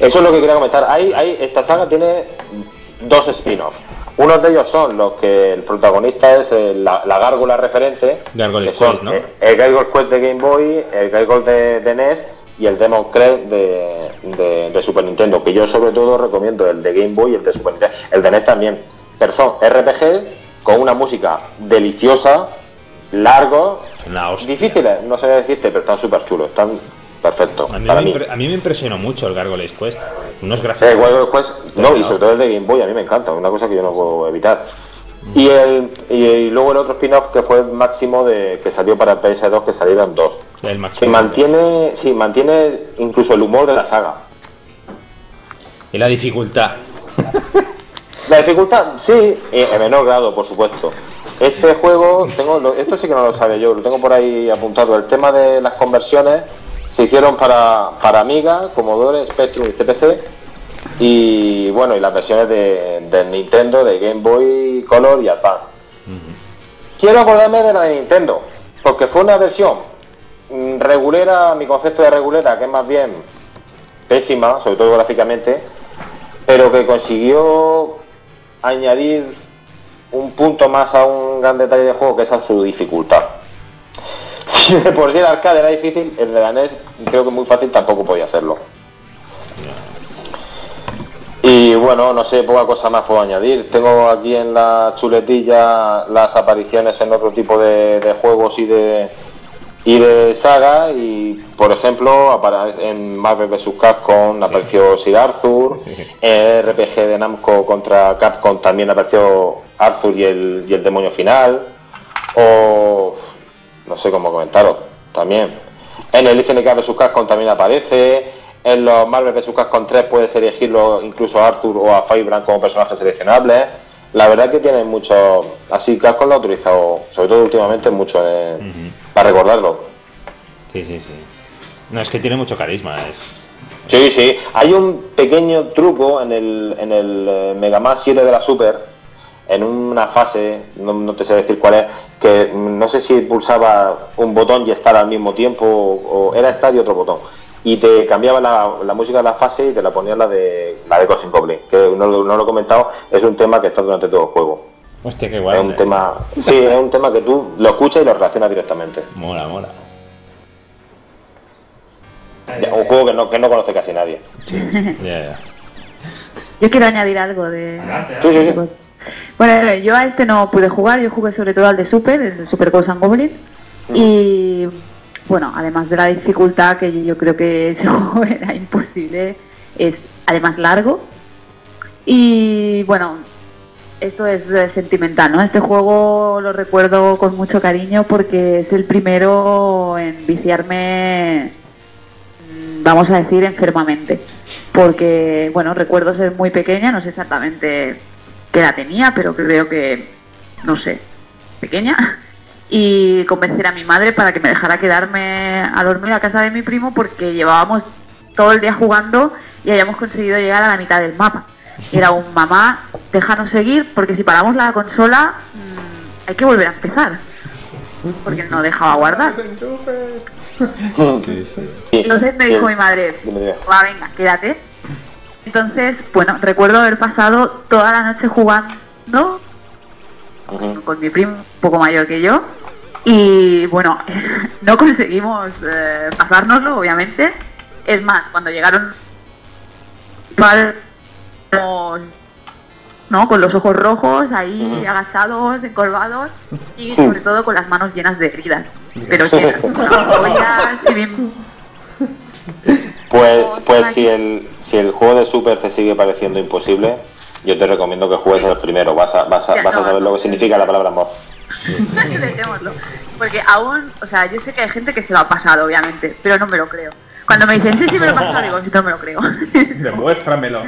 Eso es lo que quería comentar. Hay, hay, esta saga tiene dos spin-offs. Unos de ellos son los que el protagonista es la, la gárgola referente, Gargoyle Quest, ¿no? el Gargoyle Quest de Game Boy, el Gargoyle de, de NES y el Demon Crest de, de- de Super Nintendo, que yo sobre todo recomiendo el de Game Boy y el de Super Nintendo, el de NES también. Pero son RPG con una música deliciosa, largos, difíciles, no sé decirte, pero están súper chulos, están perfectos. A mí, para a mí me impresionó mucho el Gargoyles Quest. Unos Eh, gráficos. Wild Wild Quest, no, y sobre todo el de Game Boy, a mí me encanta, una cosa que yo no puedo evitar. Y, el, y, y luego el otro spin-off que fue el máximo de que salió para PS2, que salieron dos. El Que mantiene, sí, mantiene incluso el humor de la saga. Y la dificultad. La dificultad, sí, en menor grado, por supuesto. Este juego, tengo, esto sí que no lo sabía yo, lo tengo por ahí apuntado. El tema de las conversiones se hicieron para, para Amiga, Commodore, Spectrum y CPC. Y bueno, y las versiones de, de Nintendo, de Game Boy Color y Advance. Quiero acordarme de la de Nintendo, porque fue una versión regulera, mi concepto de regulera, que es más bien pésima, sobre todo gráficamente, pero que consiguió añadir un punto más a un gran detalle de juego que es a su dificultad. [LAUGHS] Si de por sí el arcade era difícil, el de la NES creo que muy fácil tampoco podía hacerlo. Y bueno, no sé, poca cosa más puedo añadir. Tengo aquí en la chuletilla las apariciones en otro tipo de, de juegos y de y de saga y por ejemplo en Marvel vs. Capcom apareció Sir Arthur en RPG de Namco contra Capcom también apareció Arthur y el, y el demonio final o no sé cómo comentaros también. En el SNK vs. Capcom también aparece en los Marvel vs. Capcom 3 puedes elegirlo incluso a Arthur o a Firebrand como personajes seleccionables. La verdad que tienen mucho así Capcom lo ha utilizado sobre todo últimamente mucho en- para recordarlo Sí, sí, sí. No, es que tiene mucho carisma, es... Sí, sí. Hay un pequeño truco en el, en el eh, Mega Man 7 de la Super, en una fase, no, no te sé decir cuál es, que no sé si pulsaba un botón y estar al mismo tiempo, o, o era estar y otro botón. Y te cambiaba la, la música de la fase y te la ponía la de la de Crossing Goblin, que no, no lo he comentado, es un tema que está durante todo el juego. Hostia, qué Es un tema, sí, es un tema que tú lo escuchas y lo relacionas directamente. Mola, mola. Ya, un juego que no, que no conoce casi nadie. Ya, ya. Yo quiero añadir algo de... Sí, sí, sí. Bueno, yo a este no pude jugar, yo jugué sobre todo al de Super, el de Super Ghosts and Goblins. Y bueno, además de la dificultad, que yo creo que eso [LAUGHS] era imposible, es además largo. Y bueno, esto es eh, sentimental, ¿no? Este juego lo recuerdo con mucho cariño porque es el primero en viciarme, mm, vamos a decir, enfermamente. Porque, bueno, recuerdo ser muy pequeña, no sé exactamente qué edad tenía, pero creo que, no sé, pequeña. [LAUGHS] Y convencer a mi madre para que me dejara quedarme a dormir a casa de mi primo porque llevábamos todo el día jugando y habíamos conseguido llegar a la mitad del mapa. Era un mamá, déjanos seguir porque si paramos la consola mm, hay que volver a empezar. Porque no dejaba guardar. [LAUGHS] Sí, sí. Entonces me dijo mi madre, va, venga, quédate. Entonces, bueno, recuerdo haber pasado toda la noche jugando con mi primo, un poco mayor que yo. Y bueno, [LAUGHS] no conseguimos eh, pasárnoslo, obviamente. Es más, cuando llegaron padres, ¿no? Con los ojos rojos, ahí agachados, encorvados y sobre todo con las manos llenas de heridas. Pero sí, [LAUGHS] ampollas y bien Pues, pues si el, si el juego de Super te sigue pareciendo imposible, yo te recomiendo que juegues el primero. Vas a, vas a, vas a saber lo que significa la palabra amor. [LAUGHS] Porque aún, o sea, yo sé que hay gente que se lo ha pasado, obviamente, pero no me lo creo. Cuando me dicen, sí, sí, me lo [LAUGHS] pasado, digo, sí, no me lo creo. [LAUGHS] Demuéstramelo.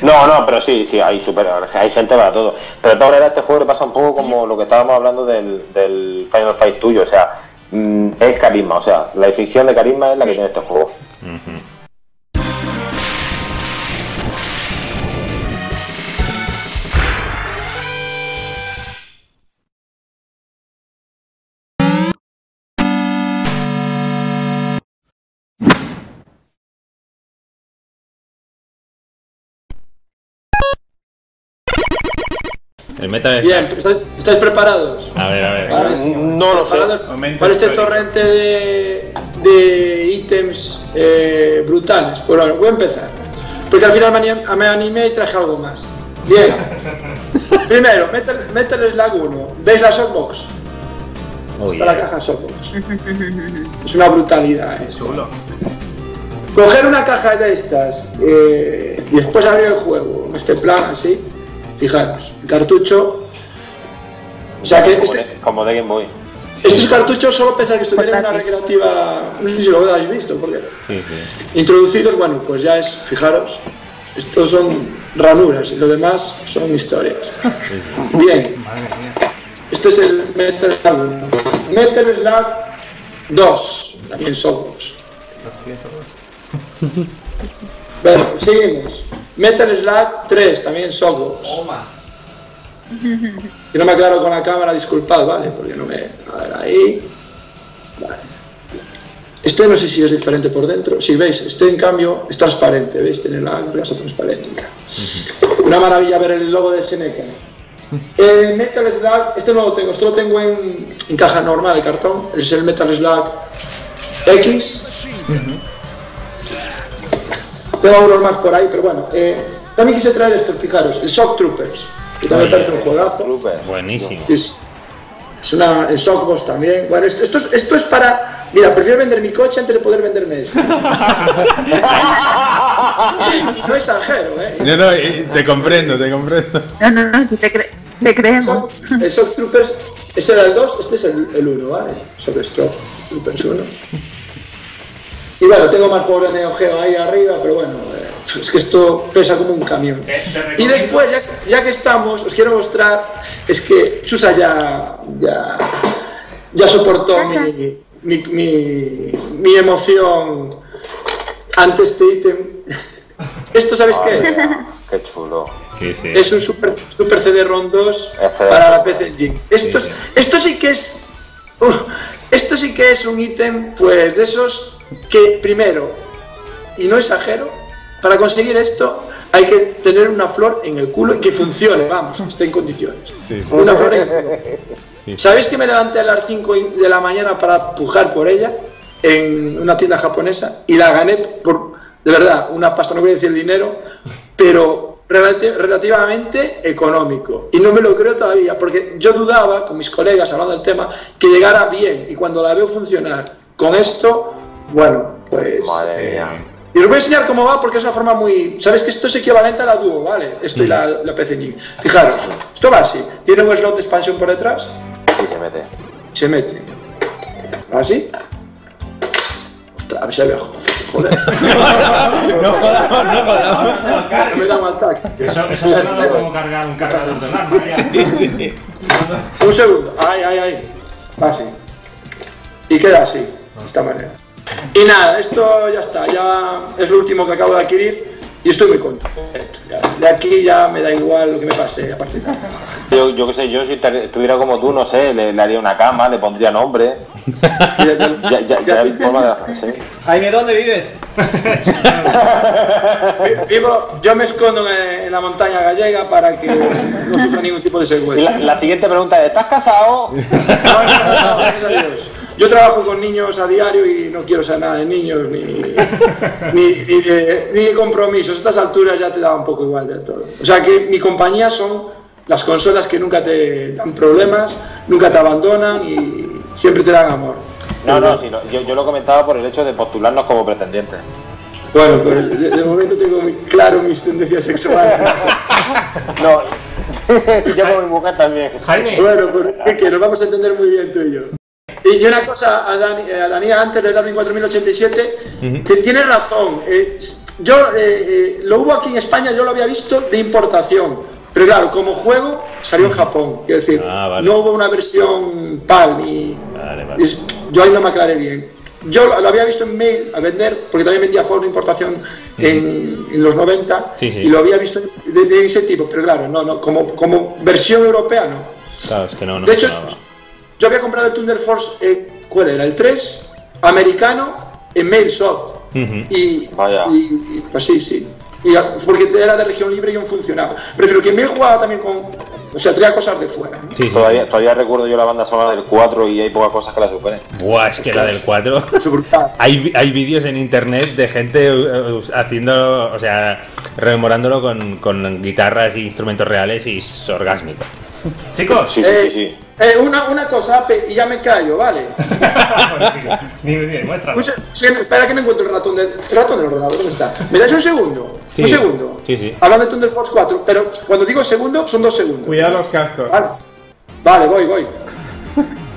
No, no, pero sí, sí, hay super, hay gente para todo. Pero de todas maneras este juego le pasa un poco como lo que estábamos hablando del, del Final Fight tuyo, o sea, mm, es carisma, o sea, la definición de carisma es la que tiene este juego. El Metal Bien, ¿estáis, estáis preparados? A ver, a ver. Para- No lo sé. Para este torrente de, de ítems eh, brutales. Pues bueno, voy a empezar. Porque al final me anim- me animé y traje algo más. Bien. [LAUGHS] Primero, Metal, Metal Slug 1. ¿Veis la softbox? Oh, Está la caja softbox. [LAUGHS] Es una brutalidad eso. Coger una caja de estas eh, y después abrir el juego en este plan así. Fijaros, cartucho. O sea que como, este, de, como de Game Boy. estos cartuchos solo pensar que estuvieran en una recreativa. No sé si lo habéis visto, porque Sí, sí. introducidos, bueno, pues ya es, fijaros, estos son ranuras y lo demás son historias. Bien. Este es el Metal Slug 1. Metal Slug 2, también somos. Bueno, seguimos. Metal Slug 3, también Softbox. Que no me aclaro con la cámara, disculpad, ¿vale? Porque no me... A ver, ahí... Vale. Este no sé si es diferente por dentro. Si veis, este en cambio es transparente, ¿veis? Tiene la grasa transparente. Una maravilla ver el logo de Seneca. El Metal Slug, este no lo tengo, esto lo tengo en, en caja normal de cartón. Es el Metal Slug X. Tengo unos más por ahí, pero bueno. eh, también quise traer esto, fijaros, el Shock Troopers. Que también parece un juegazo. Buenísimo. Es- Es una, en Sockbox también. Bueno, esto, esto, es, esto es para. Mira, prefiero vender mi coche antes de poder venderme esto. [LAUGHS] no exagero, ¿eh? No, no, eh, te comprendo, te comprendo. No, no, no, si te, cre- te creemos. El Shock Troopers, ese era el 2, este es el, el 1, ¿vale? Shock Shock Troopers 1. Y bueno, tengo más juegos de Neo Geo ahí arriba, pero bueno, eh, es que esto pesa como un camión. Y después, ya, ya que estamos, os quiero mostrar, es que Chusa ya, ya, ya soportó mi, mi, mi, mi emoción ante este ítem. [LAUGHS] ¿Esto sabéis qué es? Qué chulo. Sí, sí. Es un Super, super CD-ROM 2 Este. para la PC Engine. Esto, es- esto sí que es. uh, esto sí que es un ítem, pues, de esos que, primero, y no exagero, para conseguir esto hay que tener una flor en el culo y que funcione, vamos, que esté en condiciones. Sí, sí. Una flor en el culo. Sí. ¿Sabéis que me levanté a las 5 de la mañana para pujar por ella en una tienda japonesa y la gané por, de verdad, una pasta, no voy a decir dinero, pero relati- relativamente económico. Y no me lo creo todavía, porque yo dudaba con mis colegas hablando del tema que llegara bien y cuando la veo funcionar con esto, bueno, pues... Madre mía. Y os voy a enseñar cómo va porque es una forma muy... ¿Sabes que esto es equivalente a la Duo, ¿vale? Esto y la, la PC Engine. Fijaros, esto va así. Tiene un slot de expansión por detrás Sí, se mete. se mete. Así. Ostras, a ver si había Joder. [LAUGHS] No jodamos, no jodamos. No me da un ataque. Eso, eso sonado como cargar un cargador de arma. ya. Un segundo. Ay, ay, ay. Así. Y queda así, de esta manera. Y nada, esto ya está. Ya es lo último que acabo de adquirir y estoy muy contento. Ya, De aquí ya me da igual lo que me pase a partir de ahora. Yo, yo qué sé, yo si estuviera como tú, no sé, le, le haría una cama, le pondría nombre. ya, ya, ya es forma de hacer, sí. Jaime, ¿dónde vives? Vivo, yo me escondo en, en la montaña gallega para que no sufra ningún tipo de Y secuestro. la, la siguiente pregunta es, ¿estás casado? No, no, no, gracias a Dios. Yo trabajo con niños a diario y no quiero saber nada de niños ni, [LAUGHS] ni, ni de, ni de compromisos. A estas alturas ya te da un poco igual de todo. O sea que mi compañía son las consolas que nunca te dan problemas, nunca te abandonan y siempre te dan amor. No, no, sí, no, yo, yo lo comentaba por el hecho de postularnos como pretendientes. Bueno, pues de, de momento tengo muy claro mis tendencias sexuales. [LAUGHS] No, [LAUGHS] yo con mi mujer también. Jaime, Bueno, pues es que nos vamos a entender muy bien tú y yo. Y una cosa a, Dani, a Daniel antes de Darwin 4087, que tiene razón. eh, yo eh, eh, lo hubo aquí en España, yo lo había visto de importación. Pero claro, como juego salió en Japón. Quiero decir, Ah, vale. no hubo una versión PAL ni. Vale, vale. es- yo ahí no me aclaré bien. Yo lo, lo había visto en mail a vender, porque también vendía juegos de importación en, en los 90, Sí, sí. y lo había visto de, de ese tipo, pero claro, no, no, como, como versión europea no. Claro, es que no, no De hecho, sonaba. Yo había comprado el Thunder Force, eh, ¿cuál era? El 3, americano, en Mailsoft. Ujú. Y, Vaya. y- y, pues sí, sí. Y, a- porque era de región libre y aún funcionaba. Prefiero que en Mail jugaba también con. O sea, traía cosas de fuera. ¿no? Sí, sí. Todavía, todavía recuerdo yo la banda sonora del 4 y hay pocas cosas que la superen. Buah, es que la del 4. Es brutal. [LAUGHS] Hay, hay vídeos en internet de gente eh, haciendo, o sea, rememorándolo con, con guitarras e instrumentos reales y es orgásmico. chicos. Sí, sí, Eh, sí, sí. Eh, una, una cosa, Ape, y ya me callo, ¿vale? [LAUGHS] Dime, dime, muéstralo. Espera que no encuentro el ratón del, el ratón del ordenador, ¿dónde está? ¿Me das un segundo? Sí. Un segundo. Sí, sí. Hablando de Thunder Force 4, pero cuando digo segundo, son dos segundos. Cuidado los cascos. Vale, vale voy, voy. [LAUGHS]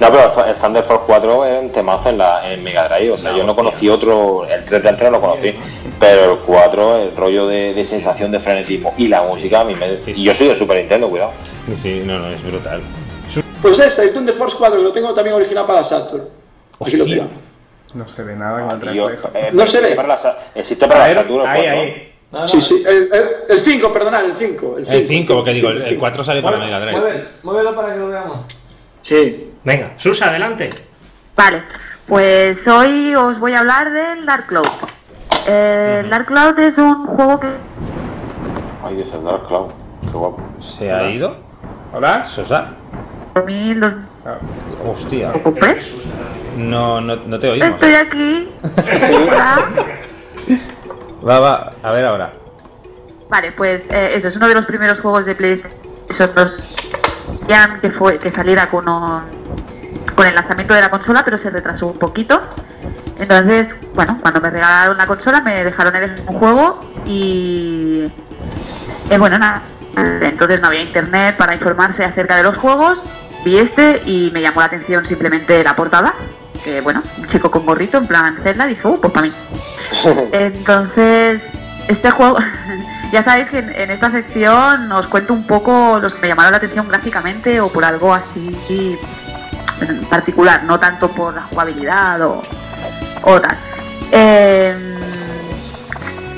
No, pero el Thunder Force 4 era un temazo en, la, en Mega Drive. O sea, yo no conocí otro, el 3 del 3 lo conocí. Pero el 4, el rollo de, de sensación de frenetismo y la música, a mí me. Sí, Y yo soy de Super Nintendo, cuidado. Sí, Sí, no, no, es brutal. Pues ese, el Thunder Force 4, que lo tengo también original para Saturn. Aquí lo tengo. No se ve nada con el yo- reflejo. eh, No se ve. para la existe para la Saturn. ahí, ¿no? ahí. Sí, sí, el, el, el 5, perdonad, el 5. El 5, porque digo, el 4 sale para Mega Drive. Muévelo para que lo veamos. Sí. Venga, Susa, adelante. Vale, pues hoy os voy a hablar del Dark Cloud. Eh, El Dark Cloud es un juego que Ay, Dios, el Dark Cloud. Qué guapo. ¿Se ha ido? ¿Hola? ¿Sosa? 2000 los Hostia. compré. No, no, no te oímos. Estoy aquí. Hola. [LAUGHS] Va, va, a ver ahora. Vale, pues eh, eso es uno de los primeros juegos de PlayStation 2 querían que, fue, que saliera con, un- con el lanzamiento de la consola, pero se retrasó un poquito. Entonces, bueno, cuando me regalaron la consola me dejaron elegir un juego y... eh, bueno, nada. Entonces no había internet para informarse acerca de los juegos. Vi este y me llamó la atención simplemente la portada. Que bueno, un chico con gorrito en plan Zelda dije, uh, pues para mí. [LAUGHS] Entonces, este juego, [LAUGHS] ya sabéis que en, en esta sección os cuento un poco los que me llamaron la atención gráficamente o por algo así en particular, no tanto por la jugabilidad o, o tal. Eh,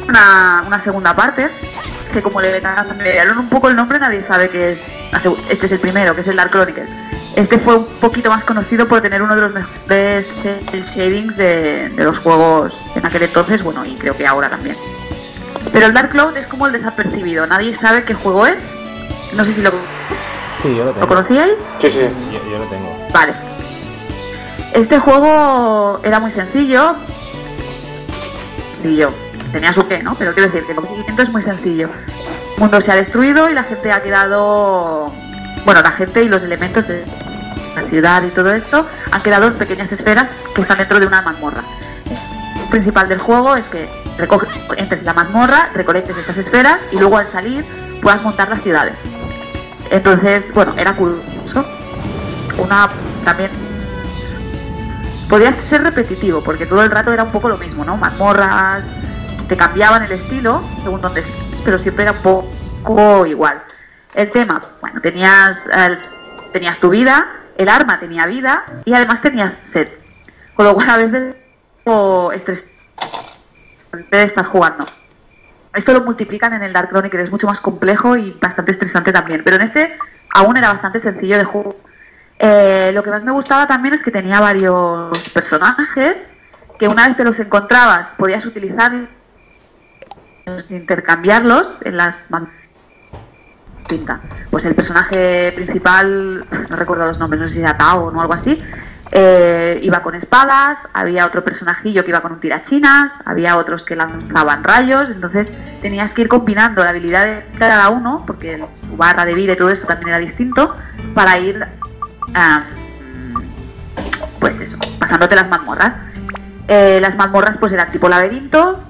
una, segunda parte, que como le cambiaron un poco el nombre, nadie sabe que es. Este es el primero, que es el Dark Chronicles. Este fue un poquito más conocido por tener uno de los mejores shadings de, de los juegos en aquel entonces, bueno, y creo que ahora también. Pero el Dark Cloud es como el desapercibido, nadie sabe qué juego es. No sé si lo, Sí, yo lo tengo. ¿lo conocíais. Sí, sí. Yo, yo lo tengo. Vale. Este juego era muy sencillo. Sencillo. Tenía su qué, ¿no? Pero quiero decir que el seguimiento es muy sencillo. El mundo se ha destruido y la gente ha quedado. Bueno, la gente y los elementos de la ciudad y todo esto han quedado en pequeñas esferas que están dentro de una mazmorra. El principal del juego es que recoges, entres en la mazmorra, recolectes estas esferas y luego al salir puedas montar las ciudades. Entonces, bueno, era curioso. Una también podía ser repetitivo porque todo el rato era un poco lo mismo, ¿no? Mazmorras, te cambiaban el estilo según donde pero siempre era un poco igual. El tema, bueno, tenías tenías tu vida, el arma tenía vida y además tenías sed. Con lo cual a veces o estrés de estar jugando. Esto lo multiplican en el Dark Chronicle, es mucho más complejo y bastante estresante también. Pero en este aún era bastante sencillo de juego. Eh, lo que más me gustaba también es que tenía varios personajes que una vez que los encontrabas podías utilizar intercambiarlos en las pinta. Pues el personaje principal, [LAUGHS] no recuerdo los nombres, no sé si era Tao o algo así, eh, iba con espadas, había otro personajillo que iba con un tirachinas, había otros que lanzaban rayos, entonces tenías que ir combinando la habilidad de cada uno, porque su barra de vida y todo esto también era distinto, para ir, pues eso, pasándote las mazmorras. Eh, las mazmorras pues eran tipo laberinto,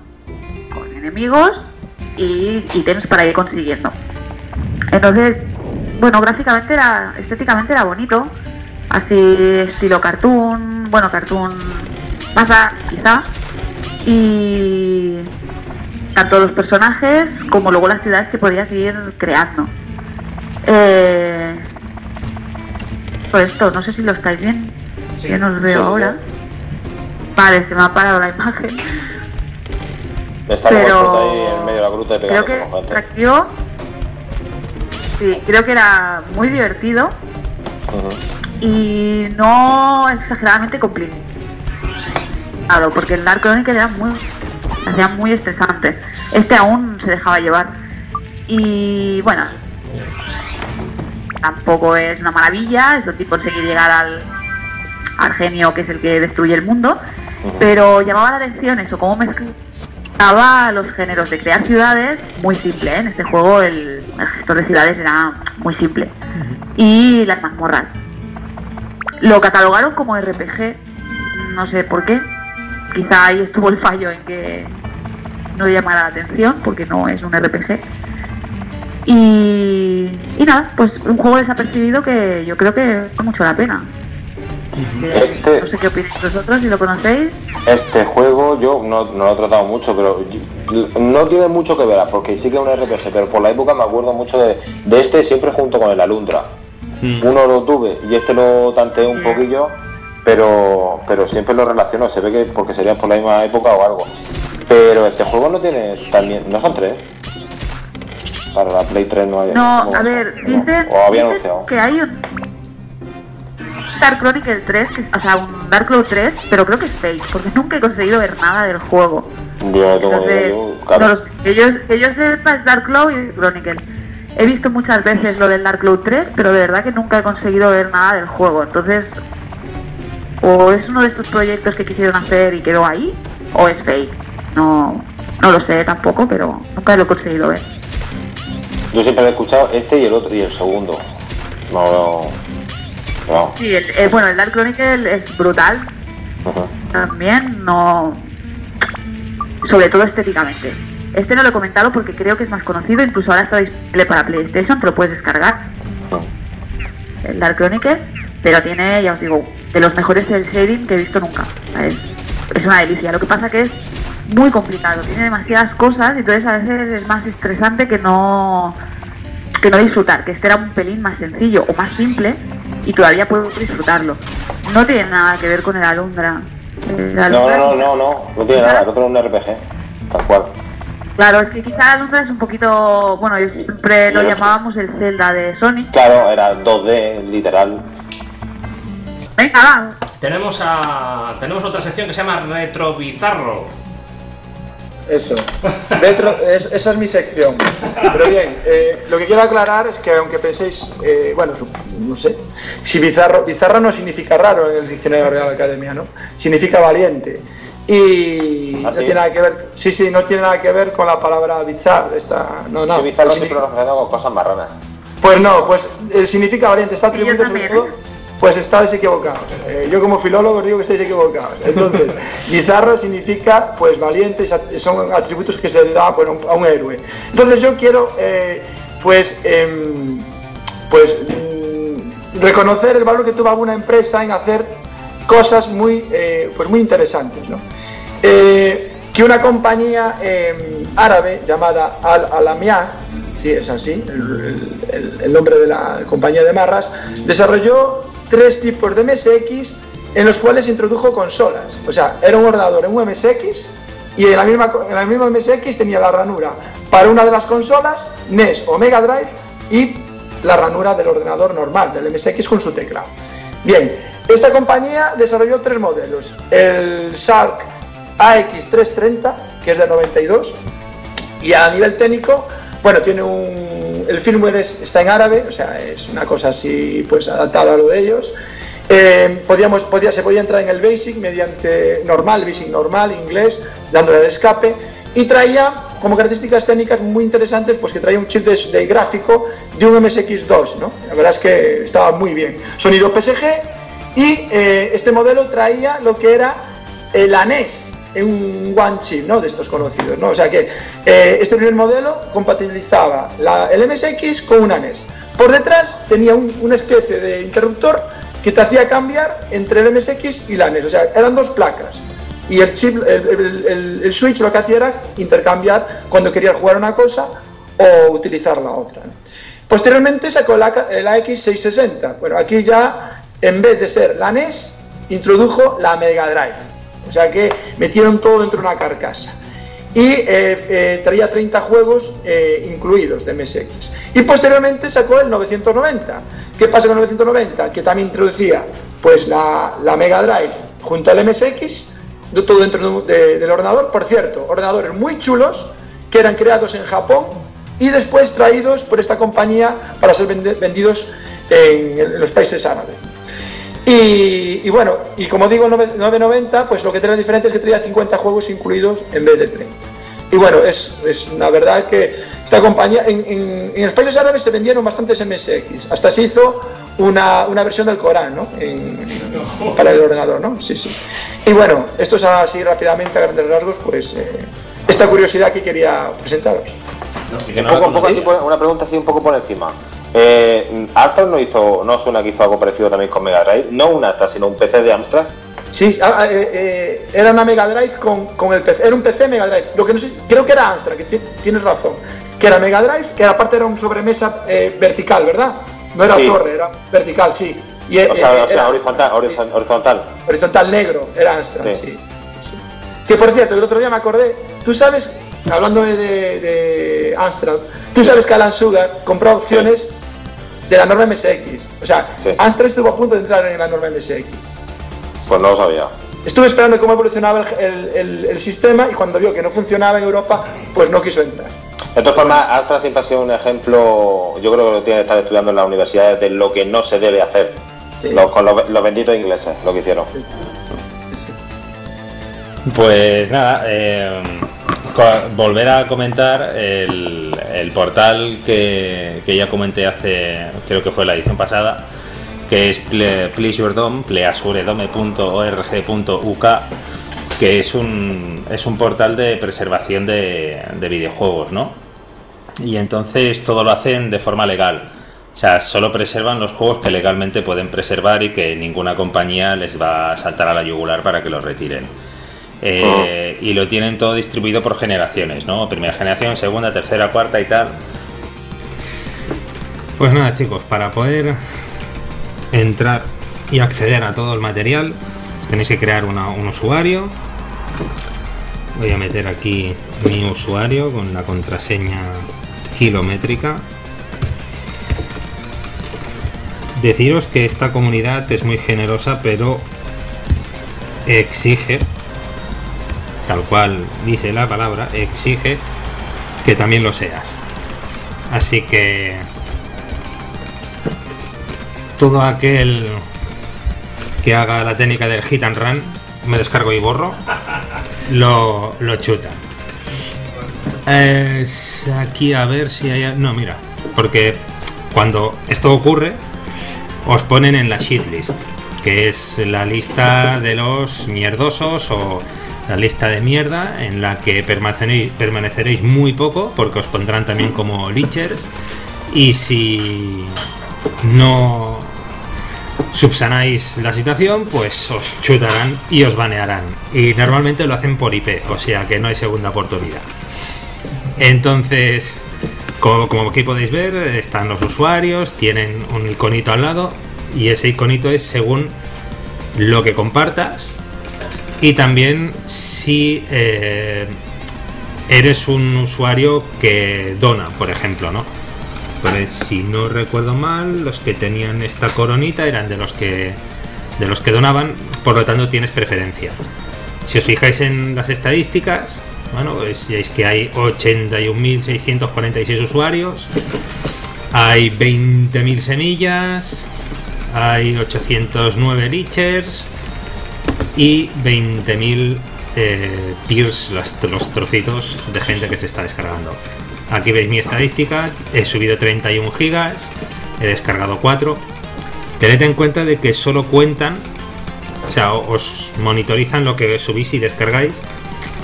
con enemigos y ítems para ir consiguiendo. Entonces, bueno, gráficamente era, estéticamente era bonito, así estilo cartoon, bueno, cartoon más a- quizá, y tanto los personajes como luego las ciudades que podías ir creando. Eh, pues esto, no sé si lo estáis viendo, yo no os veo sí, ahora. Vale, se me ha parado la imagen. Está Pero- ahí en medio de la gruta y Creo que atractivo. Sí, creo que era muy divertido Ujú. Y no exageradamente complicado, porque el Chronicle era muy, hacía muy estresante. Este aún se dejaba llevar. Y bueno, tampoco es una maravilla, es lo tipo conseguir llegar al, al genio que es el que destruye el mundo, pero llamaba la atención eso, cómo mezclaba los géneros de crear ciudades, muy simple, ¿eh? en este juego el, el gestor de ciudades era muy simple, y las mazmorras. Lo catalogaron como RPG, no sé por qué, quizá ahí estuvo el fallo en que no llamara la atención, porque no es un RPG. Y, y nada, pues un juego desapercibido que yo creo que vale mucho la pena. Este- No sé qué opináis vosotros, si lo conocéis. Este juego yo no, no lo he tratado mucho, pero no tiene mucho que ver, porque sí que es un RPG, pero por la época me acuerdo mucho de, de este siempre junto con el Alundra. Uno lo tuve y este lo tanteé un poquillo, pero pero siempre lo relaciono, se ve que porque sería por la misma época o algo. Pero este juego no tiene también, no son tres. Para la Play 3 no hay. No, ¿cómo a ver, ser? dicen, O había dicen anunciado. que hay un Dark Chronicle 3, que, es- o sea, un Dark Cloud 3, pero creo que es fake, porque nunca he conseguido ver nada del juego. Yo Entonces, yo, claro. no sé. yo, que yo sepa es Dark Cloud y Chronicle. He visto muchas veces lo del Dark Cloud 3, pero de verdad que nunca he conseguido ver nada del juego. Entonces, o es uno de estos proyectos que quisieron hacer y quedó ahí, o es fake. No, no lo sé tampoco, pero nunca lo he conseguido ver. Yo siempre he escuchado este y el otro y el segundo. No, no. Sí, el, eh, bueno, el Dark Chronicle es brutal Ujú. también, no. Sobre todo estéticamente. Este no lo he comentado porque creo que es más conocido, incluso ahora está disponible para PlayStation, te lo puedes descargar. El Dark Chronicle, pero tiene, ya os digo, de los mejores el shading que he visto nunca. Es, es una delicia. Lo que pasa que es muy complicado, tiene demasiadas cosas y entonces a veces es más estresante que no que no disfrutar, que este era un pelín más sencillo o más simple y todavía puedo disfrutarlo. No tiene nada que ver con el Alundra. El No, Alundra no, no, no, no, no tiene nada, es un RPG, tal cual. Claro, es que quizá el Alundra es un poquito, bueno, yo siempre lo llamábamos el Zelda de Sony. Claro, era 2D, literal. Venga, va. Tenemos, a, tenemos otra sección que se llama Retro Bizarro. Eso. [LAUGHS] Retro- es- esa es mi sección. Pero bien, eh, lo que quiero aclarar es que aunque penséis, eh, bueno, su- no sé, si bizarro, bizarro no significa raro en el diccionario Real Academia, ¿no? Significa valiente. Y ¿Ah, no sí? tiene nada que ver, sí, sí, no tiene nada que ver con la palabra bizarro. Esta, no, no. Bizarro no siempre lo relacionado con cosas marronas. Pues no, pues eh, significa valiente, está atribuido sobre también. todo, pues estáis equivocados. Eh, yo como filólogo os digo que estáis equivocados. Entonces, [LAUGHS] bizarro significa pues valiente, son atributos que se le da bueno, a un héroe. Entonces yo quiero eh, pues em, pues mm, reconocer el valor que tuvo alguna empresa en hacer cosas muy eh, pues muy interesantes, ¿no? Eh, que una compañía eh, árabe llamada Al Alamiah, sí es así, el, el- el nombre de la compañía de marras, desarrolló tres tipos de MSX en los cuales introdujo consolas. O sea, era un ordenador en un MSX y en la misma, en la misma MSX tenía la ranura para una de las consolas, NES o Mega Drive, y la ranura del ordenador normal, del MSX con su teclado. Bien, esta compañía desarrolló tres modelos. El Shark AX330, que es de 92, y a nivel técnico, bueno, tiene un... El firmware es- está en árabe, o sea, es una cosa así, pues adaptada a lo de ellos. Eh, podíamos, podía, se podía entrar en el BASIC mediante normal, BASIC normal, inglés, dándole el escape, y traía como características técnicas muy interesantes, pues que traía un chip de, de gráfico de un MSX2, ¿no? La verdad es que estaba muy bien. Sonido PSG, y eh, este modelo traía lo que era el ANES, un one chip, ¿no? De estos conocidos, ¿no? O sea que eh, este primer modelo compatibilizaba la- el MSX con un ANES. Por detrás tenía un- una especie de interruptor que te hacía cambiar entre el MSX y la ANES. O sea, eran dos placas. Y el chip, switch lo que hacía era intercambiar cuando querías jugar una cosa o utilizar la otra. Posteriormente sacó la, el AX660. Bueno, aquí ya, en vez de ser la NES, introdujo la Mega Drive. O sea que metieron todo dentro de una carcasa. Y eh, eh, traía 30 juegos eh, incluidos de MSX. Y posteriormente sacó el 990. ¿Qué pasa con el 990? Que también introducía pues la, la Mega Drive junto al MSX, de todo dentro de- del ordenador. Por cierto, ordenadores muy chulos que eran creados en Japón y después traídos por esta compañía para ser vendidos en, los países árabes. Y, bueno, y como digo, 9- 990, pues lo que tenía diferente es que traía 50 juegos incluidos en vez de 30. Y bueno, es, es una verdad que esta compañía, en, en- en los países árabes se vendieron bastantes MSX, hasta se hizo una, una versión del Corán, ¿no? En- [LAUGHS] para el ordenador, ¿no? Sí, sí. Y bueno, esto es así rápidamente, a grandes rasgos, pues eh, esta curiosidad que quería presentaros. Un poco, un poco así por- una pregunta así un poco por encima. Eh, Amstrad no hizo, no suena que hizo algo parecido también con Mega Drive, no un Amstrad, sino un PC de Amstrad. Sí, ah, ah, eh, eh, era una Mega Drive con, con el PC, era un PC Mega Drive. Lo que no sé, creo que era Amstrad, que ti- tienes razón. Que era Mega Drive, que aparte era un sobremesa eh, vertical, ¿verdad? No era Sí. torre, era vertical, sí. Y, O eh, sea, eh, o sea, horizontal, horizon- horizontal. horizontal negro, era Amstrad, Sí. sí. sí. Que por cierto, el otro día me acordé, tú sabes, hablando de, de, de Amstrad, tú sabes que Alan Sugar compró opciones de la norma MSX. O sea, Amstrad estuvo a punto de entrar en la norma MSX. Pues no lo sabía. Estuve esperando cómo evolucionaba el, el- el- el sistema y cuando vio que no funcionaba en Europa, pues no quiso entrar. De todas formas, Amstrad siempre ha sido un ejemplo, yo creo que lo tiene que estar estudiando en las universidades de lo que no se debe hacer. Los- con los, los benditos ingleses, lo que hicieron. Pues nada, eh, volver a comentar el, el portal que, que ya comenté hace, creo que fue la edición pasada, que es ple- pleasuredome, pleasuredome.org.uk, que es un, es un portal de preservación de, de videojuegos, ¿no? Y entonces todo lo hacen de forma legal. O sea, solo preservan los juegos que legalmente pueden preservar y que ninguna compañía les va a saltar a la yugular para que los retiren. Eh, y lo tienen todo distribuido por generaciones, ¿no? Primera generación, segunda, tercera, cuarta y tal. Pues nada, chicos, para poder entrar y acceder a todo el material, os tenéis que crear un usuario. Voy a meter aquí mi usuario con la contraseña kilométrica. Deciros que esta comunidad es muy generosa, pero exige, tal cual dice la palabra, exige que también lo seas. Así que todo aquel que haga la técnica del hit and run, me descargo y borro, lo, lo chuta. Es aquí a ver si hay... No, mira, porque cuando esto ocurre, os ponen en la shitlist, que es la lista de los mierdosos o la lista de mierda en la que permaneceréis, permaneceréis muy poco, porque os pondrán también como leechers. Y si no subsanáis la situación, pues os chutarán y os banearán. Y normalmente lo hacen por IP, o sea que no hay segunda oportunidad. Entonces, como, aquí podéis ver, están los usuarios, tienen un iconito al lado y ese iconito es según lo que compartas y también si eh, eres un usuario que dona, por ejemplo, ¿no? Pues si no recuerdo mal, los que tenían esta coronita eran de los que de los que donaban, por lo tanto tienes preferencia. Si os fijáis en las estadísticas, bueno, pues veis que hay 81.646 usuarios, hay 20.000 semillas, hay 809 leechers y 20.000 eh, peers, los trocitos de gente que se está descargando. Aquí veis mi estadística, he subido 31 gigas, he descargado 4. Tened en cuenta de que solo cuentan, o sea, os monitorizan lo que subís y descargáis,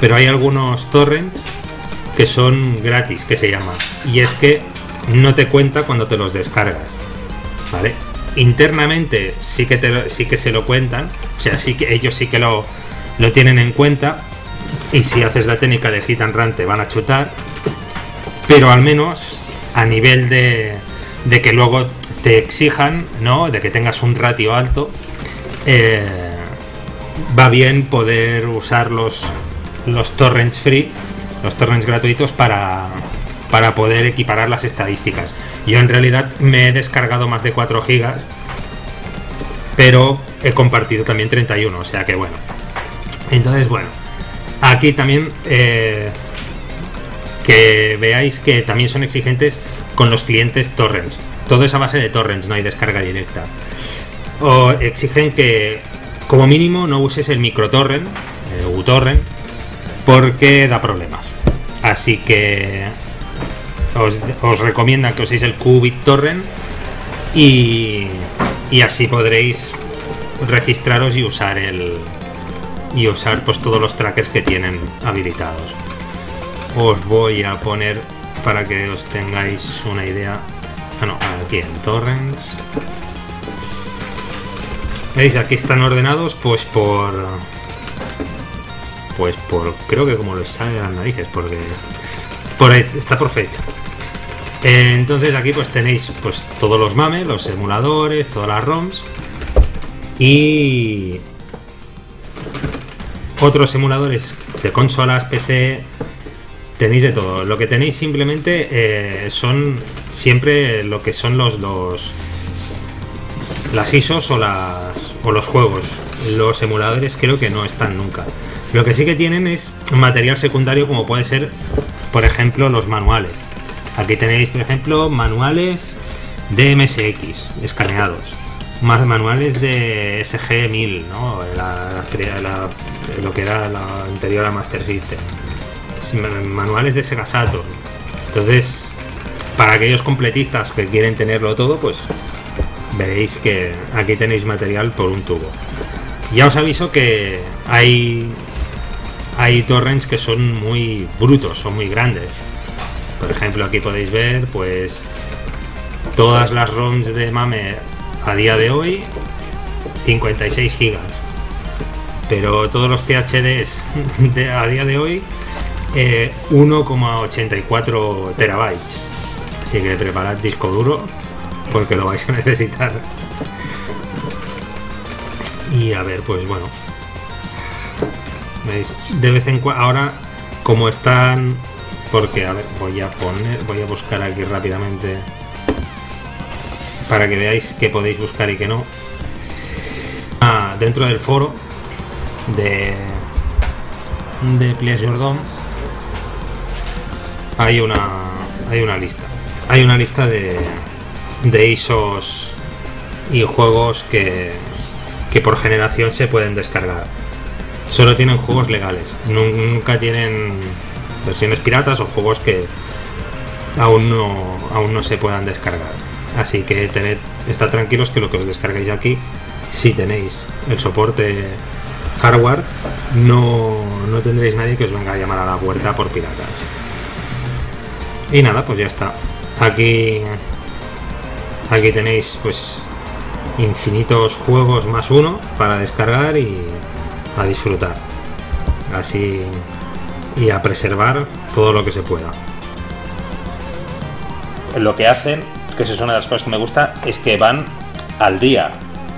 pero hay algunos torrents que son gratis, que se llama. Y es que no te cuenta cuando te los descargas. ¿Vale? Internamente sí que, te sí que se lo cuentan, o sea, sí que ellos sí que lo, lo tienen en cuenta. Y si haces la técnica de hit and run te van a chutar. Pero al menos a nivel de, de que luego te exijan, ¿no? De que tengas un ratio alto, eh, va bien poder usar los, los torrents free, los torrents gratuitos para, para poder equiparar las estadísticas. Yo en realidad me he descargado más de 4 gigas, pero he compartido también 31, o sea que bueno. Entonces, bueno, aquí también eh, que veáis que también son exigentes con los clientes torrents. Todo es a base de torrents, no hay descarga directa. O exigen que como mínimo no uses el microtorrent, el uTorrent, porque da problemas. Así que os, os recomiendan que uséis el Qubit Torrent y, y así podréis registraros y usar el y usar pues todos los trackers que tienen habilitados. Os voy a poner para que os tengáis una idea. Ah, no, aquí en torrents. ¿Veis? Aquí están ordenados pues por pues por creo que como les sale a las narices porque por está por fecha Eh, entonces aquí pues tenéis pues todos los MAME los emuladores todas las ROMs y otros emuladores de consolas PC tenéis de todo lo que tenéis simplemente eh, son siempre lo que son los los las ISOs o los juegos los emuladores creo que no están nunca lo que sí que tienen es material secundario como puede ser, por ejemplo, los manuales. Aquí tenéis, por ejemplo, manuales de MSX escaneados, más manuales de SG-1000, ¿no? Lo que era la anterior a Master System. Manuales de Sega Saturn. Entonces, para aquellos completistas que quieren tenerlo todo, pues veréis que aquí tenéis material por un tubo. Ya os aviso que hay hay torrents que son muy brutos, son muy grandes. Por ejemplo, aquí podéis ver pues todas las ROMs de MAME a día de hoy 56 gigas. Pero todos los CHDs [LAUGHS] de, a día de hoy 1,84 terabytes. Así que preparad disco duro porque lo vais a [LAUGHS] necesitar. Y a ver, pues bueno. ¿Veis? De vez en cuando. Ahora, como están. Porque, a ver, voy a poner. Voy a buscar aquí rápidamente. Para que veáis que podéis buscar y que no. Ah, dentro del foro de. De Pleasure Dome. Hay una. Hay una lista. Hay una lista de. De ISOs y juegos que, que por generación se pueden descargar. Solo tienen juegos legales, nunca tienen versiones piratas o juegos que aún no, aún no se puedan descargar. Así que tened, estad tranquilos que lo que os descargáis aquí, si tenéis el soporte hardware, no, no tendréis nadie que os venga a llamar a la puerta por piratas. Y nada, pues ya está. Aquí, aquí tenéis pues infinitos juegos más uno para descargar y a disfrutar. Así y a preservar todo lo que se pueda. Lo que hacen, que eso es una de las cosas que me gusta, es que van al día.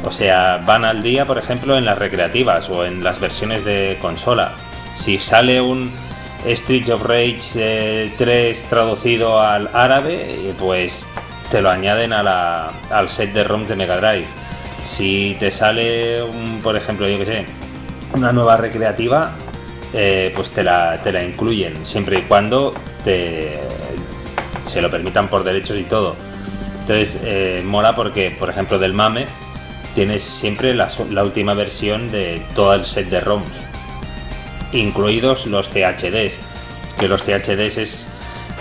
O sea, van al día, por ejemplo, en las recreativas o en las versiones de consola. Si sale un Street of Rage 3 eh, traducido al árabe, pues te lo añaden al set de ROM de Mega Drive. Si te sale, un, por ejemplo, yo que sé, una nueva recreativa, eh, pues te la, te la incluyen, siempre y cuando te, se lo permitan por derechos y todo. Entonces, eh, mola porque, por ejemplo, del MAME tienes siempre la, la, última versión de todo el set de ROMs, incluidos los CHDs, que los CHDs es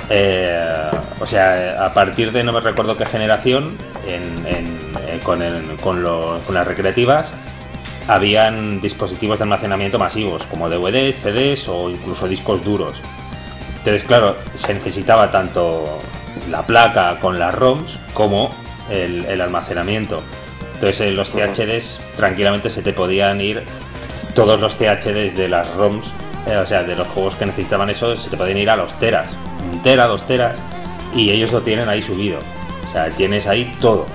eh, o sea, a partir de no me recuerdo qué generación, eh, con, las recreativas, habían dispositivos de almacenamiento masivos, como DVDs, CDs o incluso discos duros. Entonces, claro, se necesitaba tanto la placa con las ROMs como el, almacenamiento. Entonces, en los CHDs tranquilamente se te podían ir todos los CHDs de las ROMs, eh, o sea, de los juegos que necesitaban eso, se te podían ir a los teras un tera, dos teras, y ellos lo tienen ahí subido. O sea, tienes ahí todo.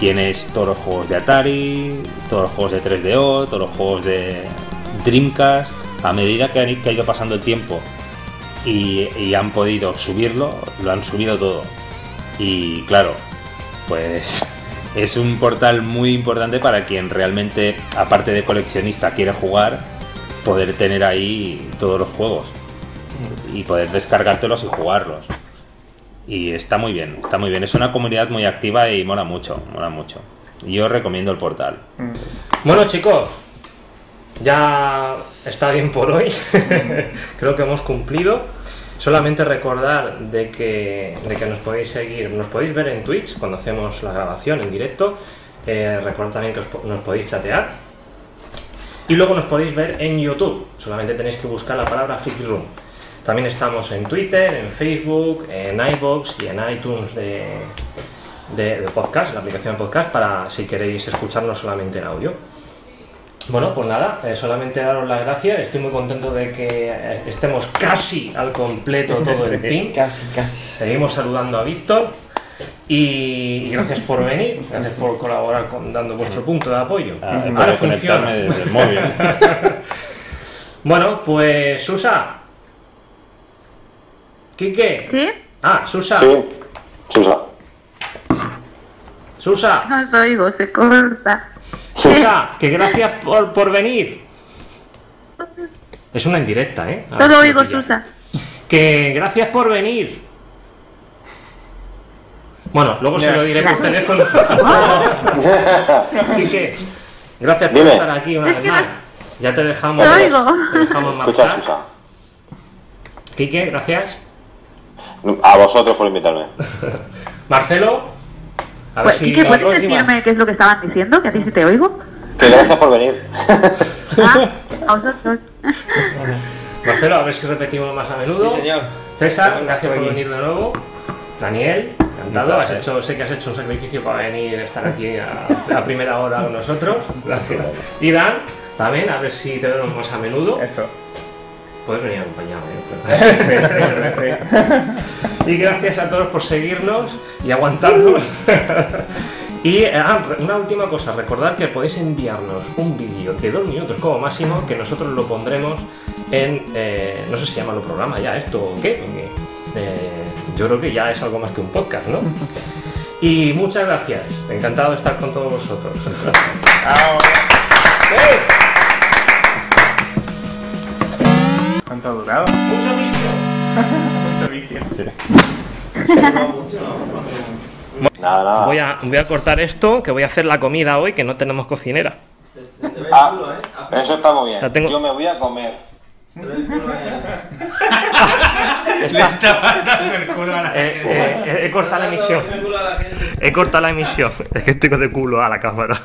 Tienes todos los juegos de Atari, todos los juegos de 3DO, todos los juegos de Dreamcast. A medida que, ha ido pasando el tiempo y, han podido subirlo, lo han subido todo. Y claro, pues [LAUGHS] es un portal muy importante para quien realmente, aparte de coleccionista, quiere jugar, poder tener ahí todos los juegos y poder descargártelos y jugarlos. Y está muy bien, está muy bien. Es una comunidad muy activa y mola mucho, mola mucho. Yo recomiendo el portal. Mm. Bueno chicos, ya está bien por hoy. [LAUGHS] Creo que hemos cumplido. Solamente recordar de que, de que nos podéis seguir, nos podéis ver en Twitch cuando hacemos la grabación en directo. Eh, recordad también que nos podéis chatear. Y luego nos podéis ver en YouTube. Solamente tenéis que buscar la palabra Friki Room. También estamos en Twitter, en Facebook, en iBox y en iTunes de, de, podcast, la aplicación de podcast, para si queréis escucharnos solamente en audio. Bueno, pues nada, eh, solamente daros las gracias. Estoy muy contento de que eh, estemos casi al completo todo el [LAUGHS] team. Casi, casi. Seguimos saludando a Víctor y, gracias por venir, gracias por colaborar con, dando vuestro punto de apoyo. Ah, para conectarme desde el móvil. [LAUGHS] bueno, pues Susa, ¿Quique? ¿Sí? Ah, Susa. Sí, Susa. Susa. No os oigo, se corta. Susa, que gracias por, por venir. Es una indirecta, ¿eh? No lo oigo, Susa. Que gracias por venir. Bueno, luego se lo diré por teléfono. [LAUGHS] Quique, gracias por estar aquí una vez más. Ya te dejamos, te dejamos marchar. Quique, gracias. A vosotros por invitarme. [LAUGHS] Marcelo, a ver Pues, si Quique, ¿puedes próxima- decirme qué es lo que estaban diciendo? Que a ti sí te oigo. Que gracias por venir. Ah, a vosotros. Marcelo, a ver si repetimos más a menudo. Sí, señor. César, gracias por aquí. venir de nuevo. Daniel, encantado. Has hecho, sé que has hecho un sacrificio para venir a estar aquí a, a primera hora con nosotros. Gracias. Y Dan, también, a ver si te vemos más a menudo. Eso. Puedes venir acompañado, ¿eh? [LAUGHS] Sí, sí, sí. Y gracias a todos por seguirnos y aguantarnos. [LAUGHS] y ah, una última cosa, recordad que podéis enviarnos un vídeo de dos minutos como máximo, que nosotros lo pondremos en, eh, no sé si llama lo programa ya esto o qué, porque, eh, yo creo que ya es algo más que un podcast, ¿no? Y muchas gracias, encantado de estar con todos vosotros. [LAUGHS] ¿Cuánto ha durado? Mucho vicio. Mucho vicio. Nada, nada. Voy a, voy a cortar esto, que voy a hacer la comida hoy, que no tenemos cocinera. Ah, eso está muy bien. La tengo- Yo me voy a comer. Eh, eh, he cortado la emisión. He cortado la emisión. Es que estoy de culo a la cámara.